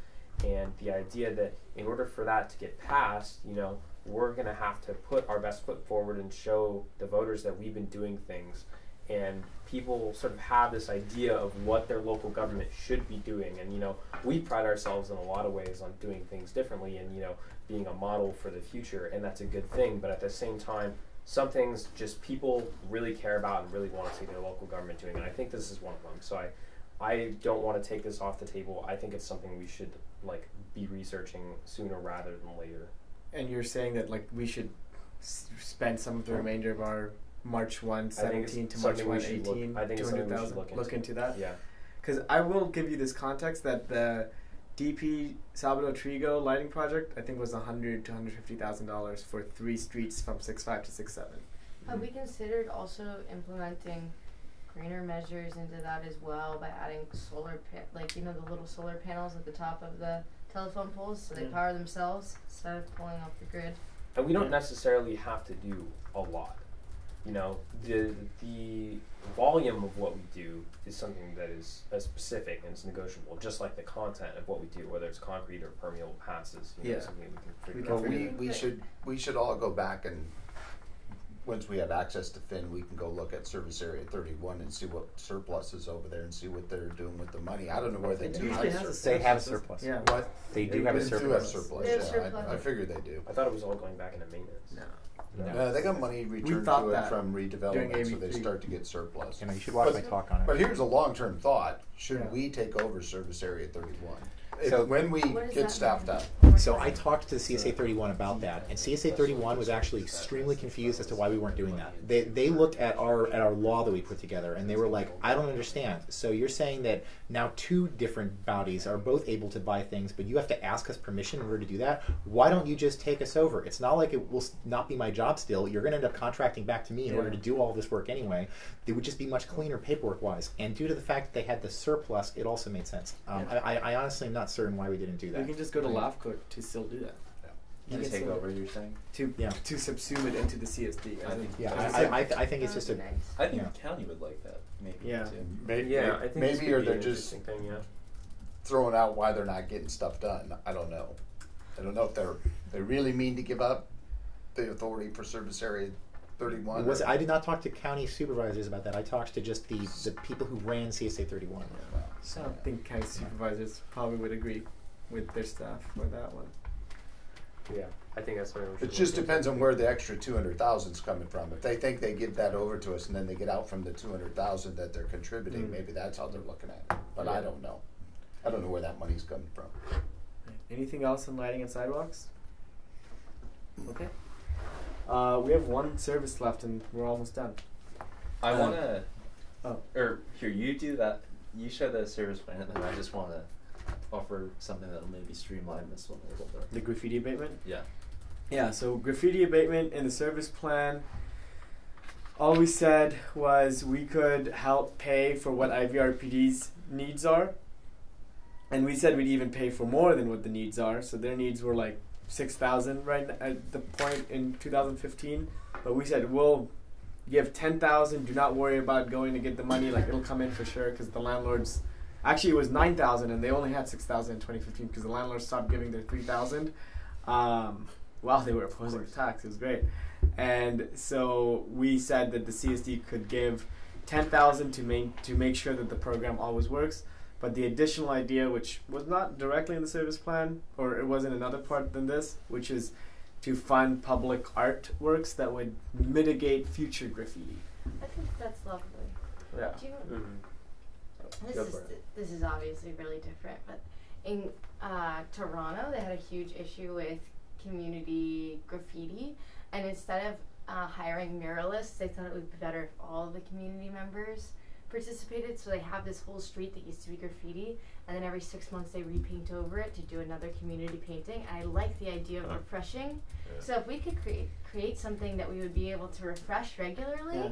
E: And the idea that in order for that to get passed, you know, we're going to have to put our best foot forward and show the voters that we've been doing things. And people sort of have this idea of what their local government should be doing. And, you know, we pride ourselves in a lot of ways on doing things differently and, you know, being a model for the future. And that's a good thing. But at the same time, some things just people really care about and really want to see their local government doing. And I think this is one of them. So I, I don't want to take this off the table. I think it's something we should like be researching sooner rather than later.
A: And you're saying that like we should s- spend some of the remainder of our March 1,
E: I think it's
A: 17 to March
E: something we
A: 1,
E: should look-
A: 18,
E: I think it's something
A: 200,000.
E: look into.
A: that.
E: Yeah.
A: Because I will give you this context that the DP Sabado Trigo lighting project I think was a hundred to hundred fifty thousand dollars for three streets from six five to six seven.
F: Have we considered also implementing greener measures into that as well by adding solar pa- like you know the little solar panels at the top of the telephone poles so they
A: Mm.
F: power themselves instead of pulling off the grid?
E: And we don't
A: Yeah.
E: necessarily have to do a lot. You know, the the volume of what we do is something that is uh, specific and it's negotiable, just like the content of what we do, whether it's concrete or permeable passes. You know,
A: Yeah.
E: something we can figure
A: can
E: out.
D: Well, we, we should, we should all go back and, once we have access to Finn, we can go look at service area thirty-one and see what surplus is over there and see what they're doing with the money. I don't know where they
A: It
D: do
A: usually
D: have
A: has
D: surplus.
G: They have a
A: surplus.
G: surplus.
A: Yeah.
D: What?
G: They do
A: They
G: have a
A: do
D: They do have
G: surplus.
D: surplus,
F: They have
D: yeah,
F: surplus.
D: I, I figure they do.
E: I thought it was all going back into maintenance.
A: No.
G: No.
D: no, they got money returned to it from redevelopment, so they start to get surplus.
G: You know, you should watch
D: but,
G: my talk on it.
D: But here's a long-term thought: Should
A: yeah.
D: we take over Service Area 31?
G: So-
D: When we get staffed up.
G: So I talked to CSA 31 about that, and CSA 31 was actually extremely confused as to why we weren't doing that. They, they looked at our at our law that we put together, and they were like, "I don't understand." So you're saying that now two different bodies are both able to buy things, but you have to ask us permission in order to do that. Why don't you just take us over? It's not like it will not be my job still. You're going to end up contracting back to me in order to do all this work anyway. It would just be much cleaner paperwork wise. And due to the fact that they had the surplus, it also made sense. Um. I, I honestly am not certain why we didn't do that.
A: We can just go to LAFCO to still do that.
B: You
A: can
B: take
A: still-
B: over, you're saying?
A: To
G: Yeah.
A: to subsume it into the CSD.
B: I think-
G: Yeah, I, I, I, th- I think it's just a.
F: nice.
B: I think
G: Yeah.
B: the county would like that, maybe,
A: Yeah.
B: too.
D: Maybe,
E: Yeah, I think
D: maybe or they're just
E: thing, yeah.
D: throwing out why they're not getting stuff done. I don't know. I don't know if they're they really mean to give up the authority for service area thirty-one.
G: Was I did not talk to county supervisors about that. I talked to just the, the people who ran CSA 31.
A: So I don't think county supervisors probably would agree with their staff for that one.
E: Yeah, I think that's what we should
D: It just depends on where the extra two hundred thousand is coming from. If they think they give that over to us and then they get out from the two hundred thousand that they're contributing,
A: Mm.
D: maybe that's how they're looking at it. But I don't know. I don't know where that money's coming from.
A: Anything else on lighting and sidewalks? Okay. Uh, we have one service left and we're almost done.
B: I
A: Um,
B: wanna,
A: oh.
B: or here, you do that, you show the service plan, and then I just wanna offer something that'll maybe streamline this one a little bit.
A: The graffiti abatement?
B: Yeah.
A: Yeah, so graffiti abatement in the service plan. All we said was we could help pay for what IVRPD's needs are. And we said we'd even pay for more than what the needs are. So their needs were like 6,000 right at the point in 2015. But we said we'll give 10,000. Do not worry about going to get the money. Like it'll come in for sure because the landlords. Actually, it was 9,000 and they only had 6,000 in 2015 because the landlords stopped giving their 3,000. Um, while they were opposing the tax. It was great. And so we said that the CSD could give 10,000 to make to make sure that the program always works. But the additional idea, which was not directly in the service plan, or it was in another part than this, which is to fund public artworks that would mitigate future graffiti.
F: I think that's lovely.
A: Yeah.
F: Do you,
E: Mhm.
F: this
E: Go
F: is this is obviously really different, but in uh, Toronto they had a huge issue with community graffiti, and instead of uh, hiring muralists, they thought it would be better if all the community members participated. So they have this whole street that used to be graffiti, and then every six months they repaint over it to do another community painting. And I like the idea of
C: Huh.
F: refreshing.
C: Yeah.
F: So if we could create create something that we would be able to refresh regularly,
A: Yeah.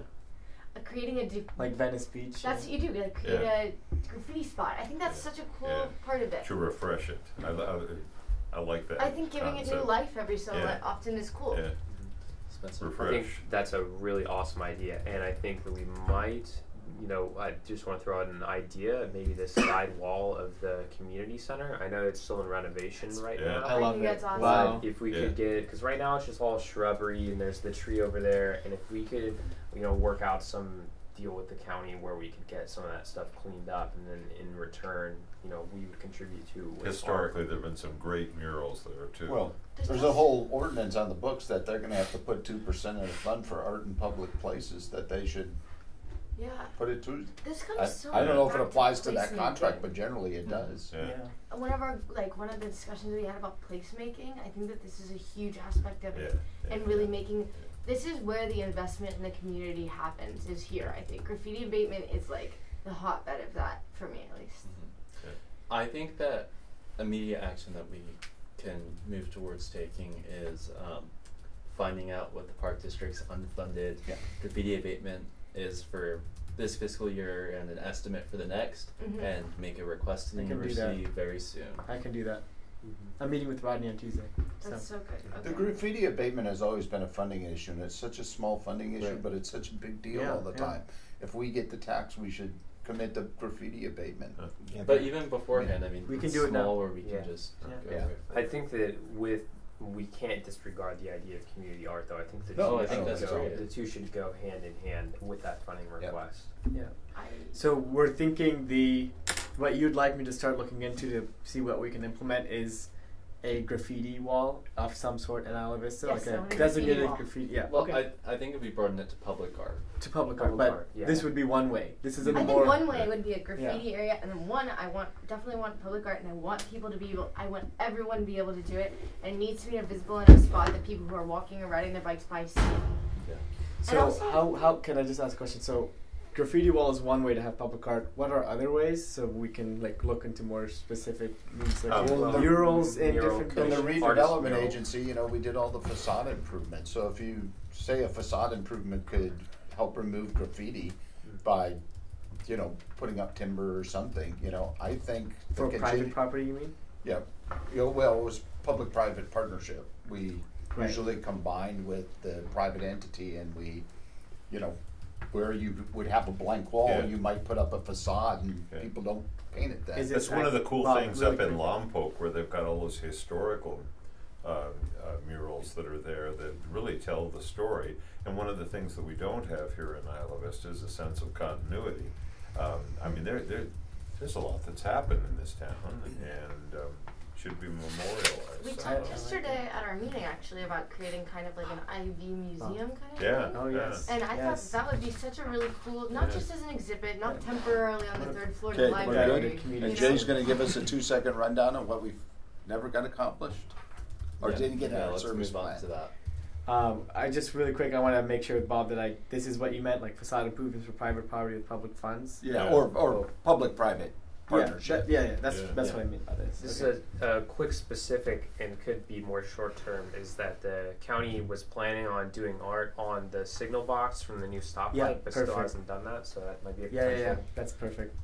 F: uh, creating a du-
A: Like Venice Beach.
F: that's
A: yeah.
F: what you do, like create
C: Yeah.
F: a graffiti spot. I think that's
C: Yeah.
F: such a cool
C: Yeah.
F: part of it.
C: To refresh it. I, I, I like that.
F: I think giving it new life every so
C: Yeah.
F: often is cool.
C: Yeah,
B: Spencer.
E: I think that's a really awesome idea, and I think that we might, you know, I just want to throw out an idea, maybe the side wall of the community center. I know it's still in renovation right
C: Yeah.
E: now.
A: I love
F: think
A: it.
F: that's awesome.
A: Wow.
E: But if we
C: Yeah.
E: could get, because right now it's just all shrubbery and there's the tree over there, and if we could, you know, work out some deal with the county where we could get some of that stuff cleaned up, and then in return, you know, we would contribute to
C: Historically, there've been some great murals there too.
D: Well,
F: There's
D: there's a whole ordinance on the books that they're gonna have to put two percent of the fund for art in public places, that they should
F: Yeah.
D: put it to.
F: This
D: I,
F: comes so
D: I don't know if it applies to that contract, but generally it does.
C: yeah.
A: Yeah.
F: one of our like one of the discussions we had about placemaking, I think that this is a huge aspect of it,
C: Yeah,
F: and really
C: yeah.
F: making. This is where the investment in the community happens. Is here, I think. Graffiti abatement is like the hotbed of that for me, at least.
B: I think that immediate action that we can move towards taking is um, finding out what the park district's unfunded
A: Yeah.
B: graffiti abatement is for this fiscal year and an estimate for the next,
F: Mhm.
B: and make a request to the
A: I can do that.
B: university very soon.
A: I can do that. I'm meeting with Rodney on Tuesday.
F: That's
A: so.
F: so good.
D: The graffiti abatement has always been a funding issue, and it's such a small funding issue,
B: Right.
D: but it's such a big deal
A: Yeah,
D: all the
A: yeah.
D: time. If we get the tax, we should commit to graffiti abatement.
C: Huh.
G: Yeah,
B: But
G: the-
B: even beforehand, I mean,
A: We can
B: it's
A: do it now.
B: or we
E: Yeah.
B: can just
A: Yeah.
B: go
D: Yeah.
E: I think that with we can't disregard the idea of community art, though. I think the
D: No,
E: two
D: I
E: should
D: think
B: that's
E: go,
B: great.
E: the two should go hand in hand with that funding request.
A: Yeah.
F: I,
A: So we're thinking the what you'd like me to start looking into to see what we can implement is a graffiti wall of some sort in Isla Vista,
F: Yes, I
A: like
F: want
A: a
F: a
A: designated
F: graffiti
A: graffiti. Yeah.
B: Well,
A: okay.
B: I, I think if we broaden it to public art,
A: to public art, but
E: art, yeah.
A: this would be one way. This is a
F: I think one way
C: yeah.
F: would be a graffiti area, and then one I want definitely want public art, and I want people to be able. I want everyone to be able to do it, and it needs to be visible in a spot that people who are walking or riding their bikes by see. Yeah.
A: So
F: also-
A: how how can I just ask a question? So graffiti wall is one way to have public art. What are other ways so we can like look into more specific needs like
C: Uh,
D: well,
A: murals in different
D: In the redevelopment agency, you know, we did all the facade improvements, so if you say a facade improvement could help remove graffiti by, you know, putting up timber or something, you know, I think.
A: for private property. You mean?
D: Yeah, you know, well, it was public-private partnership. We
A: Right.
D: usually combined with the private entity and we, you know, where you would have a blank wall,
C: Yeah.
D: you might put up a facade and
C: Yeah.
D: people don't paint it then.
A: Is it-
C: That's one of the cool
A: Bob,
C: things
A: really
C: up in
A: quick.
C: Lompoc where they've got all those historical uh, uh, murals that are there that really tell the story. And one of the things that we don't have here in Isla Vista is a sense of continuity. Um, I mean, there, there, there's a lot that's happened in this town and um, should be memorialized.
F: We
C: So,
F: talked yesterday at our meeting actually about creating kind of like an IV museum kind of
C: Yeah.
F: thing.
A: Oh yes.
F: And I
A: yes.
F: thought that would be such a really cool, not
C: Yeah.
F: just as an exhibit, not temporarily on the third floor of
D: Okay,
F: the
D: we're
F: library.
D: good? And? Jay's gonna give us a two-second rundown of what we've never got accomplished? Or
B: yeah,
D: didn't get in
B: yeah,
D: our
B: let's
D: service
B: move on
D: plan?
B: to that.
A: Um, I just really quick. I want to make sure, with Bob, that I this is what you meant, like facade improvements for private property with public funds.
D: Yeah,
C: Yeah.
D: or, or public-private partnership.
A: Yeah, that- yeah, yeah. That's
C: Yeah.
A: that's
B: Yeah.
A: what I mean by this.
E: This
A: Okay.
E: is a, a quick specific and could be more short term is that the county was planning on doing art on the signal box from the new stoplight,
A: Yeah,
E: but still hasn't done that, so that might be a
A: Yeah,
E: potential.
A: yeah, yeah. That's perfect.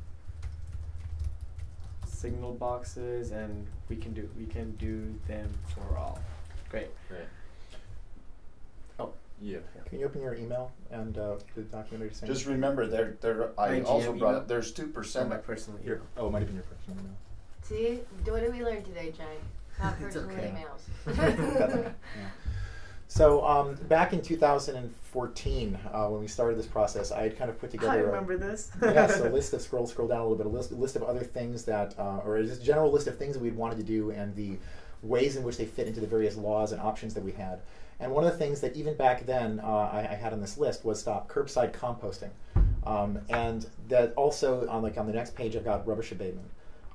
A: Signal boxes, and we can do we can do them for all. Great.
B: Right.
A: Oh.
B: Yeah.
G: Can you open your email and uh, the document you're
D: Just remember, there, there, I
A: My
D: also
A: GM
D: brought,
A: email?
D: there's two percent.
A: my personal
G: Here. Oh, it might have been your personal email.
F: See, what did we learn today, Jay? Not
A: It's
F: personal
A: okay.
F: emails.
G: Yeah. So um, back in 2014, uh, when we started this process, I had kind of put together.
A: I
G: a-
A: remember this.
G: yes, a list of scroll scroll down a little bit, a list, a list of other things that, uh, or just a general list of things that we'd wanted to do and the ways in which they fit into the various laws and options that we had. And one of the things that even back then uh, I, I had on this list was stop curbside composting, um, and that also on like on the next page I've got rubbish abatement.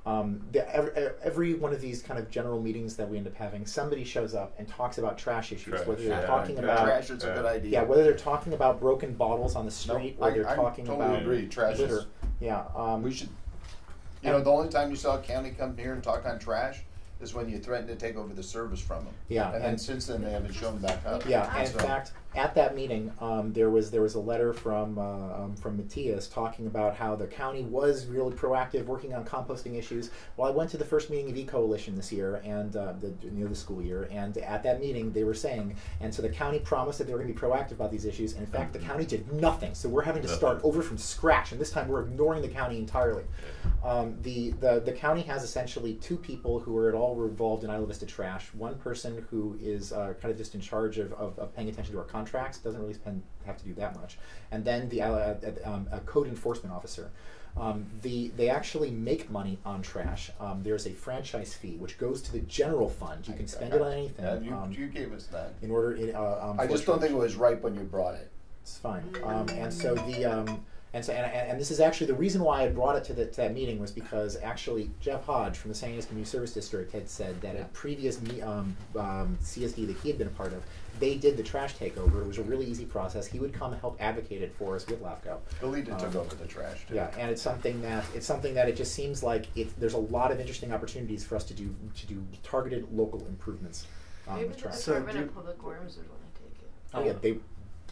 G: Um, the, every, every one of these kind of general meetings that we end up having, somebody shows up and talks about trash issues.
C: Trash,
G: whether they're
C: yeah,
G: talking
C: yeah.
G: about
D: Trash is a good idea.
G: yeah, whether they're talking about broken bottles on the
D: No,
G: street,
D: I-
G: or they're
D: I
G: talking
D: totally
G: about
D: agree. Trash
G: litter.
D: is-
G: Yeah, um,
D: We should, you know, the only time you saw a county come here and talk on trash is when you threatened to take over the service from them.
G: Yeah,
D: And then
G: and-
D: since then, they haven't shown back up.
G: Yeah, and in
D: So-
G: fact, at that meeting, um, there was there was a letter from uh, um, from Matthias talking about how the county was really proactive, working on composting issues. Well, I went to the first meeting of E Coalition this year, and uh, the you know the school year, and at that meeting they were saying, and so the county promised that they were going to be proactive about these issues. And in fact, the county did nothing. So we're having to start over from scratch, and this time we're ignoring the county entirely. Um, the, the the county has essentially two people who are at all involved in Isla Vista trash. One person who is uh, kind of just in charge of, of, of paying attention to our contracts, doesn't really spend have to do that much, and then the uh, uh, um, a code enforcement officer. Um, the they actually make money on trash. Um, there's a franchise fee which goes to the general fund. You can spend it on anything.
D: Yeah, you,
G: um,
D: you gave us that.
G: in order, it, uh, um,
D: I just don't think it was right when you brought it.
G: It's fine. Um, and so the um, and so and, and, this is actually the reason why I brought it to, the, to that meeting was because actually Jeff Hodge from the San Diego Community Service District had said that at previous me, um, um, CSD that he had been a part of, they did the trash takeover. It was a really easy process. He would come and help advocate it for us with LAFCO.
D: Goleta took
G: Um,
D: over the trash too.
G: Yeah, and it's something that it's something that it just seems like it, there's a lot of interesting opportunities for us to do to do targeted local improvements. Um,
F: Maybe the
G: trash.
A: So
F: Department of Public Works would want to take it.
G: Oh, yeah, they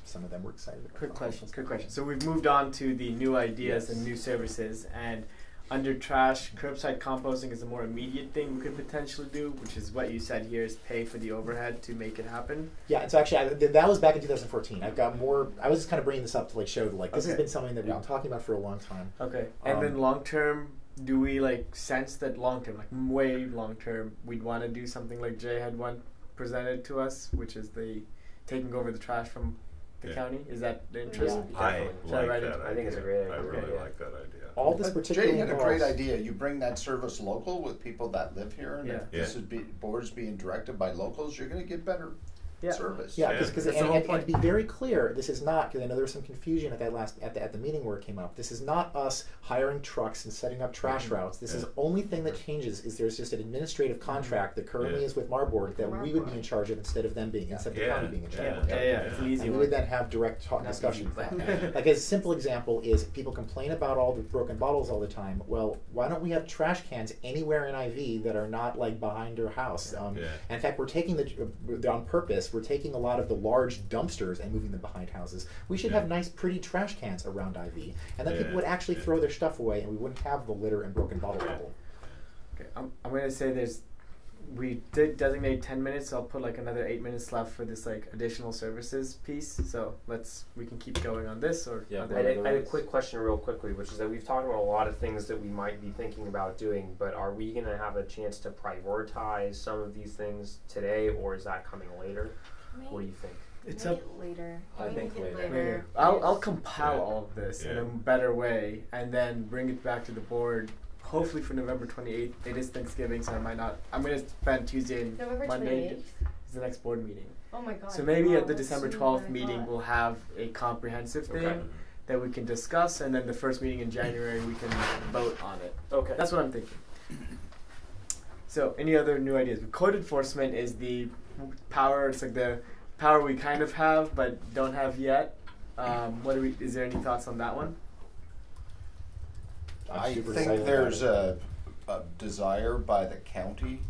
G: some of them were excited. about
A: Quick
G: it.
A: question. Quick question. So we've moved on to the new ideas and new services, and under trash, curbside composting is a more immediate thing we could potentially do, which is what you said here is pay for the overhead to make it happen.
G: Yeah, it's actually I, th- that was back in 2014. I've got more. I was just kind of bringing this up to like show that like this has been something that we've been talking about for a long time.
A: Okay. And
G: Um,
A: then long term, do we like sense that long term, like way long term, we'd want to do something like Jay had one presented to us, which is the taking over the trash from the
C: Yeah.
A: county? Is that the interest?
E: Yeah.
C: I
E: Definitely.
A: I
C: like
A: write
C: that
A: it?
C: idea.
E: I think it's a great idea.
C: I
E: idea.
C: really
E: Yeah.
C: like that idea.
G: All this
D: But
G: particularly
D: Jay had a great
G: involves-
D: idea. You bring that service local with people that live here, and
A: Yeah.
D: if this is be, boards being directed by locals, you're going to get better
A: Yeah.
D: service.
G: Yeah,
C: Yeah.
G: because
A: That's the
G: and, and, and to be very clear, this is not because I know there was some confusion at that last at the, at the meeting where it came up. This is not us hiring trucks and setting up trash
A: Mm-hmm.
G: routes. This is
C: Yeah.
G: only thing that changes is there's just an administrative contract that currently
C: Yeah.
G: is with MarBorg that we would be in charge of instead of them being instead of the
C: Yeah.
G: county being in charge.
C: Yeah.
G: of
A: Yeah,
G: it.
A: yeah, it's an easy
G: and we would then have direct talk
A: Not
G: discussion.
A: easy, but-
G: like a simple example is people complain about all the broken bottles all the time. Well, why don't we have trash cans anywhere in IV that are not like behind your house? Um,
C: Yeah.
G: and in fact, we're taking the uh, on purpose. We're taking a lot of the large dumpsters and moving them behind houses. We should
C: Yeah.
G: have nice, pretty trash cans around IV, and then people would actually
C: yeah.
G: throw their stuff away, and we wouldn't have the litter and broken bottle problem.
A: Okay, I'm, I'm gonna say there's we did designate 10 minutes so i'll put like another 8 minutes left for this like additional services piece so let's we can keep going on this or
B: Yeah.
E: I
A: there
E: had,
A: other
E: a, I had a quick question, real quickly, which is that we've talked about a lot of things that we might be thinking about doing, but are we going to have a chance to prioritize some of these things today, or is that coming later? What do you think?
A: it's
M: Make
A: up
M: later.
B: I think
F: Make it
B: later.
A: later. I'll, I'll compile
C: Yeah.
A: all of this in a better way and then bring it back to the board hopefully for november 28th it is thanksgiving so i might not i'm gonna spend tuesday and
M: November
A: monday
M: 28th?
A: is the next board meeting
M: Oh my god.
A: so maybe
M: wow,
A: at the december 12th meeting
M: thought.
A: we'll have a comprehensive thing
E: Okay.
A: that we can discuss and then the first meeting in january we can vote on it
E: Okay.
A: That's what I'm thinking. So, any other new ideas? Code enforcement is the power. It's like the power we kind of have but don't have yet. Um, what do we? Is there any thoughts on that one?
G: I'm
D: I
G: super
D: think
G: excited
D: there's a, a desire by the county,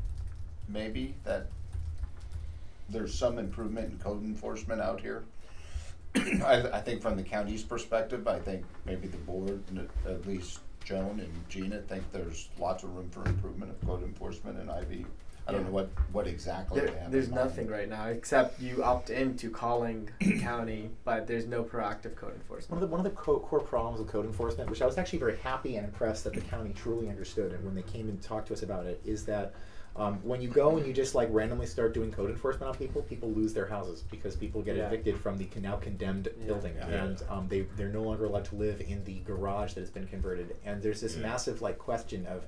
D: maybe, that there's some improvement in code enforcement out here. I, I think from the county's perspective, I think maybe the board, and at- at least Joan and Gina, think there's lots of room for improvement of code enforcement in IV. I don't know what, what exactly
A: There,
D: they have
A: there's nothing right now except you opt into calling the county, but there's no proactive code enforcement.
G: One
A: enforcement.
G: of the one of the co- core problems with code enforcement, which I was actually very happy and impressed that the county truly understood, and when they came and talked to us about it, is that um, when you go and you just like randomly start doing code enforcement on people, people lose their houses because people get
E: Yeah.
G: evicted from the now condemned
E: Yeah.
G: building,
C: Yeah.
G: and um, they they're no longer allowed to live in the garage that has been converted. And there's this
C: Yeah.
G: massive like question of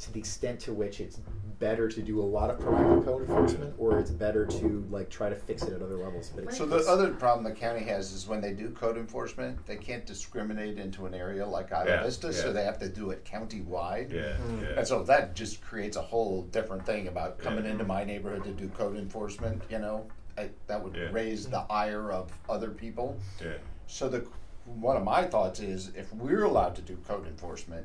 G: to the extent to which it's better to do a lot of proactive code enforcement, or it's better to like try to fix it at other levels. But
D: So the other problem the county has is when they do code enforcement, they can't discriminate into an area like Isla
C: Yeah,
D: Vista, so they have to do it county-wide.
C: Yeah,
A: Mm.
C: yeah.
D: And so that just creates a whole different thing about coming
C: Yeah.
D: into my neighborhood to do code enforcement, you know? I, that would
C: Yeah.
D: raise the ire of other people.
C: Yeah.
D: So the, one of my thoughts is, if we're allowed to do code enforcement,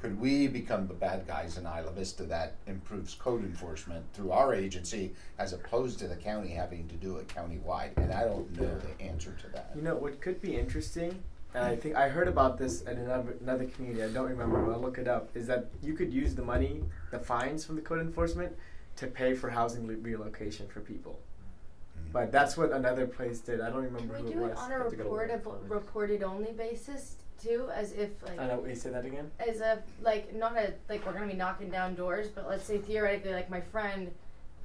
D: could we become the bad guys in Isla Vista that improves code enforcement through our agency as opposed to the county having to do it countywide? And I don't know the answer to that.
A: You know what could be interesting, and I think I heard about this in another another community. I don't remember. but I'll look it up. Is that you could use the money, the fines from the code enforcement, to pay for housing le- relocation for people. Mm-hmm. But that's what another place did. I don't remember
F: Can
A: who
F: we
A: it
F: do
A: was.
F: it on a
A: have to go to
F: report
A: look.
F: of, reported only basis too, as if like
A: I know. Wait, say that again.
F: as a like not a like we're gonna be knocking down doors, but let's say theoretically like my friend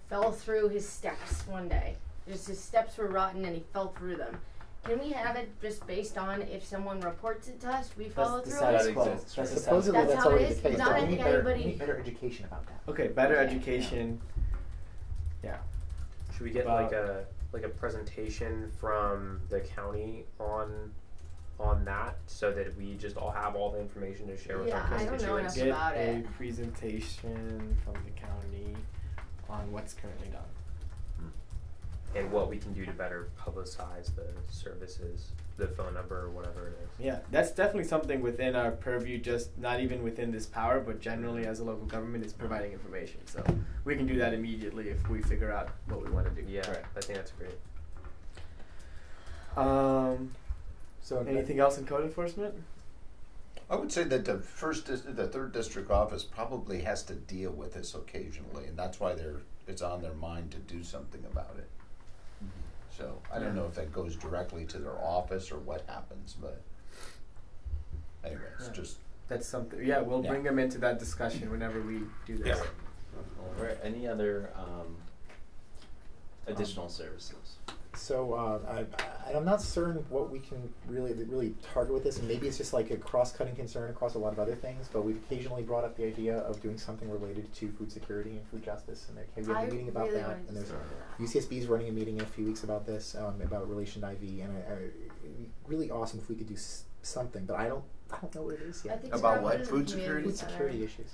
F: fell through his steps one day. Just his steps were rotten and he fell through them. Can we have it just based on if someone reports it to us, we follow
A: That's the
F: through
A: status
F: it?
B: exists,
A: That's
G: supposedly
F: That's
G: that's,
F: how it
G: already
F: is?
G: the case.
F: Not
G: but
F: I
G: we need better,
F: anybody-
G: need better education about that.
A: Okay, better
F: Okay.
A: education. Yeah.
E: Should we get
A: About-
E: like a like a presentation from the county on on that so that we just all have all the information to share with
F: Yeah,
E: our
F: I don't know
E: constituents?
F: enough
A: Get
F: about
A: a
F: it.
A: presentation from the county on what's currently done.
E: and what we can do to better publicize the services, the phone number or whatever it is.
A: Yeah, that's definitely something within our purview, just not even within this power, but generally as a local government is providing information. So we can do that immediately if we figure out what we want to do.
E: Yeah,
A: Correct.
E: I think that's great.
A: Um,
G: So
A: anything else in code enforcement?
D: I would say that the first, the third district office probably has to deal with this occasionally, and that's why they're, it's on their mind to do something about it. So, I don't know if that goes directly to their office or what happens, but anyway, it's
A: Yeah.
D: just,
A: That's something. Yeah, we'll
D: Yeah.
A: bring them into that discussion whenever we do this.
D: Yeah.
B: All right. Any other um, additional services?
G: So uh, I, I- I'm not certain what we can really really target with this, and maybe it's just like a cross-cutting concern across a lot of other things. But we've occasionally brought up the idea of doing something related to food security and food justice, and there, we have
F: I
G: a meeting about
F: really
G: that. And there's
F: that.
G: UCSB is running a meeting in a few weeks about this, um, about relation to IV, and I, I, it'd be really awesome if we could do s- something. But I don't I don't know what it is
F: I
G: yet.
F: think
D: About what? Food security?
G: Food security issues.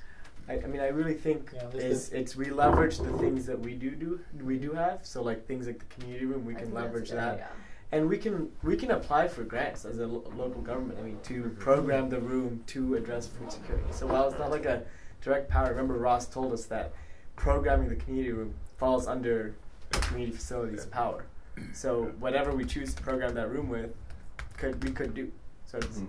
A: I, I mean, I really think
G: Yeah, there's
A: is it's we leverage the things that we do do we do have. So like things like the community room, we
F: I
A: can
F: think that's a
A: leverage
F: good
A: that.
F: idea.
A: and we can we can apply for grants as a lo- local government. I mean, to program the room to address food security. So while it's not like a direct power, remember Ross told us that programming the community room falls under community facilities power. So whatever we choose to program that room with, could we could do. So it's,
B: Hmm.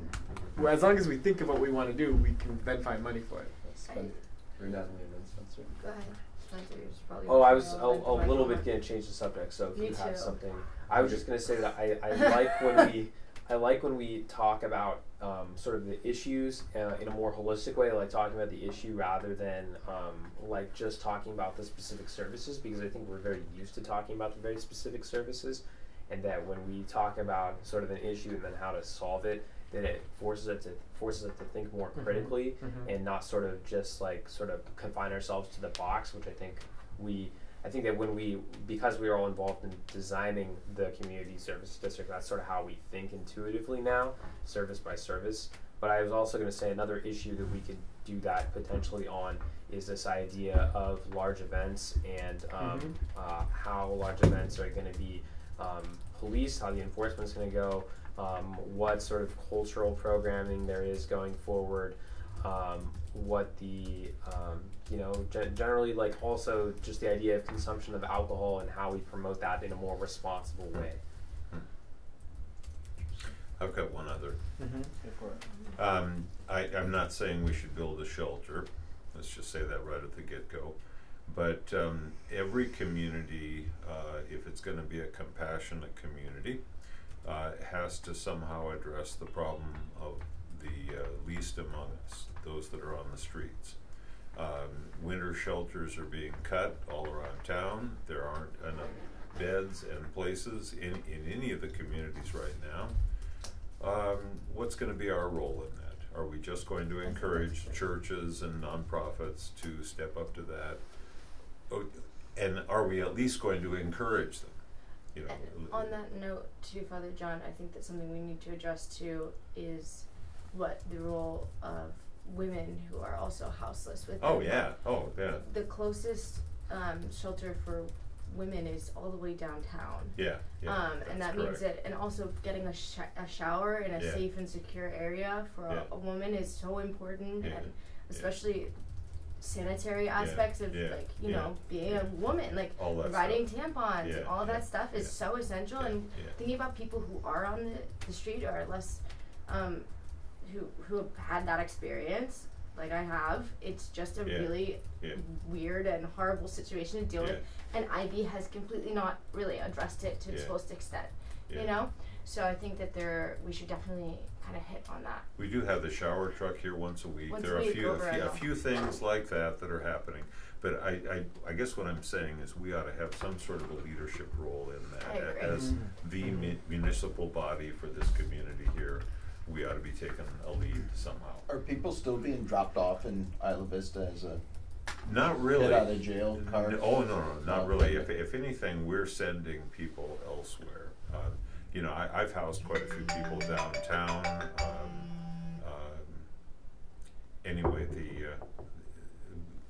A: well, as long as we think of what we want to do, we can then find money for it.
B: That's fun. For and then Spencer.
F: Go ahead. Spencer, you're probably
E: Oh, I was a,
F: relevant to
E: a
F: my
E: little
F: comment.
E: bit gonna change the subject. So if
F: Me
E: you have
F: too.
E: something, I was just gonna say that I, I like when we I like when we talk about um, sort of the issues uh, in a more holistic way, like talking about the issue rather than um, like just talking about the specific services, because I think we're very used to talking about the very specific services, and that when we talk about sort of an issue and then how to solve it, that it forces it to forces it to think more
A: Mhm.
E: critically
A: Mhm.
E: and not sort of just like sort of confine ourselves to the box, which I think we I think that when we because we are all involved in designing the community service district, that's sort of how we think intuitively now, service by service. But I was also going to say another issue that we could do that potentially on is this idea of large events and um,
A: Mhm.
E: uh, how large events are going to be um, policed, how the enforcement is going to go, um, what sort of cultural programming there is going forward, um, what the um, you know gen- generally like also just the idea of consumption of alcohol and how we promote that in a more responsible way.
C: I've got one other.
A: Mm-hmm.
C: Um, I, I'm not saying we should build a shelter, let's just say that right at the get-go. But, um, every community, uh, if it's gonna be a compassionate community, uh, has to somehow address the problem of the, uh, least among us, those that are on the streets. Um, winter shelters are being cut all around town, there aren't enough beds and places in, in any of the communities right now. Um, what's gonna be our role in that? Are we just going to encourage churches and nonprofits to step up to that? Oh, And are we at least going to encourage them? You know,
F: On that note, to Father John, I think that something we need to address too is what the role of women who are also houseless within.
C: Oh, yeah, oh, yeah,
F: The closest um, shelter for women is all the way downtown.
C: yeah, yeah.
F: um, and that
C: that's
F: means that, and also getting a, sh- a shower in a
C: Yeah.
F: safe and secure area for
C: Yeah.
F: a, a woman is so important, and especially sanitary aspects of
C: yeah,
F: like you
C: yeah,
F: know being
C: yeah.
F: a woman, like providing
C: stuff.
F: tampons
C: Yeah,
F: and all
C: yeah,
F: that stuff is
C: yeah.
F: so essential.
C: Yeah,
F: And
C: yeah.
F: thinking about people who are on the, the street or less, um, who who have had that experience, like I have, it's just a
C: Yeah,
F: really
C: yeah.
F: weird and horrible situation to deal
C: Yeah.
F: with. And IV has completely not really addressed it to its fullest extent.
C: Yeah.
F: You know, so I think that there we should definitely kind of hit on that.
C: We do have the shower truck here once a week.
F: Once
C: there
F: a
C: are a
F: week
C: few, a few, a
F: at-
C: few things like that that are happening. But I, I, I guess what I'm saying is we ought to have some sort of a leadership role in that.
F: I agree.
C: As
A: Mhm.
C: the mu- municipal body for this community here, we ought to be taking a lead somehow.
D: Are people still being dropped off in Isla Vista as a
C: Not really.
D: get out of jail card?
C: N- Oh, no, no, not
D: Oh,
C: really. If, if anything, we're sending people elsewhere. Um, you know, I, I've housed quite a few people downtown. Um, um, anyway, the, uh,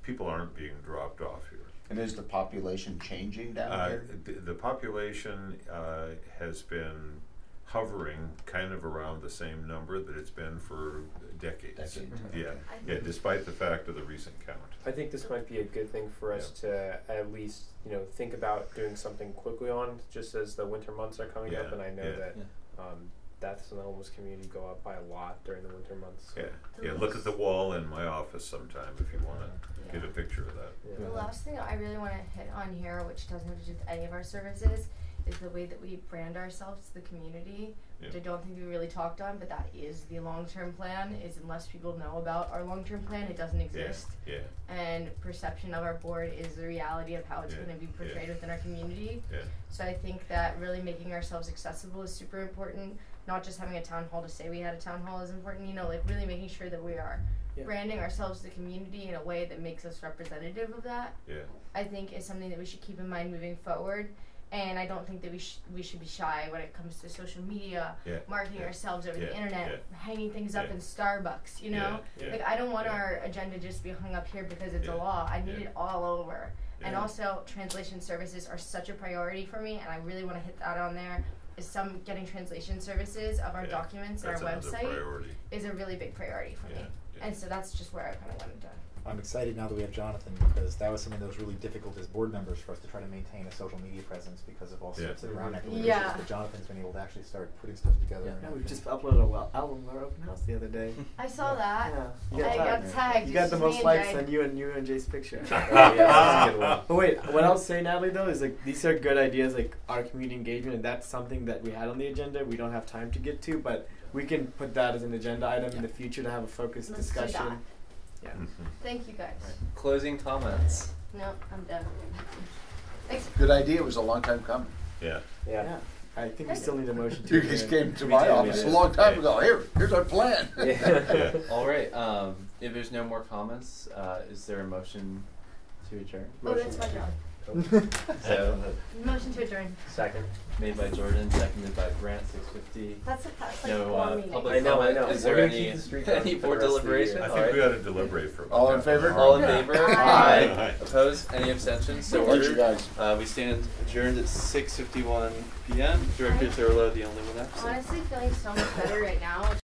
C: people aren't being dropped off here.
D: And is the population changing down
C: Uh,
D: here?
C: the, the population, uh, has been hovering kind of around the same number that it's been for decades.
D: Decades,
C: Yeah,
D: okay.
C: yeah, despite the fact of the recent count.
E: I think this might be a good thing for us to at least, you know, think about doing something quickly on, just as the winter months are coming up, and I know
C: yeah.
E: that um, deaths in the homeless community go up by a lot during the winter months.
C: Yeah, yeah, look at the wall in my office sometime if you wanna
F: Yeah.
C: get a picture of that.
E: Yeah.
F: The last thing I really want to hit on here, which doesn't have to do with any of our services, is the way that we brand ourselves to the community, which I don't think we really talked on, but that is the long-term plan. Is unless people know about our long-term plan, it doesn't exist.
C: Yeah,
F: And perception of our board is the reality of how it's
C: Yeah.
F: going to be
C: Yeah.
F: portrayed within our community.
C: yeah,
F: So I think that really making ourselves accessible is super important. Not just having a town hall to say we had a town hall is important. You know, like really making sure that we are
A: Yeah.
F: branding ourselves to the community in a way that makes us representative of that.
C: yeah,
F: I think is something that we should keep in mind moving forward. And I don't think that we sh- we should be shy when it comes to social media,
C: yeah.
F: marketing
C: yeah.
F: ourselves over
C: Yeah,
F: the internet, hanging things up in Starbucks. You know, like I don't want our agenda just to be hung up here because it's a law. I need it all over. And also, translation services are such a priority for me, and I really want to hit that on there. Is some getting translation services of our documents and our website is a really big priority for me. And so that's just where I kind of wanted to.
G: I'm excited now that we have Jonathan because that was something that was really difficult as board members for us to try to maintain a social media presence because of all
C: Yeah.
G: sorts of ground activities.
F: Yeah.
G: But Jonathan's been able to actually start putting stuff together.
A: Yeah,
G: and
A: we just uploaded a well album at our open house the other day.
F: I saw that.
A: Yeah,
F: I
A: you got
F: got
A: tagged.
F: tagged.
A: You got the most likes on you and you and Jay's picture.
E: Oh, yeah, that's a good one.
A: But wait, what I'll say, Natalie, though, is like these are good ideas, like our community engagement, and that's something that we had on the agenda. We don't have time to get to, but we can put that as an agenda item in the future to have a focused
F: Let's do
A: discussion.
F: That.
A: Yeah.
C: Mhm.
F: Thank you guys.
B: Closing comments.
F: No, I'm done. Thanks.
D: Good idea, it was a long time coming.
C: Yeah,
E: Yeah.
A: Yeah. I think we still need a motion to.
D: You guys
A: adjourn.
D: came to my office a long time ago, here, here's our plan.
E: Yeah.
B: All right. Um, if there's no more comments, uh, is there a motion to adjourn?
F: Oh, that's my job.
B: So
F: Motion to adjourn.
E: Second.
B: Made by Jordan, seconded by Grant. Six fifty.
F: That's a that's like
B: No
F: four
B: uh,
F: meetings.
B: public
E: I know, I
B: comment.
E: know.
B: Is
E: We're
B: there
E: gonna
B: any
E: the streak on
B: any
E: for the
B: more
E: rest of the
B: deliberation?
E: year.
C: I
B: All
C: think we ought to deliberate for. about
D: All in
C: half an
D: favor?
C: hour.
B: All in
F: Yeah.
B: favor?
F: Aye.
C: Aye.
B: Opposed? Any abstentions? So
D: Thanks, you
B: ordered.
D: guys.
B: Uh, we stand adjourned at 6:51 p.m. Director Thurlow, the only one absent.
F: Honestly, feeling so much better right now, which